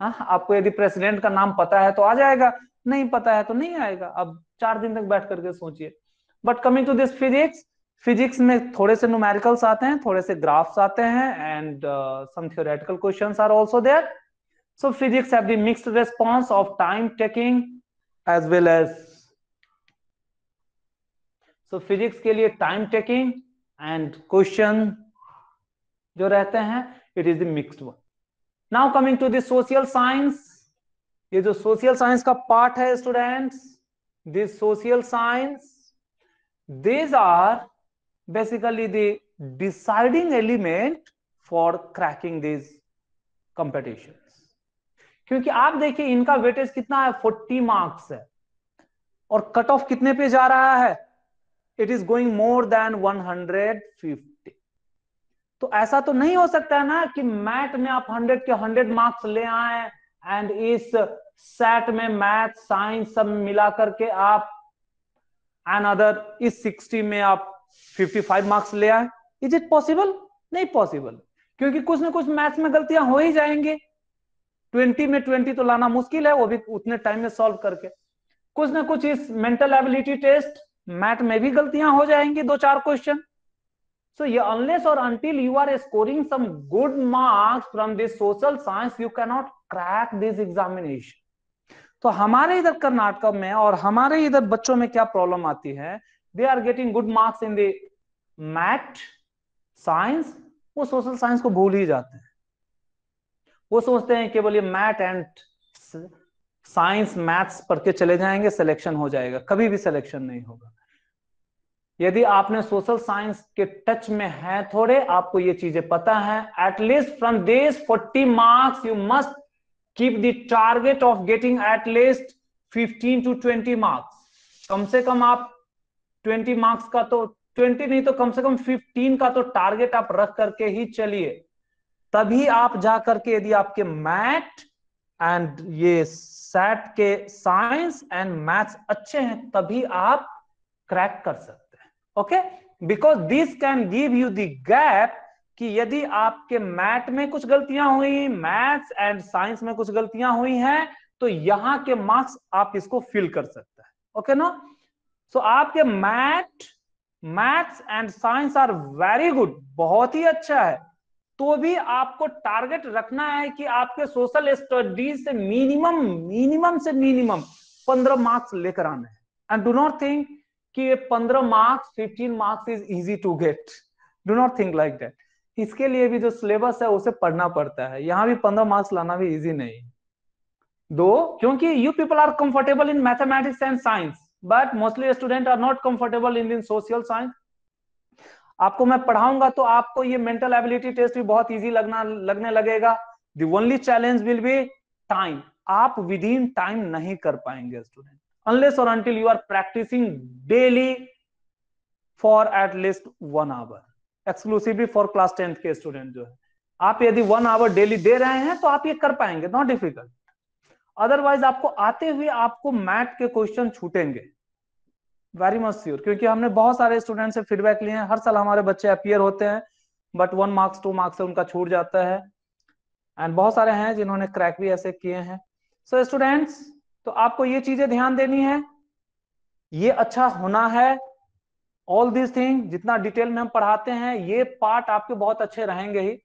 हाँ आपको यदि प्रेसिडेंट का नाम पता है तो आ जाएगा। नहीं पता है तो नहीं आएगा। अब चार दिन तक बैठ करके सोचिए। But coming to this physics physics में थोड़े से न्यूमेरिकल्स आते हैं, थोड़े से ग्राफ्स आते हैं and some theoretical questions are also there so physics have mixed response of time taking as well as so physics के लिए टाइम टेकिंग एंड क्वेश्चन जो रहते हैं it is the mixed one now coming to the social science ये जो social science का part है students this social science these are basically the deciding element for cracking these competitions. क्योंकि आप देखिए, इनका वेटेज कितना है? 40 मार्क्स है। और कट ऑफ़ कितने पे जा रहा है? It is going more than 150 तो ऐसा तो नहीं हो सकता है ना कि मैथ में आप 100 के 100 मार्क्स ले आए एंड इस सेट में मैथ साइंस सब मिला करके आप एंड अदर इस 60 में आप 55 मार्क्स ले आए। इज़ इट पॉसिबल नहीं पॉसिबल क्योंकि कुछ ना कुछ मैथ्स में गलतियाँ हो ही जाएँगे। 20 में 20 तो लाना मुश्किल है वो भी उतने टाइम में सॉल्व करके। कुछ ना कुछ इस मेंटल एबिलिटी टेस्ट मैथ में भी गलतियाँ हो जाएँगी दो चार question so yeah, unless or until you are scoring some good marks from this social science you cannot crack this examination. तो हमारे इधर कर्नाटक में और हमारे इधर बच्चों में क्या प्रॉब्लम आती है? They are getting good marks in the math science वो सोशल साइंस को भूल ही जाते हैं। वो सोचते हैं केवल ये मैथ एंड साइंस मैथ्स पढ़ के चले जाएँगे सिलेक्शन हो जाएगा। कभी भी सिलेक्शन नहीं होगा। यदि आपने सोशल साइंस के टच में है थोड़े, आपको ये चीज़ें पता है। At least from this 40 marks you must keep the target of getting at least 15 to 20 marks कम से कम आप 20 मार्क्स का तो 20 नहीं तो कम से कम 15 का तो टारगेट आप रख करके ही चलिए। तभी आप जा करके यदि आपके मैथ एंड ये सेट के साइंस एंड मैथ्स अच्छे हैं, तभी आप क्रैक कर सकते हैं। Okay because this can give you the gap कि यदि आपके मैथ में कुछ गलतियाँ हुई, मैथ्स एंड साइंस में कुछ गलतियाँ हुई हैं तो यहाँ के मार्क्स आप इसको फिल कर सकते हैं। ओके ना? सो आपके math, maths and science are very good, बहुत ही अच्छा है। तो भी आपको टारगेट रखना है कि आपके सोशल स्टडीज़ से मिनिमम मिनिमम से मिनिमम पंद्रह मार्क्स लेकर आना है। एंड डू नॉट थिंक कि ये पंद्रह marks fifteen marks is easy to get do not think like that इसके लिए भी जो सिलेबस है, उसे पढ़ना पड़ता है। यहाँ भी पंद्रह मार्क्स लाना भी इजी नहीं। दो, क्योंकि you people are comfortable in mathematics and science but mostly student are not comfortable in in social science आपको मैं पढ़ाऊँगा तो आपको ये मेंटल एबिलिटी टेस्ट भी बहुत इजी लगना, लगने लगेगा। The only challenge will be time आप विद इन टाइम नहीं कर पाएँगे स्टूडेंट अनलेस और until you are practicing daily for at least one hour exclusively for class tenth के स्टूडेंट जो है। आप यदि वन आवर डेली दे रहे हैं तो आप ये कर पाएँगे नॉट डिफ़िकल्ट अदरवाइज़ आपको आते हुए आपको मैथ के क्वेश्चन छूटेंगे। वेरी मच श्योर क्योंकि हमने बहुत सारे स्टूडेंट से फीडबैक लिए हैं। हर साल हमारे बच्चे अपियर होते हैं but one marks two marks से उनका छूट जाता है। एंड बहुत सारे हैं जिन्होंने क्रैक भी ऐसे किए हैं। सो so, स्टूडेंट्स तो आपको ये चीज़ें ध्यान देनी है। ये अच्छा होना है ऑल दिस थिंग जितना डिटेल में हम पढ़ाते हैं, ये पार्ट आपके बहुत अच्छे रहेंगे ही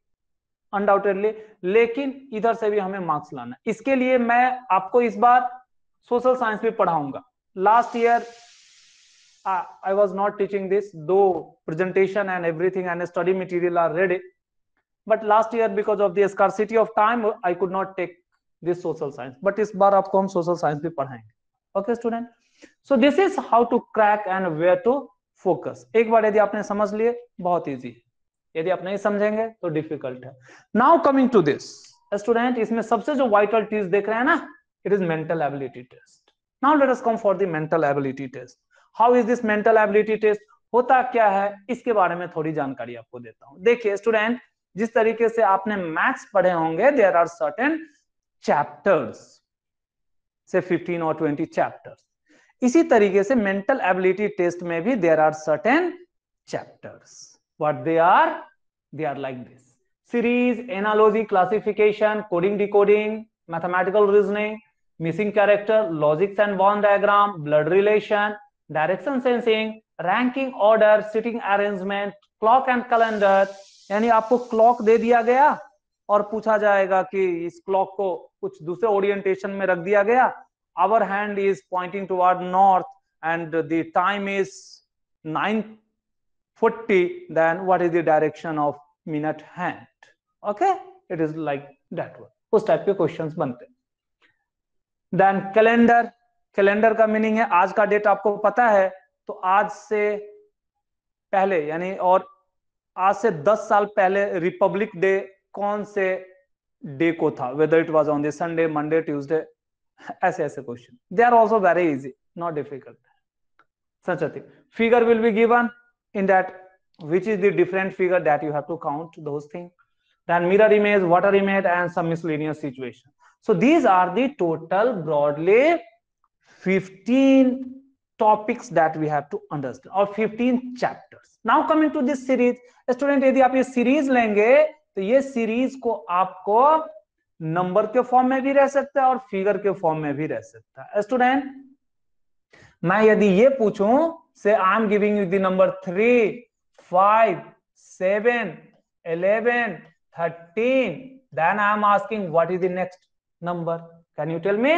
अनडाउटेडली लेकिन इधर से भी हमें मार्क्स लाना है। इसके लिए मैं आपको इस बार सोशल साइंस भी पढ़ाऊँगा। Last year I was not teaching this though presentation and everything and study material are ready but last year because of दिटी of time I could not take this social science but इस बार आपको हम social science भी पढ़ाएँगे। Okay student so this is how to crack and where to focus. एक बार यदि आपने समझ लिए, बहुत easy है यदि आप नहीं समझेंगे तो डिफ़िकल्ट है। Now coming to this student इसमें सबसे जो वाइटल चीज़ देख रहे हैं ना it is mental ability test now let us come for the mental ability test how is this mental ability test होता क्या है? इसके बारे में थोड़ी जानकारी आपको देता हूँ। देखिए स्टूडेंट जिस तरीके से आपने मैथ्स पढ़े होंगे देर आर सर्टेन चैप्टर्स से 15 और 20 चैप्टर्स इसी तरीके से मेंटल एबिलिटी टेस्ट में भी there are certain chapters what they are they are like this series analogy classification coding decoding mathematical reasoning missing character logics and Venn diagram blood relation direction sensing ranking order sitting arrangement clock and calendar यानी आपको clock दे दिया गया और पूछा जाएगा कि इस clock को कुछ दूसरे ओरिएंटेशन में रख दिया गया। Hour hand is pointing toward north and the time is 9 40 then what is the direction of minute hand? Okay, it is like that one. उस टाइप के क्वेश्चंस बनते देन कैलेंडर कैलेंडर का मीनिंग है, आज का डेट आपको पता है तो आज से पहले, यानी और आज से 10 साल पहले रिपब्लिक डे कौन से डे को था? Whether it was on the Sunday Monday Tuesday ऐसे ऐसे question they are also very easy not difficult such a thing figure will be given in that which is the different figure that you have to count then mirror image water image and some miscellaneous situation so these are the total broadly 15 topics that we have to understand or 15 chapters now coming to this series student यदि आप ये series लेंगे तो ये series को आपको number के form में भी रह सकता है और फिगर के फॉर्म में भी रह सकता है। स्टूडेंट, मैं यदि ये पूछूँ say I am giving you the number three five seven eleven thirteen then I am asking what is the next number can you tell me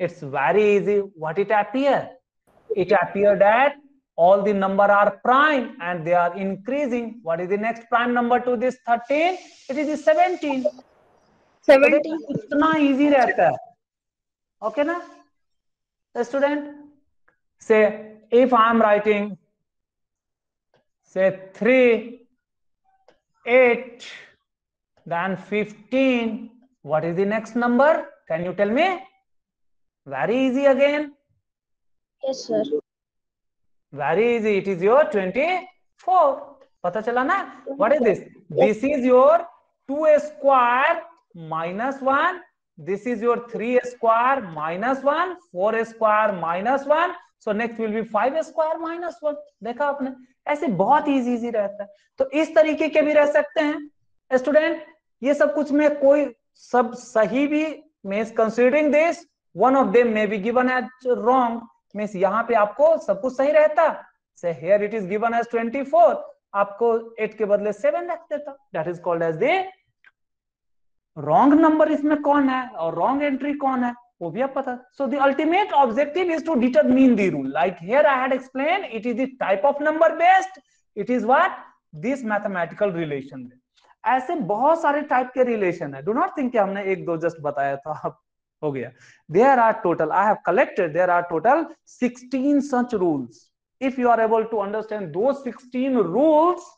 it's very easy what it appear it appear that all the number are prime and they are increasing what is the next prime number to this thirteen it is seventeen seventy उतना easy रहता है। Okay ना? Student say if I am writing say three eight then fifteen what is the next number can you tell me very easy again very easy it is your twenty four पता चला ना? What is this this is your two square minus 1 this is your 3 square minus 1 4 square minus 1 so next will be five square minus one देखा आपने? ऐसे बहुत easy easy रहता है। तो इस तरीके के भी रह सकते हैं। स्टूडेंट ये सब कुछ में कोई, सब सही भी means considering this one of them may be given as wrong means यहाँ पे आपको सब कुछ सही रहता। Say here it is given as 24 आपको 8 के बदले 7 रख देता। That is called as the wrong number इसमें कौन है और रॉन्ग एंट्री कौन है, वो भी आप पता। So the ultimate objective is to determine the rule like here I had explain it is the type of number based it is what this mathematical relation ऐसे बहुत सारे टाइप के रिलेशन है। डू नॉट थिंक हमने एक दो just बताया था हो गया। There are total I have collected there are total 16 such rules if you are able to understand those 16 rules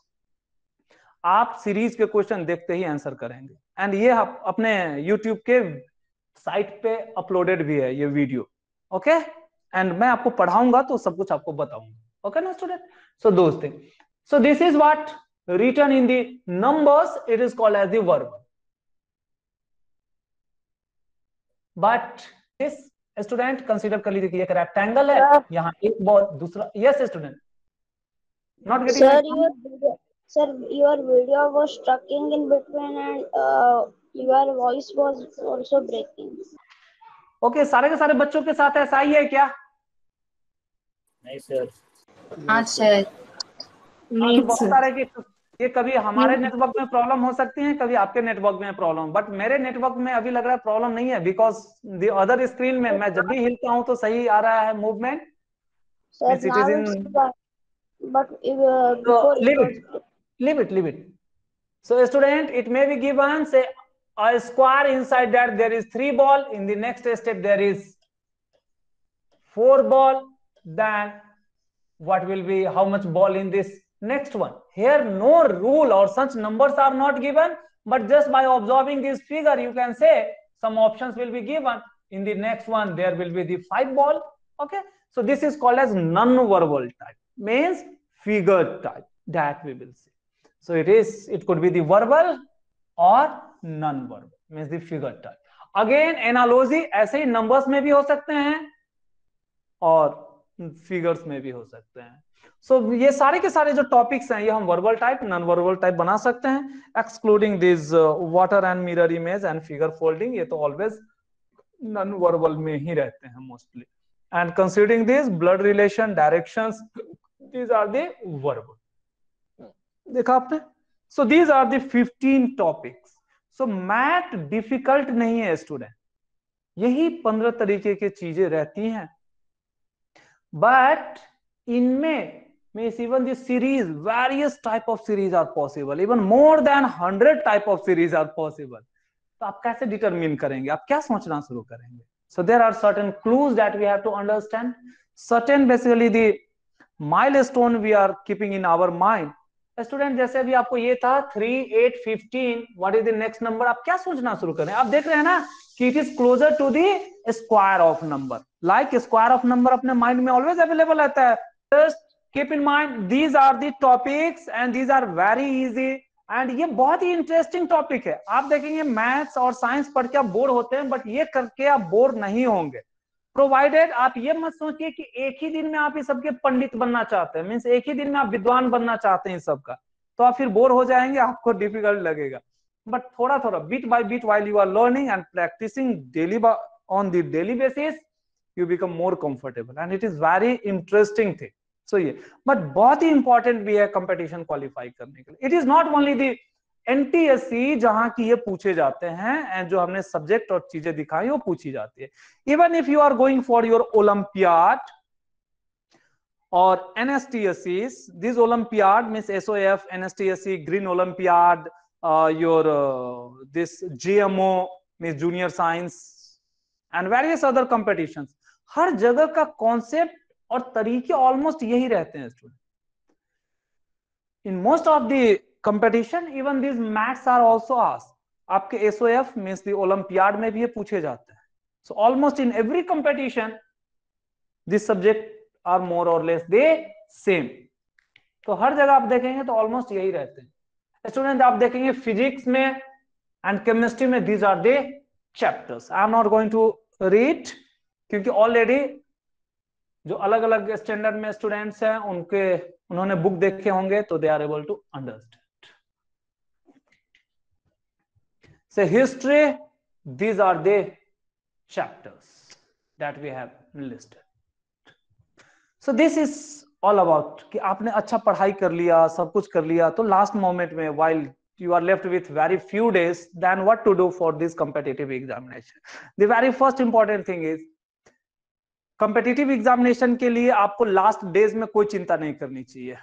आप सीरीज़ के क्वेश्चन देखते ही आंसर करेंगे। एंड ये अपने यूट्यूब के साइट पे अपलोडेड भी है ये वीडियो ओके एंड मैं आपको पढ़ाऊँगा तो सब कुछ आपको बताऊँगा ओके ना स्टूडेंट सो दोस्त so this is what written in the numbers it is called as the verb but this student consider कर लीजिए कि एक रेक्टेंगल है यहाँ एक बॉल दूसरा yes student not getting your sir your video was stucking in between and your voice was also breaking. Okay okay, सारे के सारे बच्चों के साथ ऐसा ही है क्या? नहीं सर हाँ सर नहीं बहुत सारे के ये कभी हमारे नेटवर्क में प्रॉब्लम हो सकती है कभी आपके नेटवर्क में प्रॉब्लम बट मेरे नेटवर्क में अभी लग रहा है प्रॉब्लम नहीं है बिकॉज़ द अदर स्क्रीन में मैं जब भी हिलता हूँ तो सही आ रहा है movement Sir, Means Leave it, leave it. So student, it may be given say a square inside that there is three ball. In the next step there is four ball. Then what will be how much ball in this next one? Here no rule or such numbers are not given, but just by observing this figure you can say some options will be given. In the next one there will be the five ball. Okay, so this is called as non-verbal type. Means figure type that we will see. So it is, it could be the verbal or non-verbal, means the figure type. Again, analogy ऐसे ही numbers में भी हो सकते हैं और figures में भी हो सकते हैं। सो so, ये सारे के सारे जो टॉपिक्स हैं ये हम verbal type non verbal type बना सकते हैं excluding this water and mirror image and figure folding ये तो ऑलवेज नॉन वर्बल में ही रहते हैं mostly and considering this blood relation directions these are the verbal देखा आपने? So these are fifteen topics so math difficult नहीं है स्टूडेंट यही पंद्रह तरीके की चीज़ें रहती हैं। बट इनमें even this series various type of series are possible even more than hundred type of series are possible तो आप कैसे डिटरमिन करेंगे? आप क्या सोचना शुरू करेंगे? So there are certain clues that we have to understand certain basically milestone we are keeping in our mind student जैसे अभी आपको ये था three eight fifteen what is the next number आप क्या सोचना शुरू करें आप देख रहे हैं ना कि it is closer to the square of number like square of number अपने माइंड में ऑलवेज अवेलेबल रहता है. Just keep in mind these are the topics and these are very easy and ये बहुत ही इंटरेस्टिंग टॉपिक है. आप देखेंगे maths और साइंस पढ़ के आप बोर होते हैं बट ये करके आप बोर नहीं होंगे. प्रोवाइडेड आप ये मत सोचिए कि एक ही दिन में आप ये सबके पंडित बनना चाहते हैं। मीन्स एक ही दिन में आप विद्वान बनना चाहते हैं सबका। तो आप फिर बोर हो जाएँगे, आपको डिफ़िकल्ट लगेगा। बट थोड़ा थोड़ा bit by bit while you are learning and practicing daily on the daily basis you become more comfortable and it is very interesting thing so ये बट बहुत ही इंपॉर्टेंट भी है कंपटीशन क्वालिफाई करने के लिए। It is not only the NTSC जहाँ की ये पूछे जाते हैं, एंड जो हमने सब्जेक्ट और चीज़ें दिखाई, वो पूछी जाती है। Even if you are going for your olympiad और NSTSEs this olympiad means SOF NSTSE green olympiad your this GMO means junior science and various other competition हर जगह का कॉन्सेप्ट और तरीके ऑलमोस्ट यही रहते हैं student in most of the competition even this maths are also asked आपके SOF means the olympiad में भी ये पूछे जाते हैं। So almost in every competition this subject are more और लेस दे सेम तो हर जगह आप देखेंगे तो ऑलमोस्ट यही रहते हैं। स्टूडेंट आप देखेंगे फिजिक्स में एंड केमिस्ट्री में these are the chapters I am not going to read क्योंकि ऑलरेडी जो अलग अलग स्टैंडर्ड में स्टूडेंट्स हैं, उनके, उन्होंने बुक देखे होंगे तो they are able to understand say history these are the chapters that we have listed so this is all about कि आपने अच्छा पढ़ाई कर लिया, सब कुछ कर लिया तो लास्ट मोमेंट में while you are left with very few days, then what to do for this competitive examination? The very first important thing is competitive examination के लिए आपको लास्ट डेज़ में कोई चिंता नहीं करनी चाहिए।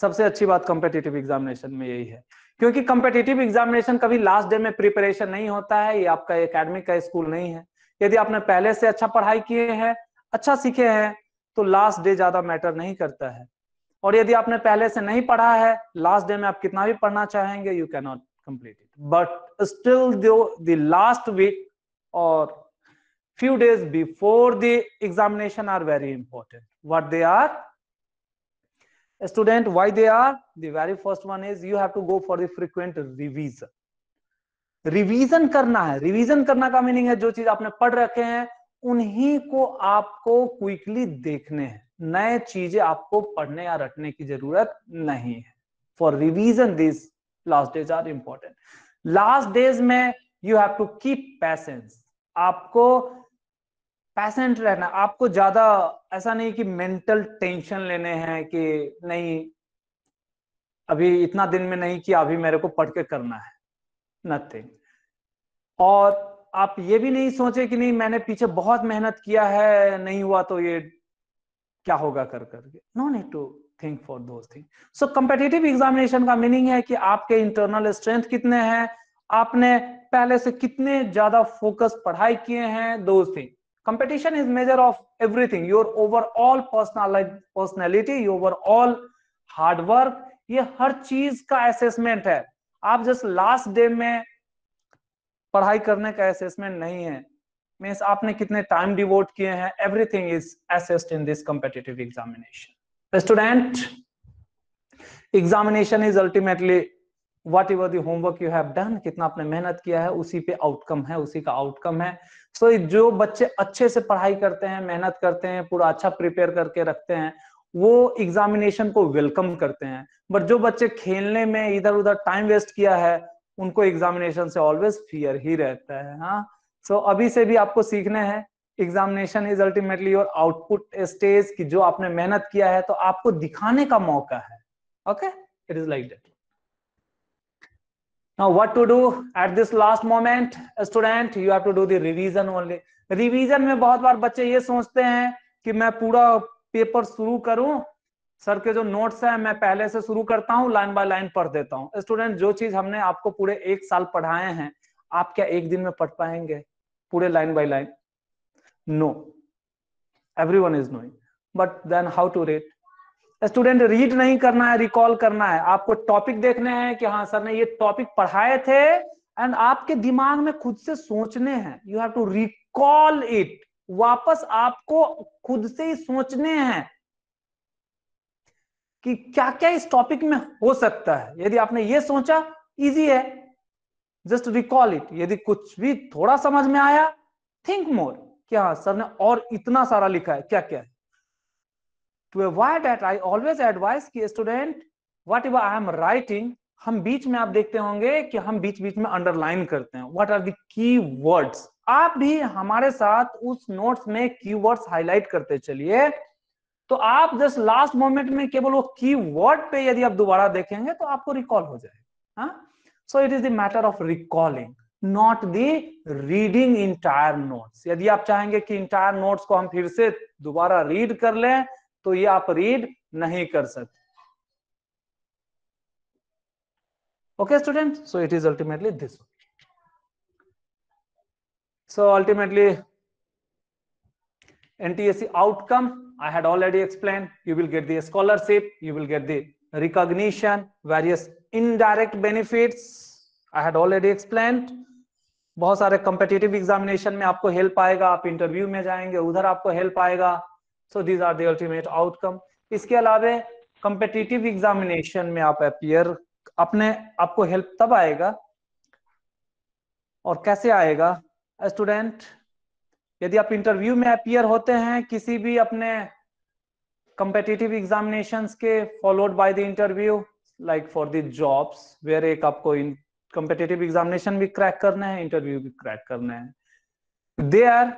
सबसे अच्छी बात कंपेटिटिव एग्जामिनेशन में यही है। क्योंकि कंपेटिटिव एग्जामिनेशन कभी लास्ट डे में प्रिपरेशन नहीं होता है, ये आपका एकेडमिक का स्कूल नहीं है। यदि आपने पहले से अच्छा पढ़ाई किए हैं अच्छा सीखे हैं तो लास्ट डे ज़्यादा मैटर नहीं करता है। और यदि आपने पहले से नहीं पढ़ा है लास्ट डे में आप कितना भी पढ़ना चाहेंगे you can not complete it but still the last week और few days before the examination are very important. What they are? Student, why they are? The very first one is you have to go for the frequent revision revision करना है। Revision करना का meaning है जो चीज़ आपने पढ़ रखे हैं, उन्हीं को आपको क्विकली देखने हैं। नए चीज़ें आपको पढ़ने या रटने की ज़रूरत नहीं है। For revision this last days are important last days में you have to keep patience आपको पैसेंट रहना, आपको ज़्यादा ऐसा नहीं कि मेंटल टेंशन लेने हैं कि नहीं, अभी इतना दिन में नहीं कि अभी मेरे को पढ़ के करना है। नथिंग और आप ये भी नहीं सोचे कि नहीं, मैंने पीछे बहुत मेहनत किया है, नहीं हुआ तो ये क्या होगा कर करके। No need to think for those thing so competitive examination का मीनिंग है कि आपके इंटरनल स्ट्रेंथ कितने हैं, आपने पहले से कितने ज़्यादा फोकस पढ़ाई किए हैं those thing competition is measure of everything. Your overall personality, your overall hard work, ये हर चीज़ का असेसमेंट है। आप जस्ट लास्ट डे में पढ़ाई करने का असेसमेंट नहीं है मीन्स आपने कितने टाइम डिवोट किए हैं everything is assessed in this competitive examination student examination is ultimately whatever the homework you have done कितना आपने मेहनत किया है उसी पे आउटकम है उसी का आउटकम है। सो so, जो बच्चे अच्छे से पढ़ाई करते हैं मेहनत करते हैं पूरा अच्छा प्रिपेयर करके रखते हैं वो एग्जामिनेशन को वेलकम करते हैं। बट जो बच्चे खेलने में इधर उधर टाइम वेस्ट किया है उनको एग्जामिनेशन से ऑलवेज फियर ही रहता है हाँ। सो so, अभी से भी आपको सीखने हैं examination is ultimately your output stage की जो आपने मेहनत किया है तो आपको दिखाने का मौका है okay it is like that now, what to do at this last moment, student? You have to do the revision only. Revision में बहुत बार बच्चे ये सोचते हैं कि मैं पूरा पेपर शुरू करूँ। सर के जो नोट्स है, मैं पहले से शुरू करता हूँ लाइन बाय लाइन पढ़ देता हूँ। स्टूडेंट जो चीज़ हमने आपको पूरे एक साल पढ़ाए हैं, आप क्या एक दिन में पढ़ पाएँगे पूरे line by line no everyone is knowing but then how to rate student read नहीं करना है रिकॉल करना है। आपको टॉपिक देखने हैं कि हाँ सर ने ये टॉपिक पढ़ाए थे एंड आपके दिमाग में खुद से सोचने हैं। You have to recall it वापस आपको खुद से ही सोचने हैं कि क्या क्या इस टॉपिक में हो सकता है। यदि आपने ये सोचा इजी है। जस्ट रिकॉल इट यदि कुछ भी थोड़ा समझ में आया थिंक मोर क्या सर ने और इतना सारा लिखा है। क्या क्या है? To avoid that i always advise कि student, whatever i am writing, हम बीच में आप देखते होंगे कि हम बीच बीच में अंडरलाइन करते हैं। What are the key words आप भी हमारे साथ उस नोट्स में कीवर्ड्स हाईलाइट करते चलिए। तो आप जस्ट लास्ट मोमेंट में केवल वो की वर्ड पे यदि आप दोबारा देखेंगे तो आपको रिकॉल हो जाएगा। So it is the matter of recalling not the reading entire notes यदि आप चाहेंगे कि इंटायर नोट्स को हम फिर से दोबारा रीड कर लें तो ये आप रीड नहीं कर सकते okay students so it is ultimately this so ultimately ntsc outcome i had already explained you will get the scholarship you will get the recognition various indirect benefits i had already explained बहुत सारे competitive examination में आपको help आएगा आप interview में जाएँगे उधर आपको हेल्प आएगा so these are ultimate outcome इसके अलावा कम्पिटिटिव एग्जामिनेशन में आप अपियर अपने आपको हेल्प तब आएगा और कैसे आएगा? स्टूडेंट यदि आप इंटरव्यू में अपियर होते हैं, किसी भी अपने कम्पिटिटिव एग्जामिनेशन के followed by the interview like for the jobs where एक आपको कम्पिटिटिव एग्जामिनेशन भी क्रैक करना है इंटरव्यू भी क्रैक करना है। They are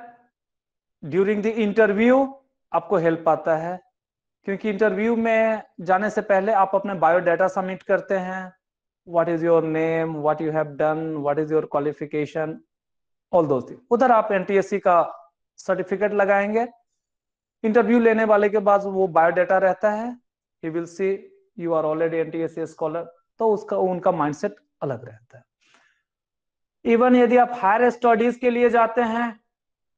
during the interview आपको हेल्प आता है। क्योंकि इंटरव्यू में जाने से पहले आप अपने बायोडाटा सबमिट करते हैं। What is your name what you have done what is your qualification all those उधर आप एनटीएससी का सर्टिफिकेट लगाएँगे। इंटरव्यू लेने वाले के बाद वो बायोडाटा रहता है। He will see you are already NTSE scholar तो उसका, उनका माइंडसेट अलग रहता है। इवन यदि आप हायर स्टडीज़ के लिए जाते हैं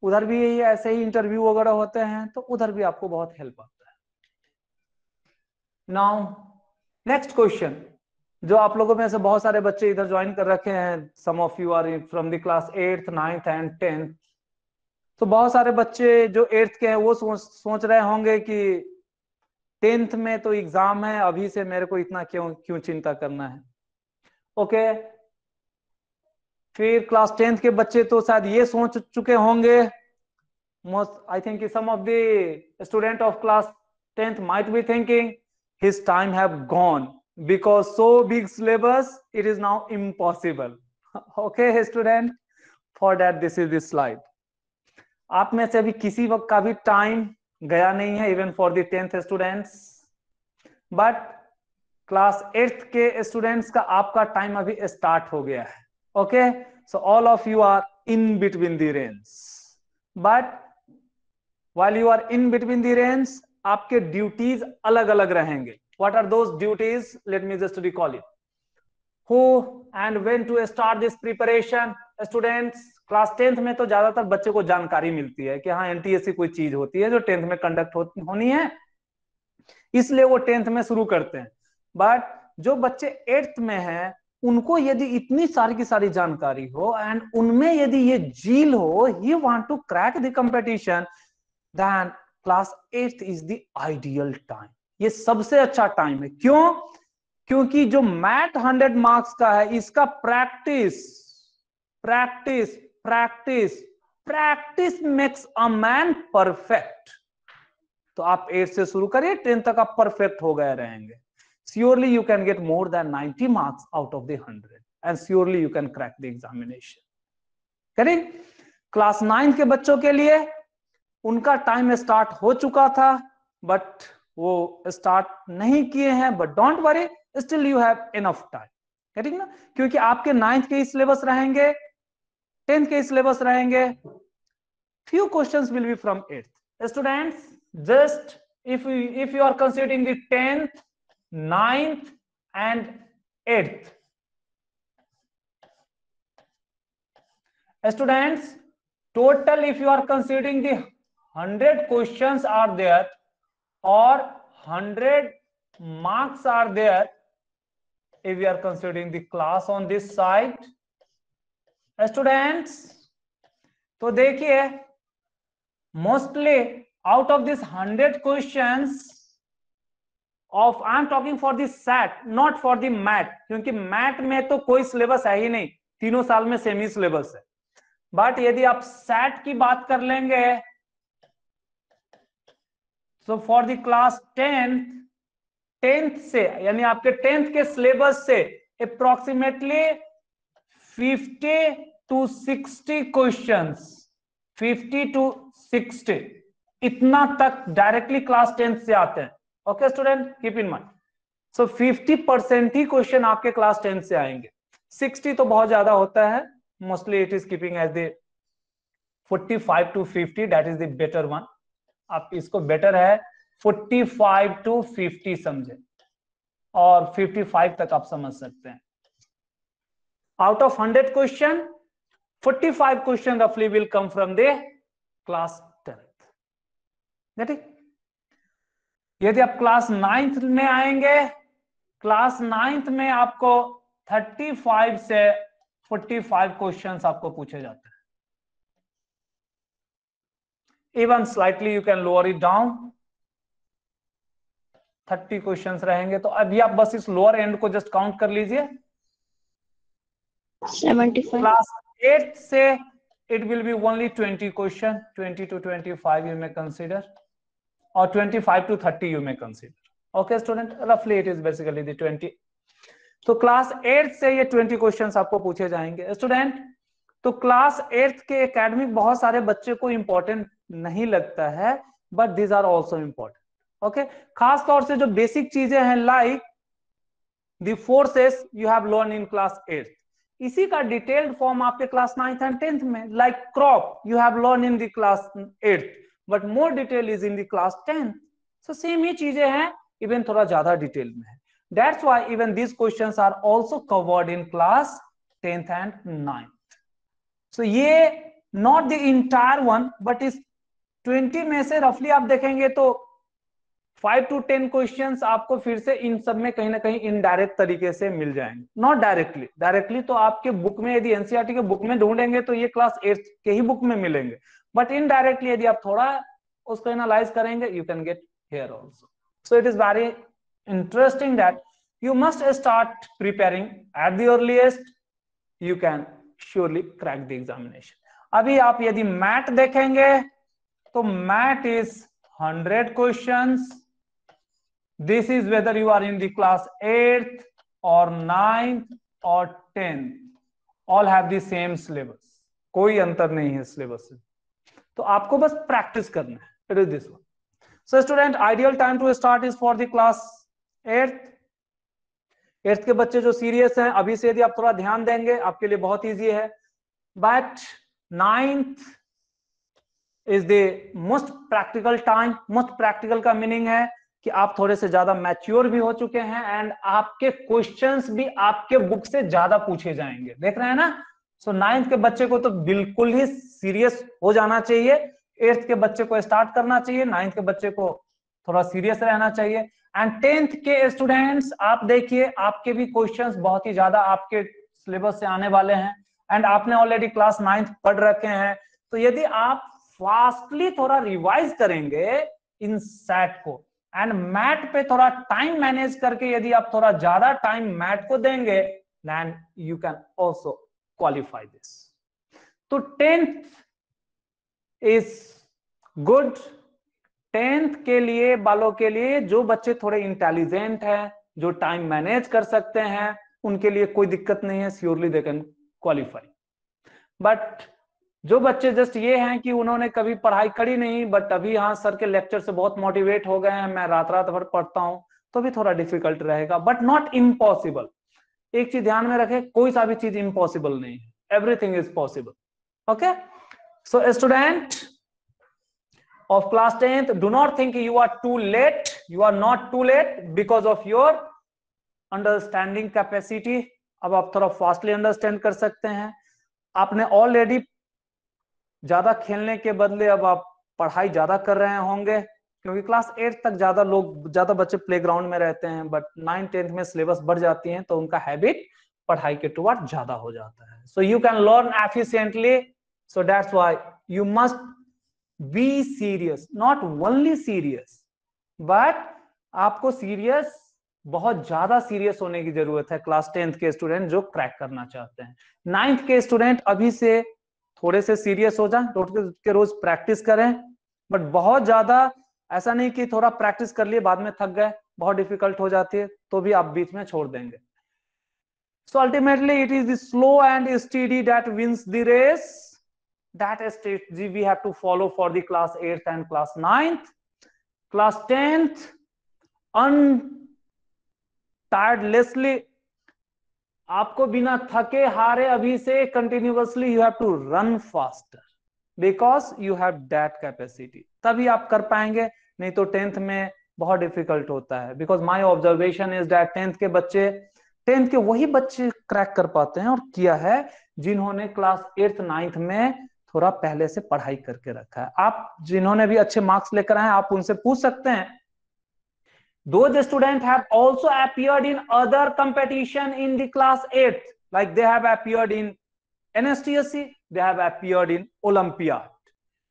उधर भी ऐसे ही इंटरव्यू वगैरह होते हैं तो उधर भी आपको बहुत हेल्प आता है। नाउ नेक्स्ट क्वेश्चन जो आप लोगों में से बहुत सारे बच्चे इधर ज्वाइन कर रखे हैं some of you are from the class eighth ninth and tenth तो बहुत सारे बच्चे जो एट्थ के हैं वो सोच सोच रहे होंगे कि टेंथ में तो एग्ज़ाम है अभी से मेरे को इतना क्यों क्यों चिंता करना है? ओके okay, फिर क्लास टेंथ के बच्चे तो शायद ये सोच चुके होंगे most I think some of the student of class tenth might be thinking his time have gone because so big syllabus it is now impossible okay student for that this is this slide आप में से अभी किसी वक्त का भी time गया नहीं है even for the tenth students but class eighth के स्टूडेंट्स का आपका टाइम अभी स्टार्ट हो गया है. Okay? So all of you are in between the range but while you are in between the range आपके ड्यूटीज़ अलग अलग रहेंगे। What are those duties let me just recall it who and when to start this preparation students class tenth में तो ज़्यादातर बच्चे को जानकारी मिलती है कि हाँ एनटीएससी कोई चीज़ होती है जो टेंथ में कंडक्ट हो, होनी है। इसलिए वो टेंथ में शुरू करते हैं। बट जो बच्चे एट्थ में हैं उनको यदि इतनी सारी की सारी जानकारी हो एंड उनमें यदि ये जील हो he want to crack the competition then class eighth is the ideal time ये सबसे अच्छा टाइम है। क्यों? क्योंकि जो मैथ हंड्रेड मार्क्स का है, इसका practice practice practice practice makes a man perfect तो आप एट से शुरू करिए टेन तक आप परफेक्ट हो गए रहेंगे। Surely you can get more than 90 marks out of the 100 and surely you can crack the examination correct class ninth के बच्चों के लिए उनका टाइम स्टार्ट हो चुका था बट वो स्टार्ट नहीं किए हैं but don't worry still you have enough time ठीक ना? क्योंकि आपके नाइन्थ के सिलेबस रहेंगे टेंथ के सिलेबस रहेंगे few question will be from eighth students just if if you are considering the ninth and eighth students total if you are considering the hundred question are there और hundred marks are there if you are considering the on this side students तो देखिए mostly out of this hundred question of I am talking for this SAT not for the MAT क्योंकि MAT में तो कोई syllabus है ही नहीं, तीनों साल में सेमी सिलेबस है। बट यदि आप सेट की बात कर लेंगे so for the class tenth tenth से, यानी आपके टेंथ के सिलेबस से अप्रोक्सीमेटली 50 टू 60 क्वेश्चंस 50 टू 60 इतना तक डायरेक्टली क्लास टेंथ से आते हैं। Okay student keep in mind so 50 percent he question आपके क्लास टेंथ से आएँगे। 60 तो बहुत ज़्यादा होता है। Mostly it is keeping as the 45 to 50 that is the better one आप इसको बेटर है 45 टू 50 समझे। और 55 तक आप समझ सकते हैं। आउट ऑफ़ 100 क्वेश्चन 45 क्वेश्चन रफली will come from the class tenth यदि आप क्लास नाइन्थ में आएँगे क्लास नाइन्थ में आपको 35 से 45 क्वेश्चंस आपको पूछे जाते हैं। Even slightly you can lower it down 30 questions रहेंगे तो अभी आप बस इस लोअर एंड को जस्ट काउंट कर लीजिए। क्लास एट से it will be only 20 question 20 to 25 you may consider or 25 to 30 you may consider. Okay student? Roughly it is basically the 20 तो क्लास एट्थ से ये 20 क्वेश्चंस आपको पूछे जाएँगे। स्टूडेंट तो क्लास एट्थ के एकेडमिक बहुत सारे बच्चे को इंपॉर्टेंट नहीं लगता है but these are also important okay खास तौर से जो बेसिक चीज़ें हैं like the forces you have learn in class eighth इसी का डिटेल्ड फॉर्म आपके क्लास नाइन्थ एंड टेंथ में like crop you have learn in the class eighth but more detail is in the class tenth so same ही चीज़ें हैं even थोड़ा ज़्यादा detail में है. That's why even these questions are also covered in class tenth and ninth so ये not the entire one but इस twenty में से रफली आप देखेंगे तो फाइव टू टेन क्वेश्चन आपको फिर से इन सब में कहीं ना कहीं इनडायरेक्ट तरीके से मिल जाएँगे। नॉट डायरेक्टली डायरेक्टली तो आपके बुक में यदि एनसीआरटी के बुक में ढूंढेंगे तो ये क्लास एट के ही बुक में मिलेंगे। बट इनडायरेक्टली यदि आप थोड़ा उसको एनालाइज करेंगे you can get here also so it is very interesting that you must start preparing at the earliest you can surely crack the examination अभी आप यदि मैट देखेंगे तो MAT is hundred question this is whether you are in the class eighth और ninth और tenth all have the same syllabus कोई अंतर नहीं है सिलेबस से। तो आपको बस प्रैक्टिस करना है। It is this one so student ideal time to start is for the class eighth eighth के बच्चे जो सीरियस हैं, अभी से यदि आप थोड़ा ध्यान देंगे, आपके लिए बहुत ईजी है। But ninth is the most practical time most practical का मीनिंग है कि आप थोड़े से ज़्यादा मैच्योर भी हो चुके हैं एंड आपके क्वेश्चंस भी आपके बुक से ज़्यादा पूछे जाएँगे। देख रहे हैं ना? सो so, नाइन्थ के बच्चे को तो बिल्कुल ही सीरियस हो जाना चाहिए। एट्थ के बच्चे को स्टार्ट करना चाहिए। नाइन्थ के बच्चे को थोड़ा सीरियस रहना चाहिए। एंड टेंथ के स्टूडेंट्स आप देखिए आपके भी क्वेश्चंस बहुत ही ज़्यादा आपके सिलेबस से आने वाले हैं। एंड आपने ऑलरेडी क्लास नाइन्थ पढ़ रखे हैं। तो यदि आप फास्टली थोड़ा रिवाइज करेंगे इन सेट को। एंड मैट पे थोड़ा टाइम मैनेज करके यदि आप थोड़ा ज़्यादा टाइम मैट को देंगे then you can also qualify this तो टेंथ इज़ गुड टेंथ के लिए, बालों के लिए जो बच्चे थोड़े इंटेलिजेंट हैं, जो टाइम मैनेज कर सकते हैं, उनके लिए कोई दिक्कत नहीं है surely they can qualify but जो बच्चे जस्ट ये हैं कि उन्होंने कभी पढ़ाई करी नहीं बट अभी हाँ सर के लेक्चर से बहुत मोटिवेट हो गए हैं। मैं रात रात भर पढ़ता हूँ तो भी थोड़ा डिफ़िकल्ट रहेगा बट नॉट इम्पॉसिबल एक चीज़ ध्यान में रखे, कोई सा भी चीज़ इम्पॉसिबल नहीं है। Everything is possible okay so student of class 10th do not think you are too late you are not too late because of your understanding capacity अब आप थोड़ा फास्टली अंडरस्टैंड कर सकते हैं। आपने ऑलरेडी ज़्यादा खेलने के बदले अब आप पढ़ाई ज़्यादा कर रहे होंगे, क्योंकि क्लास एट तक ज़्यादा लोग, ज़्यादा बच्चे प्लेग्राउंड में रहते हैं बट नाइन टेंथ में सिलेबस बढ़ जाती है तो उनका हैबिट पढ़ाई के टुवर्ड ज़्यादा हो जाता है। So you can learn efficiently so that's why you must be serious not only serious but आपको सीरियस बहुत ज़्यादा सीरियस होने की ज़रूरत है क्लास टेंथ के स्टूडेंट जो क्रैक करना चाहते हैं। नाइन्थ के स्टूडेंट अभी से थोड़े से सीरियस हो जाए रोज के रोज प्रैक्टिस करें बट बहुत ज़्यादा ऐसा नहीं कि थोड़ा प्रैक्टिस कर लिए, बाद में थक गए, बहुत डिफ़िकल्ट हो जाती है तो भी आप बीच में छोड़ देंगे। So ultimately it is the slow and steady that wins the race that strategy we have to follow for the class 8th and class 9th class 10th untiredlessly आपको बिना थके हारे अभी से continuously you have to run faster because you have that capacity तभी आप कर पाएँगे, नहीं तो टेंथ में बहुत डिफ़िकल्ट होता है। Because my observation is that tenth के बच्चे टेंथ के वही बच्चे क्रैक कर पाते हैं और किया है जिन्होंने क्लास एट्थ नाइन्थ में थोड़ा पहले से पढ़ाई करके रखा है। आप जिन्होंने भी अच्छे मार्क्स लेकर आए आप उनसे पूछ सकते हैं those students have also appeared in other competition in the class 8 like they have appeared in NSTSC they have appeared in Olympiad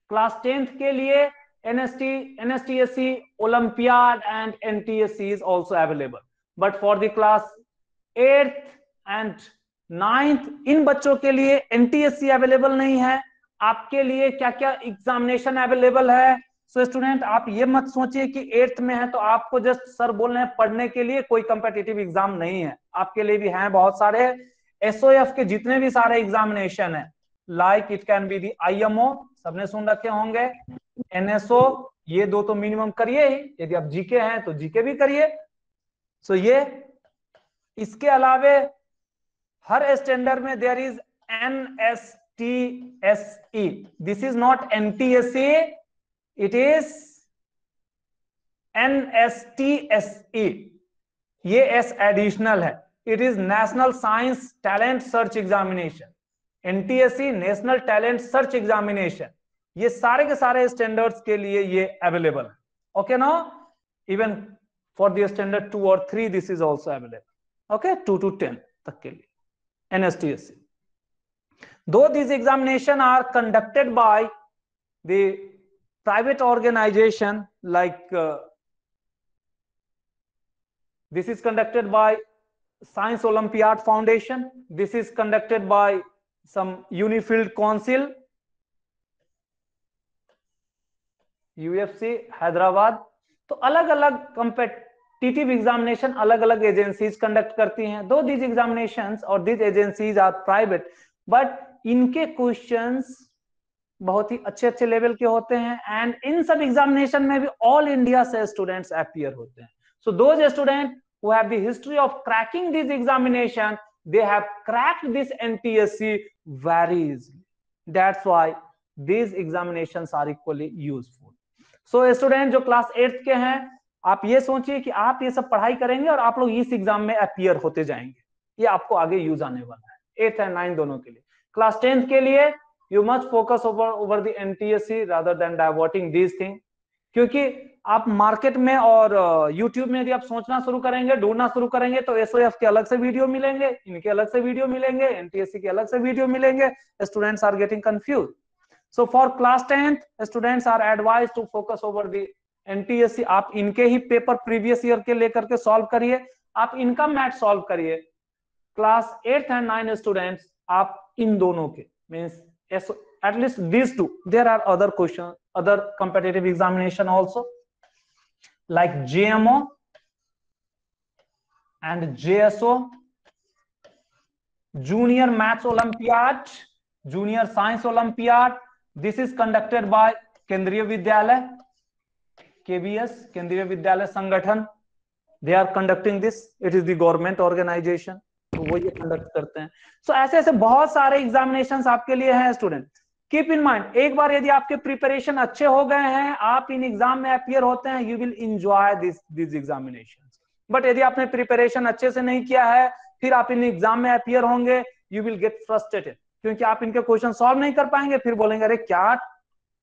class 10th के लिए NST NSTSC Olympiad and NTSC is also available but for the class 8th and 9th इन बच्चों के लिए NTSC available नहीं है आपके लिए क्या क्या एग्जामिनेशन अवेलेबल है सो so, स्टूडेंट आप ये मत सोचिए कि एट्थ में है तो आपको जस्ट सर बोल रहे हैं पढ़ने के लिए कोई कंपेटिटिव एग्ज़ाम नहीं है। आपके लिए भी हैं बहुत सारे। एसओएफ के जितने भी सारे एग्जामिनेशन है like it can be the IMO सबने सुन रखे होंगे। एनएसओ ये दो तो मिनिमम करिए ही। यदि आप जीके हैं तो जीके भी करिए। सो so, ये इसके अलावे हर स्टैंडर्ड में there is N S TSE. This is not NTSE, it is NSTSE. ये एस एडिशनल है. It is National Science Talent Search Examination NTSE National Talent Search Examination ये सारे के सारे स्टैंडर्ड्स के लिए ये अवेलेबल है. ओके ना? Even for the standard two और three this is also available okay two to ten तक के लिए. एनएसटीएससी दो these examination are conducted by the private organization like uh, this is conducted by Science Olympiad Foundation. This is conducted by some Unifield Council, UFC, Hyderabad. तो अलग अलग competitive examination अलग अलग agencies conduct करती हैं though these examinations or these agencies are private but इनके questions बहुत ही अच्छे अच्छे लेवल के होते हैं एंड इन सब एग्जामिनेशन में भी ऑल इंडिया से स्टूडेंट्स अपियर होते हैं। So those student who have the history of cracking this examination, they have cracked this ntsc very easily. That's why these examinations are equally useful. So student जो class eighth के हैं, आप ये सोचिए कि आप ये सब पढ़ाई करेंगे और आप लोग इस एग्ज़ाम में अपियर होते जाएँगे। ये आपको आगे यूज़ आने वाला है। एट्थ एंड नाइन दोनों के लिए। क्लास टेंथ के लिए you must focus over over the NTSE rather than diverting these thing क्योंकि आप मार्केट में और यूट्यूब में यदि आप सोचना शुरू करेंगे, ढूंढना शुरू करेंगे तो एसओएफ के अलग से वीडियो मिलेंगे, इनके अलग से वीडियो मिलेंगे एनटीएससी के अलग से वीडियो मिलेंगे students are getting confuse so for class tenth students are advise to focus over the NTSE आप इनके ही पेपर प्रीवियस ईयर के लेकर के सॉल्व करिए, आप इनका मैथ सॉल्व करिए. Class eighth and nine students आप इन दोनों के means at least these two there are other question other competitive examination also like gmo and jso junior maths olympiad junior science olympiad this is conducted by kendriya vidyalay kbs kendriya vidyalay sangathan they are conducting this it is the government organization तो वो ये conduct करते हैं। सो so, ऐसे ऐसे बहुत सारे examination आपके लिए हैं स्टूडेंट कीप इन माइंड एक बार यदि आपके प्रिपरेशन अच्छे हो गए हैं आप इन एग्ज़ाम में अपियर होते हैं you will enjoy this this examination but यदि आपने प्रिपरेशन अच्छे से नहीं किया है फिर आप इन एग्ज़ाम में अपियर होंगे यू विल गेट फ्रस्ट्रेटेड क्योंकि आप इनके क्वेश्चन सॉल्व नहीं कर पाएँगे फिर बोलेंगे अरे क्या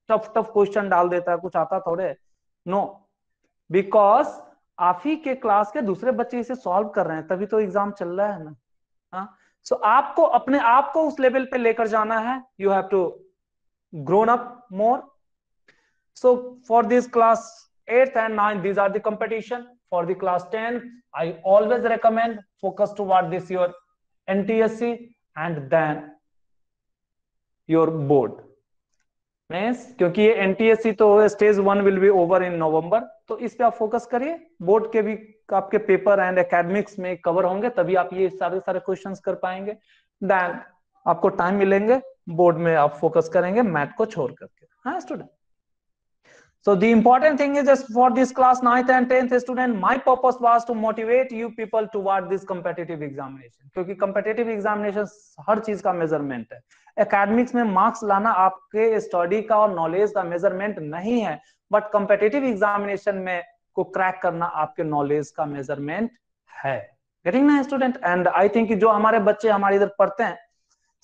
टफ टफ क्वेश्चन डाल देता है कुछ आता थोड़े? नो बिकॉज़ आप ही के क्लास के दूसरे बच्चे इसे सॉल्व कर रहे हैं तभी तो एग्ज़ाम चल रहा है ना। हाँ? सो आपको अपने आप को उस लेवल पे लेकर जाना है। You have to grown up more so for this class eighth and ninth these are the for the class tenth I always recommend focus toward this your N T S C and then your board means क्योंकि ये सी तो stage one will be over in November तो इस पर आप focus करिए। Board के भी आपके पेपर एंड एकेडमिक्स में कवर होंगे तभी आप ये सारे सारे क्वेश्चंस कर पाएँगे देन आपको टाइम मिलेंगे बोर्ड में आप फोकस करेंगे मैथ को छोड़ करके हाँ student So the important thing is just for this class 9th and 10th student, my purpose was to motivate you people toward this competitive examination. क्योंकि competitive examination हर चीज़ का मेज़रमेंट है एकेडमिक्स में मार्क्स लाना आपके स्टडी का और नॉलेज का मेज़रमेंट नहीं है बट competitive एग्जामिनेशन में को क्रैक करना आपके नॉलेज का मेज़रमेंट है। गेटिंग ना स्टूडेंट एंड आई थिंक जो हमारे बच्चे हमारे इधर पढ़ते हैं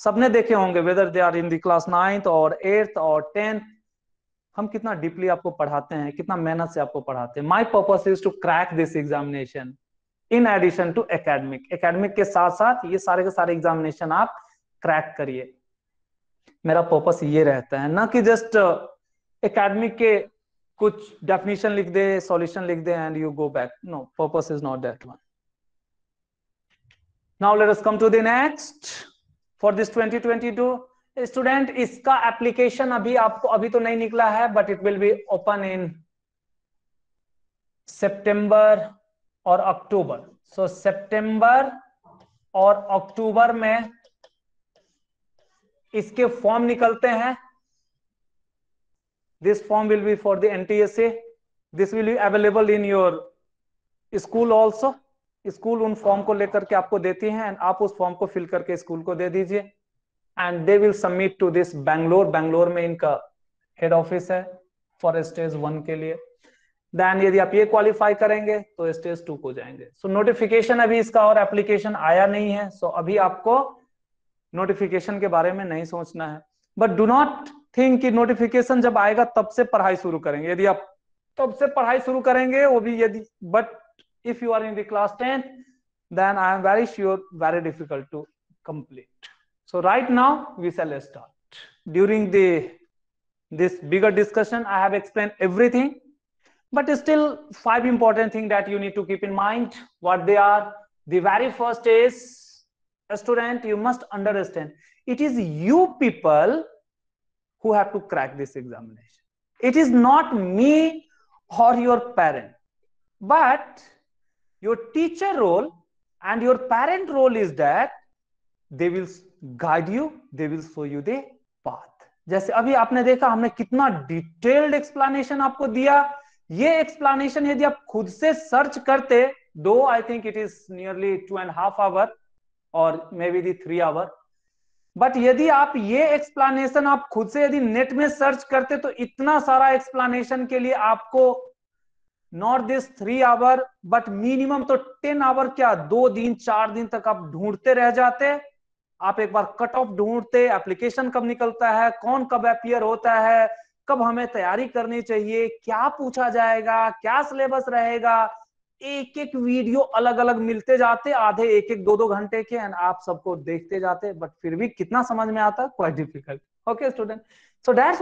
सबने देखे होंगे whether they are in the class ninth और एट्थ और टेंथ हम कितना डीपली आपको पढ़ाते हैं कितना मेहनत से आपको पढ़ाते हैं। My purpose is to crack this examination in addition to academic academic के साथ साथ ये सारे के सारे एग्जामिनेशन आप क्रैक करिए। मेरा पर्पस ये रहता है। ना कि जस्ट एकेडमिक uh, के कुछ डेफिनेशन लिख दे सॉल्यूशन लिख दे and you go back no purpose is not that one now let us come to the next for this 2022 student इसका एप्लीकेशन अभी आपको, अभी तो नहीं निकला है but it will be open in सितंबर और अक्टूबर सो सितंबर और अक्टूबर में इसके फॉर्म निकलते हैं. This form will be for the NTSE this will be available in your school also school उन फॉर्म को लेकर के आपको देती है एंड आप उस फॉर्म को फिल करके स्कूल को दे दीजिए। And they will submit to this Bangalore Bangalore में इनका हेड ऑफ़िस है फॉर स्टेज वन के लिए। देन यदि आप ये क्वालिफाई करेंगे तो स्टेज टू को जाएँगे। सो so, नोटिफिकेशन अभी इसका और एप्लीकेशन आया नहीं है। सो so, अभी आपको नोटिफिकेशन के बारे में नहीं सोचना है। बट डू नॉट थिंक कि नोटिफिकेशन जब आएगा तब से पढ़ाई शुरू करेंगे यदि आप तब से पढ़ाई शुरू करेंगे वो भी यदि but if you are in the class 10 then i am very sure very difficult to complete so right now we shall start during the this bigger discussion i have explained everything but still five important things that you need to keep in mind what they are the very first is student you must understand it is you people who have to crack this examination it is not me or your parent but your teacher role and your parent role is that they will guide you they will show you the path जैसे अभी आपने देखा हमने कितना detailed explanation आपको दिया ये explanation यदि आप खुद से सर्च करते do think it is nearly two and half hour और may be the three hour but यदि आप ये एक्सप्लेनेशन आप खुद से यदि नेट में सर्च करते तो इतना सारा एक्सप्लेनेशन के लिए आपको not this three hour but minimum तो टेन आवर क्या दो दिन, चार दिन तक आप ढूंढते रह जाते। आप एक बार कट ऑफ़ ढूंढते एप्लीकेशन कब निकलता है, कौन कब अपियर होता है, कब हमें तैयारी करनी चाहिए, क्या पूछा जाएगा, क्या सिलेबस रहेगा एक एक वीडियो अलग अलग मिलते जाते, आधे एक एक दो दो घंटे के एंड आप सबको देखते जाते बट फिर भी कितना समझ में आता? Quite difficult okay student so that's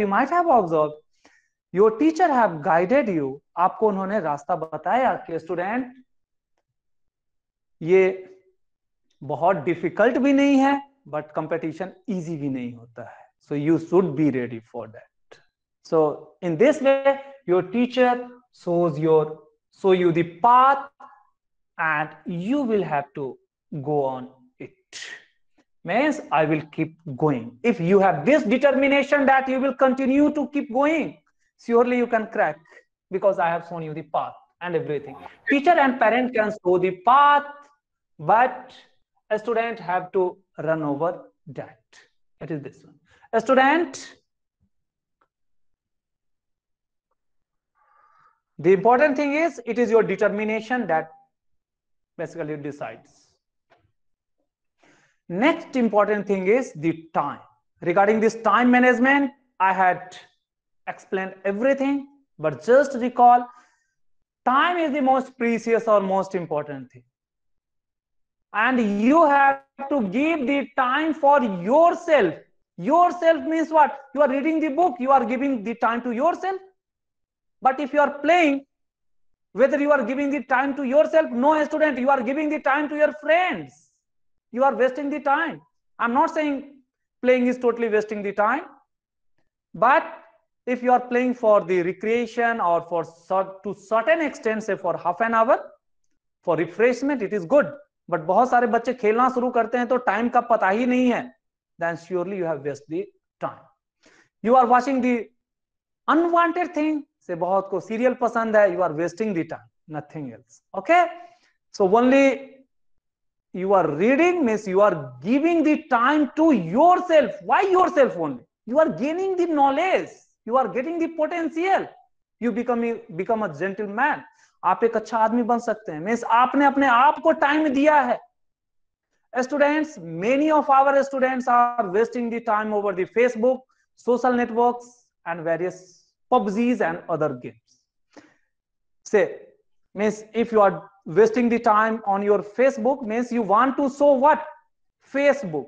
you might have observe your teacher have guided you आपको उन्होंने रास्ता बताया कि स्टूडेंट ये बहुत डिफ़िकल्ट भी नहीं है बट कंपटीशन इजी भी नहीं होता है. So you should be ready for that so in this way your teacher shows your show you the path and you will have to go on it. Means i will keep going. If you have this determination that you will continue to keep going surely you can crack because i have shown you the path and everything. Teacher and parent can show the path but a student have to run over that. It is this one. A student The important thing is it is your determination that basically decides. Next important thing is the time. Regarding this time management, I had explained everything, but just recall time is the most precious or most important thing. And you have to give the time for yourself. Yourself means what? You are reading the book, you are giving the time to yourself but if you are playing, whether you are giving the time to yourself, no student, you are giving the time to your friends. You are wasting the time. I'm not saying playing is totally wasting the time, but if you are playing for the recreation or for to certain extent, say for half an hour, for refreshment, it is good. But बहुत सारे बच्चे खेलना शुरू करते हैं तो time का पता ही नहीं है then surely you have wasted the time. You are watching the unwanted thing से बहुत को सीरियल पसंद है you are wasting the time nothing else okay so only you are reading means you are giving the time to yourself why yourself only you are gaining the knowledge you are getting the potential you become become a gentleman आप एक अच्छा आदमी बन सकते हैं। Means आपने अपने आप को टाइम दिया है। Students many of our students are wasting the time over the Facebook social network and various PUBGs and other games. Say, means if you are wasting the time on your Facebook, means you want to show what? Facebook.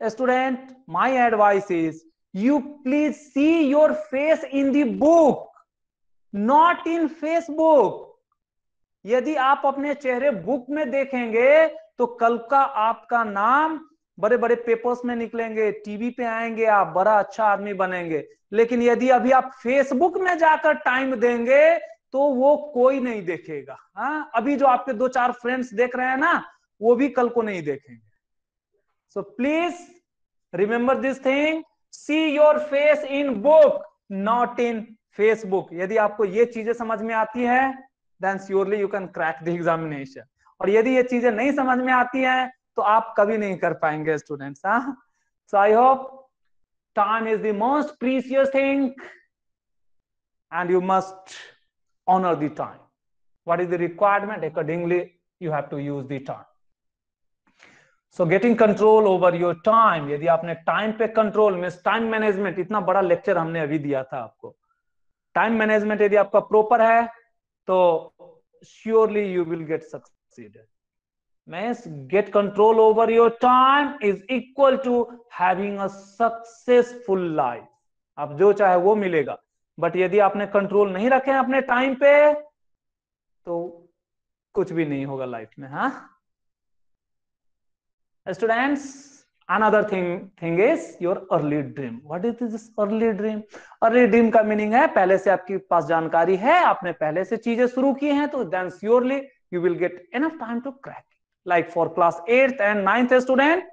A student, my advice is you please see your face in the book, not in Facebook. यदि आप अपने चेहरे book में देखेंगे तो कल का आपका नाम बड़े बड़े पेपर्स में निकलेंगे टीवी पे आएँगे, आप बड़ा अच्छा आदमी बनेंगे। लेकिन यदि अभी आप फेसबुक में जाकर टाइम देंगे तो वो कोई नहीं देखेगा। हाँ अभी जो आपके दो चार फ्रेंड्स देख रहे हैं ना, वो भी कल को नहीं देखेंगे। So please remember this thing see your face in book not in Facebook यदि आपको ये चीज़ें समझ में आती है then surely you can crack the examination और यदि ये चीज़ें नहीं समझ में आती हैं तो आप कभी नहीं कर पाएँगे स्टूडेंट्स हाँ? So I hope time is the most precious thing and you must honour the time what is the requirement accordingly you have to use the time so getting control over your time यदि आपने time पे control mean time management इतना बड़ा lecture हमने अभी दिया था आपको। टाइम मैनेजमेंट यदि आपका प्रॉपर है तो surely you will get succeeded means get control over your time is equal to having a successful life. आप जो चाहे वो मिलेगा। बट यदि आपने कंट्रोल नहीं रखे अपने टाइम पे तो कुछ भी नहीं होगा लाइफ में, हा? Students another thing thing is your early dream what is this early dream early dream का मीनिंग है, पहले से आपके पास जानकारी है, आपने पहले से चीज़ें शुरू की हैं तो then surely you will get enough time to crack like for class 8th and 9th student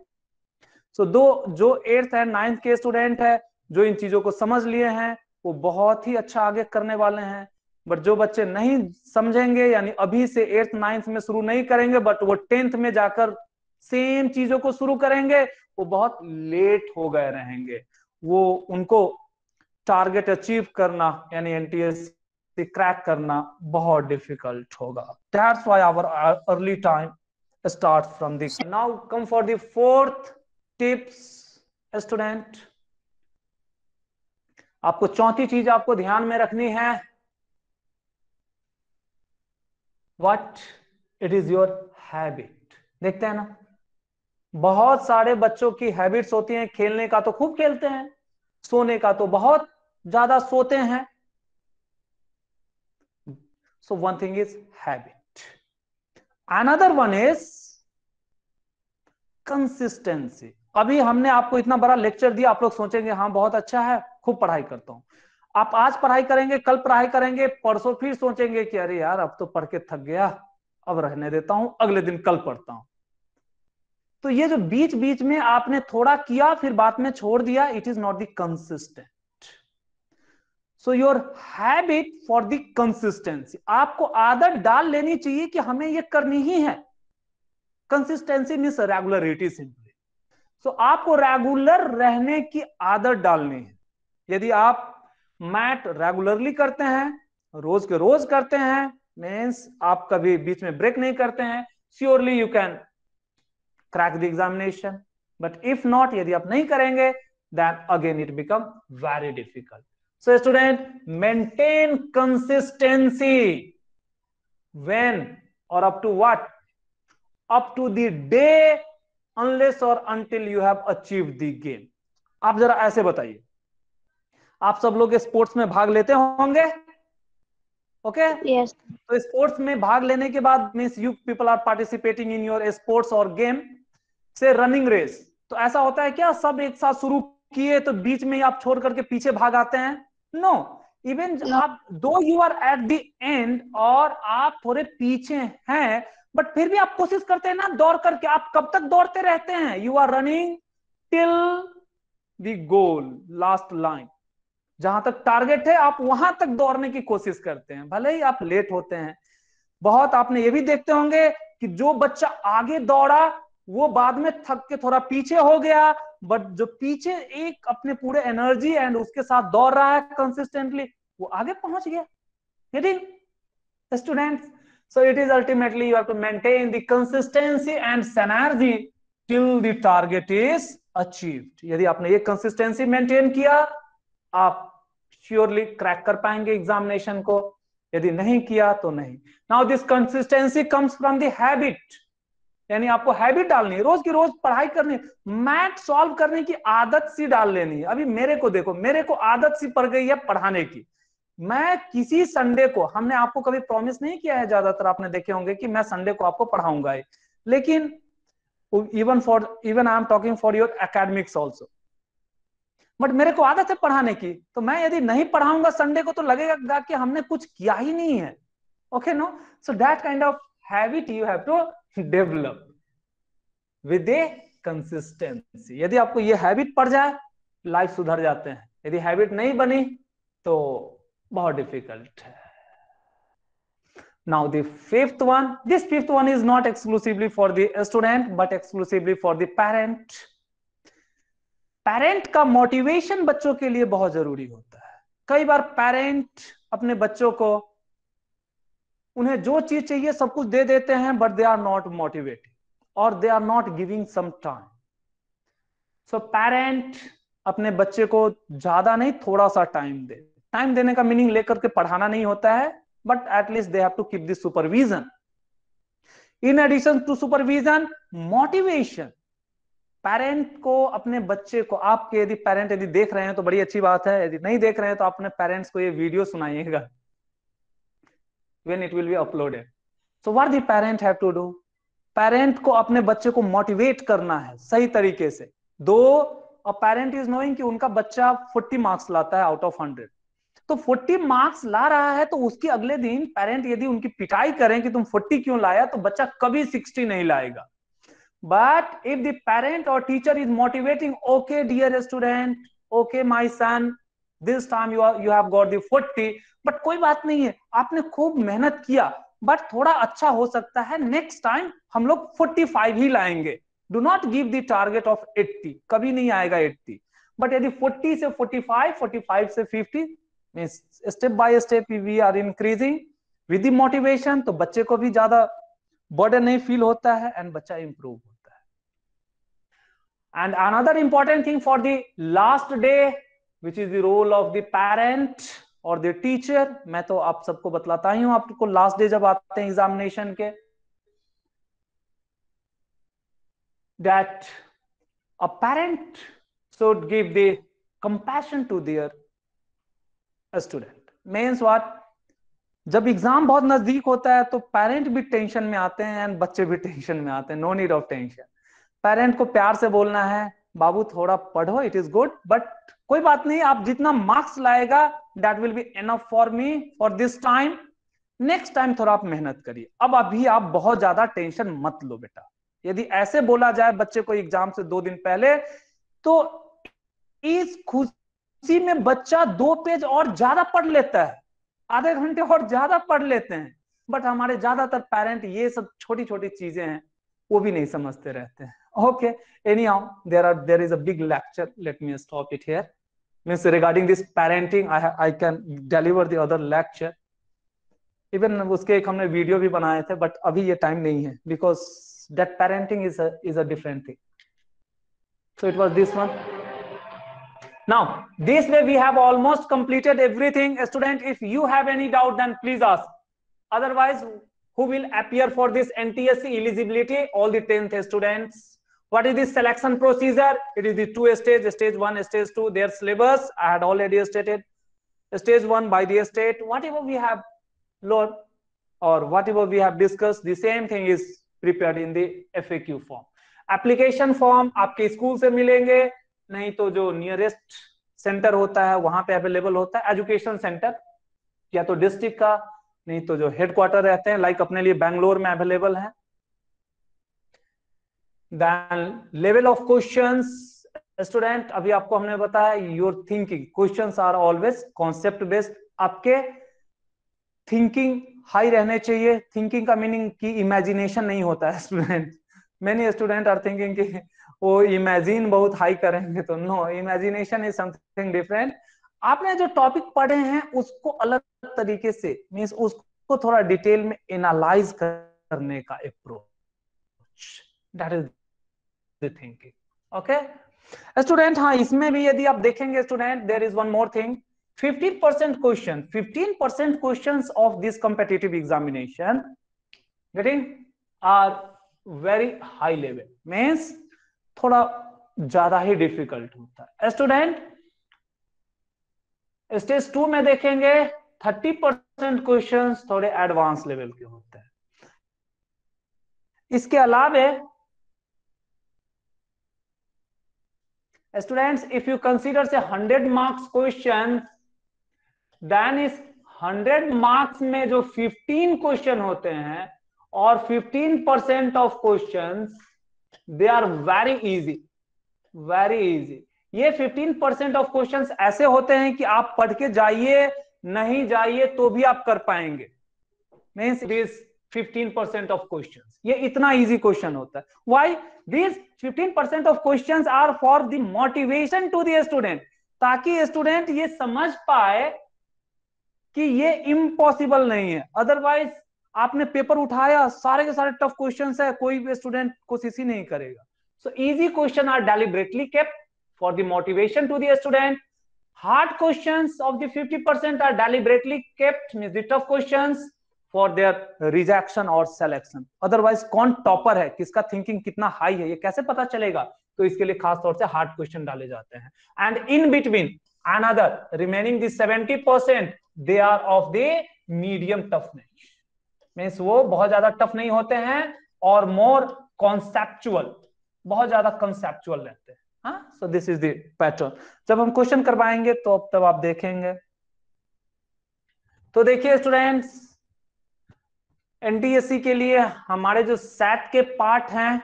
so दो, जो एट्थ एंड नाइन्थ के स्टूडेंट है, जो इन चीज़ों को समझ लिए हैं, वो बहुत ही अच्छा आगे करने वाले हैं। बट जो बच्चे नहीं समझेंगे, यानी अभी से एट्थ नाइन्थ में शुरू नहीं करेंगे बट वो टेंथ में जाकर सेम चीज़ों को शुरू करेंगे, वो बहुत लेट हो गए रहेंगे। वो उनको टारगेट अचीव करना, यानी एनटीएस क्रैक करना बहुत डिफ़िकल्ट होगा। That's why our early time start from this now come for the fourth tips student आपको चौथी चीज़ आपको ध्यान में रखनी है। What it is your habit देखते हैं ना। बहुत सारे बच्चों की हैबिट्स होती हैं। खेलने का तो खूब खेलते हैं। सोने का तो बहुत ज़्यादा सोते हैं। So one thing is habit another one is consistency अभी हमने आपको इतना बड़ा लेक्चर दिया, आप लोग सोचेंगे हाँ बहुत अच्छा है, खूब पढ़ाई करता हूँ। आप आज पढ़ाई करेंगे, कल पढ़ाई करेंगे, परसों फिर सोचेंगे कि, अरे यार, अब तो पढ़ के थक गया, अब रहने देता हूँ, अगले दिन कल पढ़ता हूँ। तो ये जो बीच बीच में आपने थोड़ा किया, फिर बाद में छोड़ दिया it is not the consistent so your habit for the consistency आपको आदत डाल लेनी चाहिए कि हमें ये करनी ही है। Consistency means regularity simply so आपको रेगुलर रहने की आदत डालनी है। यदि आप मैट रेगुलरली करते हैं, रोज के रोज करते हैं मीन्स आप कभी बीच में ब्रेक नहीं करते हैं surely you can crack the examination but if not यदि आप नहीं करेंगे then again it become very difficult so student maintain consistency when और up to what? Up to the day unless or until you have achieved the game. आप जरा ऐसे बताइए। आप सब लोग स्पोर्ट्स में भाग लेते होंगे? Okay yes. तो स्पोर्ट्स में भाग लेने के बाद means you people are participating in your sports और गेम से रनिंग रेस तो ऐसा होता है क्या? सब एक साथ शुरू किए तो बीच में आप छोड़ करके पीछे भाग आते हैं? नो इवन आप दो you are at the end और आप थोड़े पीछे हैं बट फिर भी आप कोशिश करते हैं ना दौड़ करके आप कब तक दौड़ते रहते हैं? You are running till the goal last line जहाँ तक टारगेट है आप वहाँ तक दौड़ने की कोशिश करते हैं। भले ही आप लेट होते हैं। बहुत आपने ये भी देखते होंगे कि जो बच्चा आगे दौड़ा वो बाद में थक के थोड़ा पीछे हो गया बट जो पीछे एक अपने पूरे एनर्जी एंड उसके साथ दौड़ रहा है कंसिस्टेंटली वो आगे पहुँच गया। Student so it is ultimately you maintain consistency and synergy till the target is achieve यदि आपने ये कंसिस्टेंसी मेंटेन किया, आप श्योरली क्रैक कर पाएँगे एग्जामिनेशन को। यदि नहीं किया तो नहीं। Now this consistency comes from the habit यानी आपको हैबिट डालनी है, रोज की रोज पढ़ाई करनी मैथ सॉल्व करने की आदत सी डाल लेनी है। अभी मेरे को देखो, मेरे को आदत सी पड़ गई है पढ़ाने की। मैं किसी संडे को, हमने आपको कभी प्रॉमिस नहीं किया है ज़्यादातर, आपने देखे होंगे कि मैं संडे को आपको पढ़ाऊँगा लेकिन even for even I am talking for your academics also but मेरे को आदत है पढ़ाने की तो मैं यदि नहीं पढ़ाऊँगा संडे को तो लगेगा कि हमने कुछ किया ही नहीं है। Okay no so that kind of habit you have to develop with a consistency. यदि आपको ये हैबिट पड़ जाए, लाइफ सुधर जाते हैं। यदि हैबिट नहीं बनी तो बहुत डिफ़िकल्ट है। Now, the fifth one, this fifth one is not exclusively for the student, but exclusively for the parent. Parent का मोटिवेशन बच्चों के लिए बहुत ज़रूरी होता है। कई बार पेरेंट अपने बच्चों को उन्हें जो चीज़ चाहिए सब कुछ दे देते हैं but they are not motivated और they are not giving some time so parent अपने बच्चे को ज़्यादा नहीं, थोड़ा सा टाइम दे। टाइम देने का मीनिंग लेकर के पढ़ाना नहीं होता है but at least they have to keep this supervision in addition to supervision motivation parent को, अपने बच्चे को, आपके यदि पेरेंट यदि देख रहे हैं तो बड़ी अच्छी बात है, यदि नहीं देख रहे हैं तो अपने पेरेंट्स को ये वीडियो सुनाइएगा। When it will be uploaded. So what the parent have to do? Parent को अपने बच्चे को मोटिवेट करना है सही तरीके से। दो अ पेरेंट इज़ नोइंग कि उनका बच्चा 40 मार्क्स लाता है आउट ऑफ़ 100 तो 40 मार्क्स ला रहा है तो उसके अगले दिन पेरेंट यदि उनकी पिटाई करें कि तुम 40 क्यों लाया तो बच्चा कभी 60 नहीं लाएगा। But if the parent or teacher is motivating, okay, dear student, okay, my son time you are, you have got the 40 but कोई बात नहीं है। आपने खूब मेहनत किया बट थोड़ा अच्छा हो सकता है। नेक्स्ट टाइम हम लोग 45 ही लाएँगे। Do not give the target of 80 कभी नहीं आएगा 80 बट यदि 40 से 45 45 से 50 means step by step we are increasing with the motivation तो बच्चे को भी ज़्यादा बर्डन नहीं फील होता है एंड बच्चा इंप्रूव होता है। And another important thing for the last day which is the role of the parent और द टीचर मैं तो आप सबको बतलाता ही हूँ, आपको लास्ट डे जब आते हैं एग्जामिनेशन के, that a parent should give the compassion to their student. Means what? जब एग्ज़ाम बहुत नज़दीक होता है तो पेरेंट भी टेंशन में आते हैं एंड बच्चे भी टेंशन में आते हैं। No need of tension parent को प्यार से बोलना है, बाबू थोड़ा पढ़ो इट इज़ गुड बट कोई बात नहीं, आप जितना मार्क्स लाएगा that will be enough for me for this time next time थोड़ा आप मेहनत करिए। अब अभी आप बहुत ज़्यादा टेंशन मत लो बेटा। यदि ऐसे बोला जाए बच्चे को एग्ज़ाम से दो दिन पहले तो इस खुशी में बच्चा दो पेज और ज़्यादा पढ़ लेता है। आधे घंटे और ज़्यादा पढ़ लेते हैं। बट हमारे ज़्यादातर पेरेंट ये सब छोटी छोटी चीज़ें हैं, वो भी नहीं समझते रहते हैं। Okay anyhow there are there is a big lecture let me stop it here means regarding this parenting I I can deliver the other lecture even उसके एक हमने वीडियो भी बनाए थे बट अभी ये टाइम नहीं है because that parenting is a is a different thing so it was this one now this way we have almost completed everything student if you have any doubt then please ask otherwise who will appear for this ntsc eligibility all the 10th students what is the selection procedure it is the two stage stage one stage two their syllabus i had already stated stage one by the state whatever we have learned or whatever we have discussed the same thing is prepare in the form application form आपके school से मिलेंगे नहीं तो जो nearest centre होता है वहाँ पे अवेलेबल होता है एजुकेशन सेंटर या तो डिस्ट्रिक्ट का नहीं तो जो हेडक्वार्टर रहते हैं लाइक अपने लिए बैंगलोर में अवेलेबल है then level of questions student अभी आपको हमने बताया your thinking questions are always concept based आपके थिंकिंग हाई रहने चाहिए. थिंकिंग का मीनिंग की इमेजिनेशन नहीं होता है student many student are thinking कि वो इमेजिन बहुत हाई करेंगे तो no imagination is something different आपने जो टॉपिक पढ़े हैं, उसको अलग तरीके से मीन्स उसको थोड़ा डिटेल में एनालाइज करने का approach that is the thinking okay student हाँ इसमें भी यदि आप देखेंगे student there is one more thing 15% question 15% questions of this competitive examination, getting, are very high level. Means, थोड़ा ज़्यादा ही डिफ़िकल्ट होता है. स्टूडेंट स्टेज टू में देखेंगे 30 परसेंट क्वेश्चन थोड़े एडवांस लेवल के होते हैं. इसके अलावे students, if you consider, say 100 marks question then इस हंड्रेड मार्क्स में जो फिफ्टीन क्वेश्चन होते हैं, और fifteen percent of question they are very easy very easy ये फिफ्टीन परसेंट ऑफ़ क्वेश्चन ऐसे होते हैं कि आप पढ़ के जाइए, नहीं जाइए तो भी आप कर पाएँगे। Means it is fifteen percent of question ये इतना इजी क्वेश्चन होता है। Why this fifteen percent of question are for the motivation to the student ताकि स्टूडेंट ये समझ पाए कि ये इम्पॉसिबल नहीं है। अदरवाइज़ आपने पेपर उठाया, सारे के सारे टफ क्वेश्चन है, कोई भी स्टूडेंट कोशिश ही नहीं करेगा। So easy question are deliberately kept for the motivation to the student hard questions of the 50% are deliberately kept means the tough questions for their rejection और सिलेक्शन अदरवाइज़ कौन topper है? किसका थिंकिंग कितना high है? ये कैसे पता चलेगा? तो इसके लिए खास तौर से हार्ड क्वेश्चन डाले जाते हैं। And in between another remaining the seventy percent they are of the medium toughness means वो बहुत ज़्यादा टफ नहीं होते हैं और मोर कॉन्सेप्चुअल बहुत ज़्यादा कंसेप्चुअल रहते हैं। सो दिस इज़ पैटर्न जब हम क्वेश्चन करवाएँगे तो अब तब आप देखेंगे। तो देखिए स्टूडेंट्स एनटीएससी के लिए हमारे जो सैट के पार्ट हैं,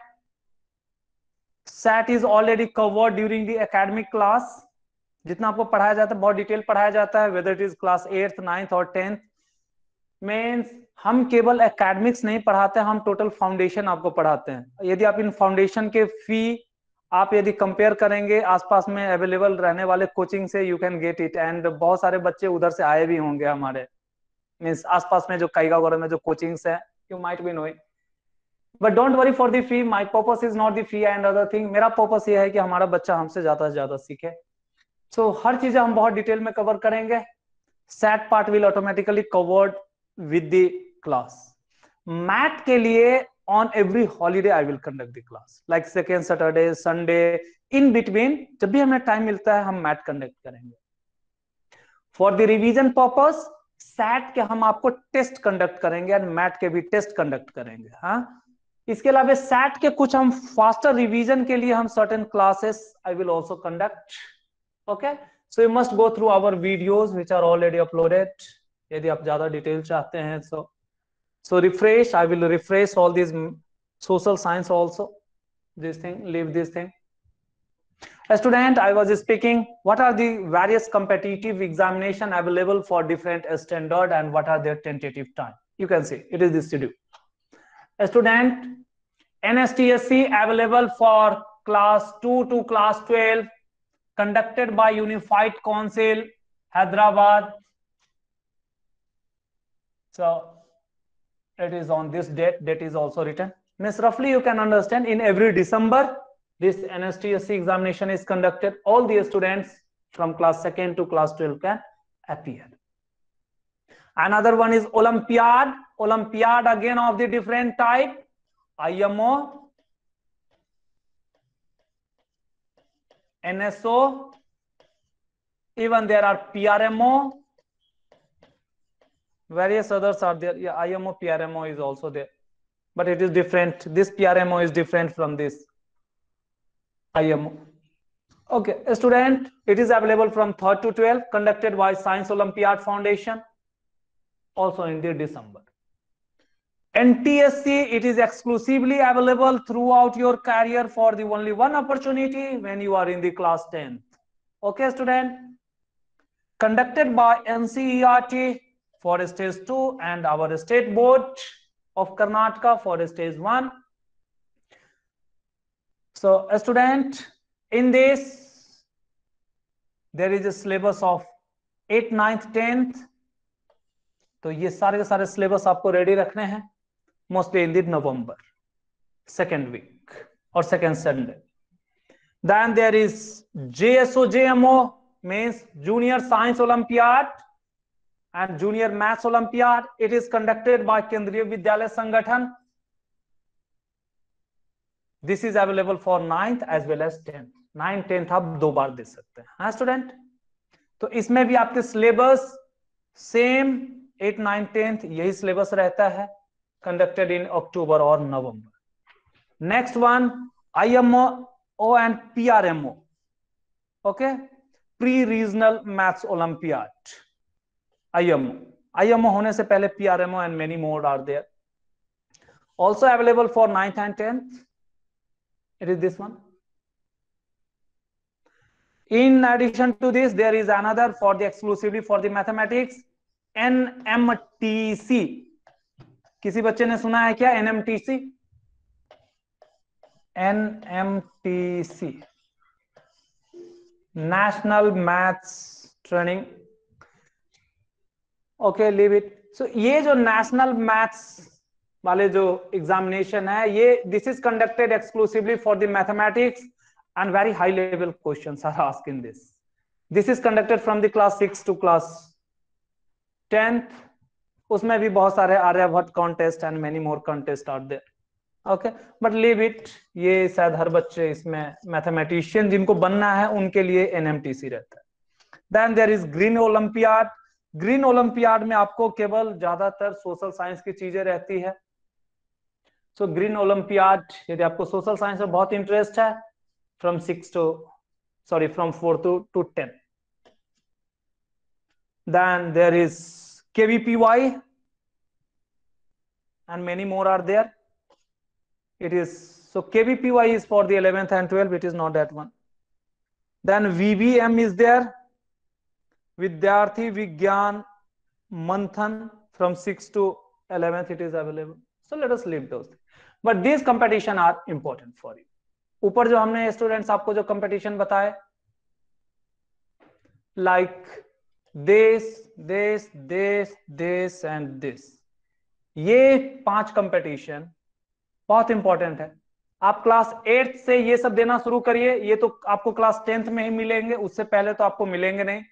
SAT is already covered during the academic class. जितना आपको पढ़ाया जाता है, बहुत डिटेल पढ़ाया जाता है whether it is class eighth ninth और टेंथ मेंस हम केवल एकेडमिक्स नहीं पढ़ाते, हम टोटल फाउंडेशन आपको पढ़ाते हैं। यदि आप इन फाउंडेशन के फ़ी आप यदि कंपेयर करेंगे, आसपास में अवेलेबल रहने वाले कोचिंग से you can get it and बहुत सारे बच्चे उधर से आए भी होंगे हमारे। मीन्स आसपास में जो काइगा वगैरह में जो कोचिंग्स है you might be knowing but don't worry for the fee my purpose is not the fee and other thing मेरा पर्पस ये है कि हमारा बच्चा हमसे ज़्यादा से ज़्यादा सीखे। सो so, हर चीज़ें हम बहुत डिटेल में कवर करेंगे। SAT part will automatically covered with the class math के लिए on every holiday I will conduct the class like second Saturday Sunday in between जब भी हमें टाइम मिलता है हम मैथ कंडक्ट करेंगे। For the revision purpose SAT के हम आपको टेस्ट कंडक्ट करेंगे एंड मैथ के भी टेस्ट कंडक्ट करेंगे हाँ? इसके अलावा सैट के कुछ हम फास्टर रिवीजन के लिए हम certain classes I will also conduct okay so you must go through our videos which are already uploaded यदि आप ज़्यादा डिटेल चाहते हैं so so refresh I will refresh all this social science also this thing leave this thing student i was speaking what are the various competitive examination available for different standard and what are their tentative time? You can see it is this schedule. Student NSTSC available for class 2 to class 12 conducted by Unified Council Hyderabad. So it is on this date date is also written. Miss roughly you can understand in every December this NSTSC examination is conducted all the students from class 2nd to class 12 can appear Another one is Olympiad. Olympiad again of the different type. IMO, NSO, even there are PRMO. Various others are there. Yeah, IMO, PRMO is also there. But it is different. This PRMO is different from this IMO. Okay, a student, it is available from 3rd to 12th, conducted by Science Olympiad Foundation also in the December. NTSC, it is exclusively available throughout your career for the only one opportunity when you are in the class 10th. Okay, student? Conducted by NCERT for stage 2 and our state board of Karnataka for stage 1. So, a student, in this, there is a syllabus of 8th, 9th, 10th, तो ये सारे के सारे syllabus आपको ready रखने हैं। Mostly in the November second week और second Sunday then there is JSO JMO means junior science olympiad and junior maths olympiad it is conducted by Kendriya Vidyalaya Sangathan this is available for ninth as well as tenth ninth tenth आप दो बार दे सकते हैं। हाँ student तो इसमें भी आपके syllabus same eight nine tenth यही सिलेबस रहता है कंडक्टेड इन अक्टूबर और November next one IMO O and PRMO okay pre regional maths olympiad IMO IMO होने से पहले P R PRMO and many more are there also available for 9th and 10th it is this one in addition to this there is another for the exclusively for the mathematics C किसी बच्चे ने सुना है क्या T C national maths training okay leave it so ये जो national maths वाले जो एग्जामिनेशन है, ये this is conducted exclusively for the mathematics and very high level question are ask in this this is conducted from the class six to class tenth उसमें भी बहुत सारे Aryabhatta contest and many more contest are there okay but leave it ये शायद हर बच्चे इसमें mathematician जिनको बनना है, उनके लिए एनएमटीसी रहता है. Then there is green olympiad green olympiad में आपको केवल ज़्यादातर सोशल साइंस की चीज़ें रहती है. सो ग्रीन ओलंपियाड यदि आपको सोशल साइंस में बहुत इंटरेस्ट है from six to sorry from four to to ten then there is KVPY and many more are there. It is so KVPY is for the 11th and 12th, it is not that one. Then VVM is there. Vidyarthi Vigyan Manthan from 6 to 11th it is available so let us leave those but this competition are important for you ऊपर जो हमने students आपको जो competition बताए like this this this this and this ये पाँच competition बहुत important है। आप क्लास एट्थ से ये सब देना शुरू करिए, ये तो आपको क्लास टेंथ में ही मिलेंगे, उससे पहले तो आपको मिलेंगे नहीं।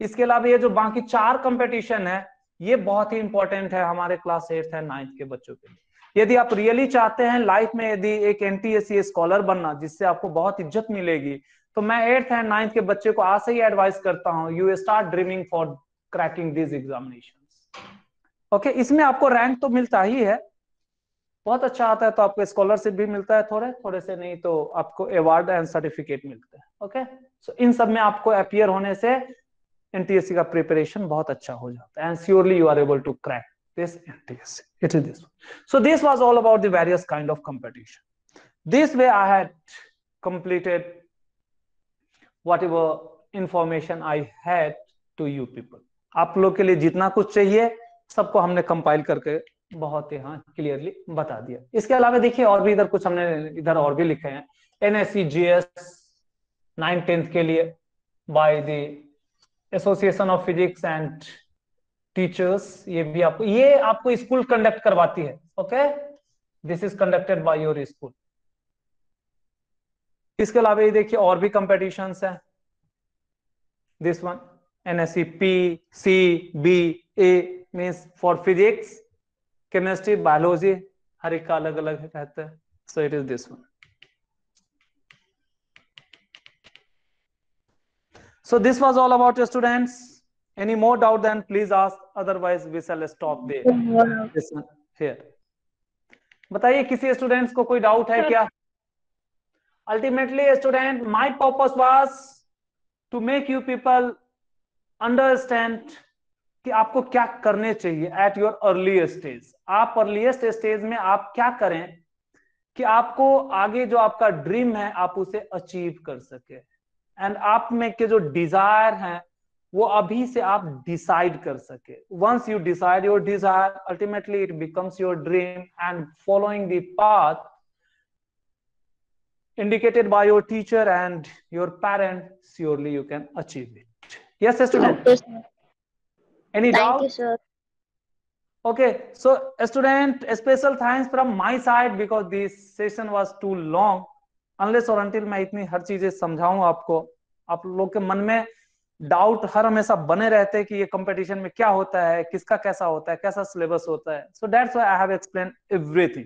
इसके अलावा ये जो बाकी चार कंपटीशन है, ये बहुत ही इंपॉर्टेंट है हमारे क्लास एट्थ एंड नाइन्थ के बच्चों के लिए। यदि आप रियली चाहते हैं लाइफ में यदि एक एनटीएससी स्कॉलर बनना, जिससे आपको बहुत इज़्ज़त मिलेगी तो मैं एट्थ एंड नाइन्थ के बच्चे को आज से ही एडवाइस करता हूँ you start dreaming for cracking this examination okay इसमें आपको रैंक तो मिलता ही है। बहुत अच्छा आता है तो आपको स्कॉलरशिप भी मिलता है थोड़े थोड़े से नहीं तो आपको अवार्ड एंड सर्टिफिकेट मिलता है। ओके सो इन सब में आपको अपियर होने से एनटीएससी का प्रिपरेशन बहुत अच्छा हो जाता है and surely you are able to crack this NTSC it is this one. so this was all about the various kind of competition this way i had completed whatever information i had to you people आप लोग के लिए जितना कुछ चाहिए सबको हमने compile करके बहुत ही हाँ क्लियरली बता दिया इसके अलावा देखिए और भी इधर कुछ हमने इधर और भी लिखे हैं एनएससी जीएस नाइन टेंथ के लिए by the association of physics and teachers ये भी आपको, ये आपको स्कूल कंडक्ट करवाती है okay this is conducted by your school इसके अलावा ये देखिए, और भी कंपटीशन है। This one NSC P C B A means for physics chemistry biology हर एक का अलग अलग रहता है। So it is this one this was all about your students. Any more doubt, then please ask otherwise we shall stop there. This बताइए किसी students को कोई डाउट है क्या? Ultimately student my purpose was to make you people understand कि आपको क्या करने चाहिए एट योर अर्ली स्टेज आप अर्लीस्ट स्टेज में आप क्या करें कि आपको आगे जो आपका ड्रीम है आप उसे अचीव कर सके। एंड आप में के जो डिज़ायर है वो अभी से आप डिसाइड कर सके once you decide your desire ultimately it becomes your dream and following the path indicated by your teacher and your parent surely you can achieve it yes student Yes, any Thank doubt you, sir. okay so student special thanks from my side because this session was too long unless or until मैं इतनी हर चीज़ें समझाऊं आपको आप लोग के मन में डाउट हर हमेशा बने रहते हैं कि ये कंपटीशन में क्या होता है, किसका कैसा होता है, कैसा सिलेबस होता है। So that's I have explain everything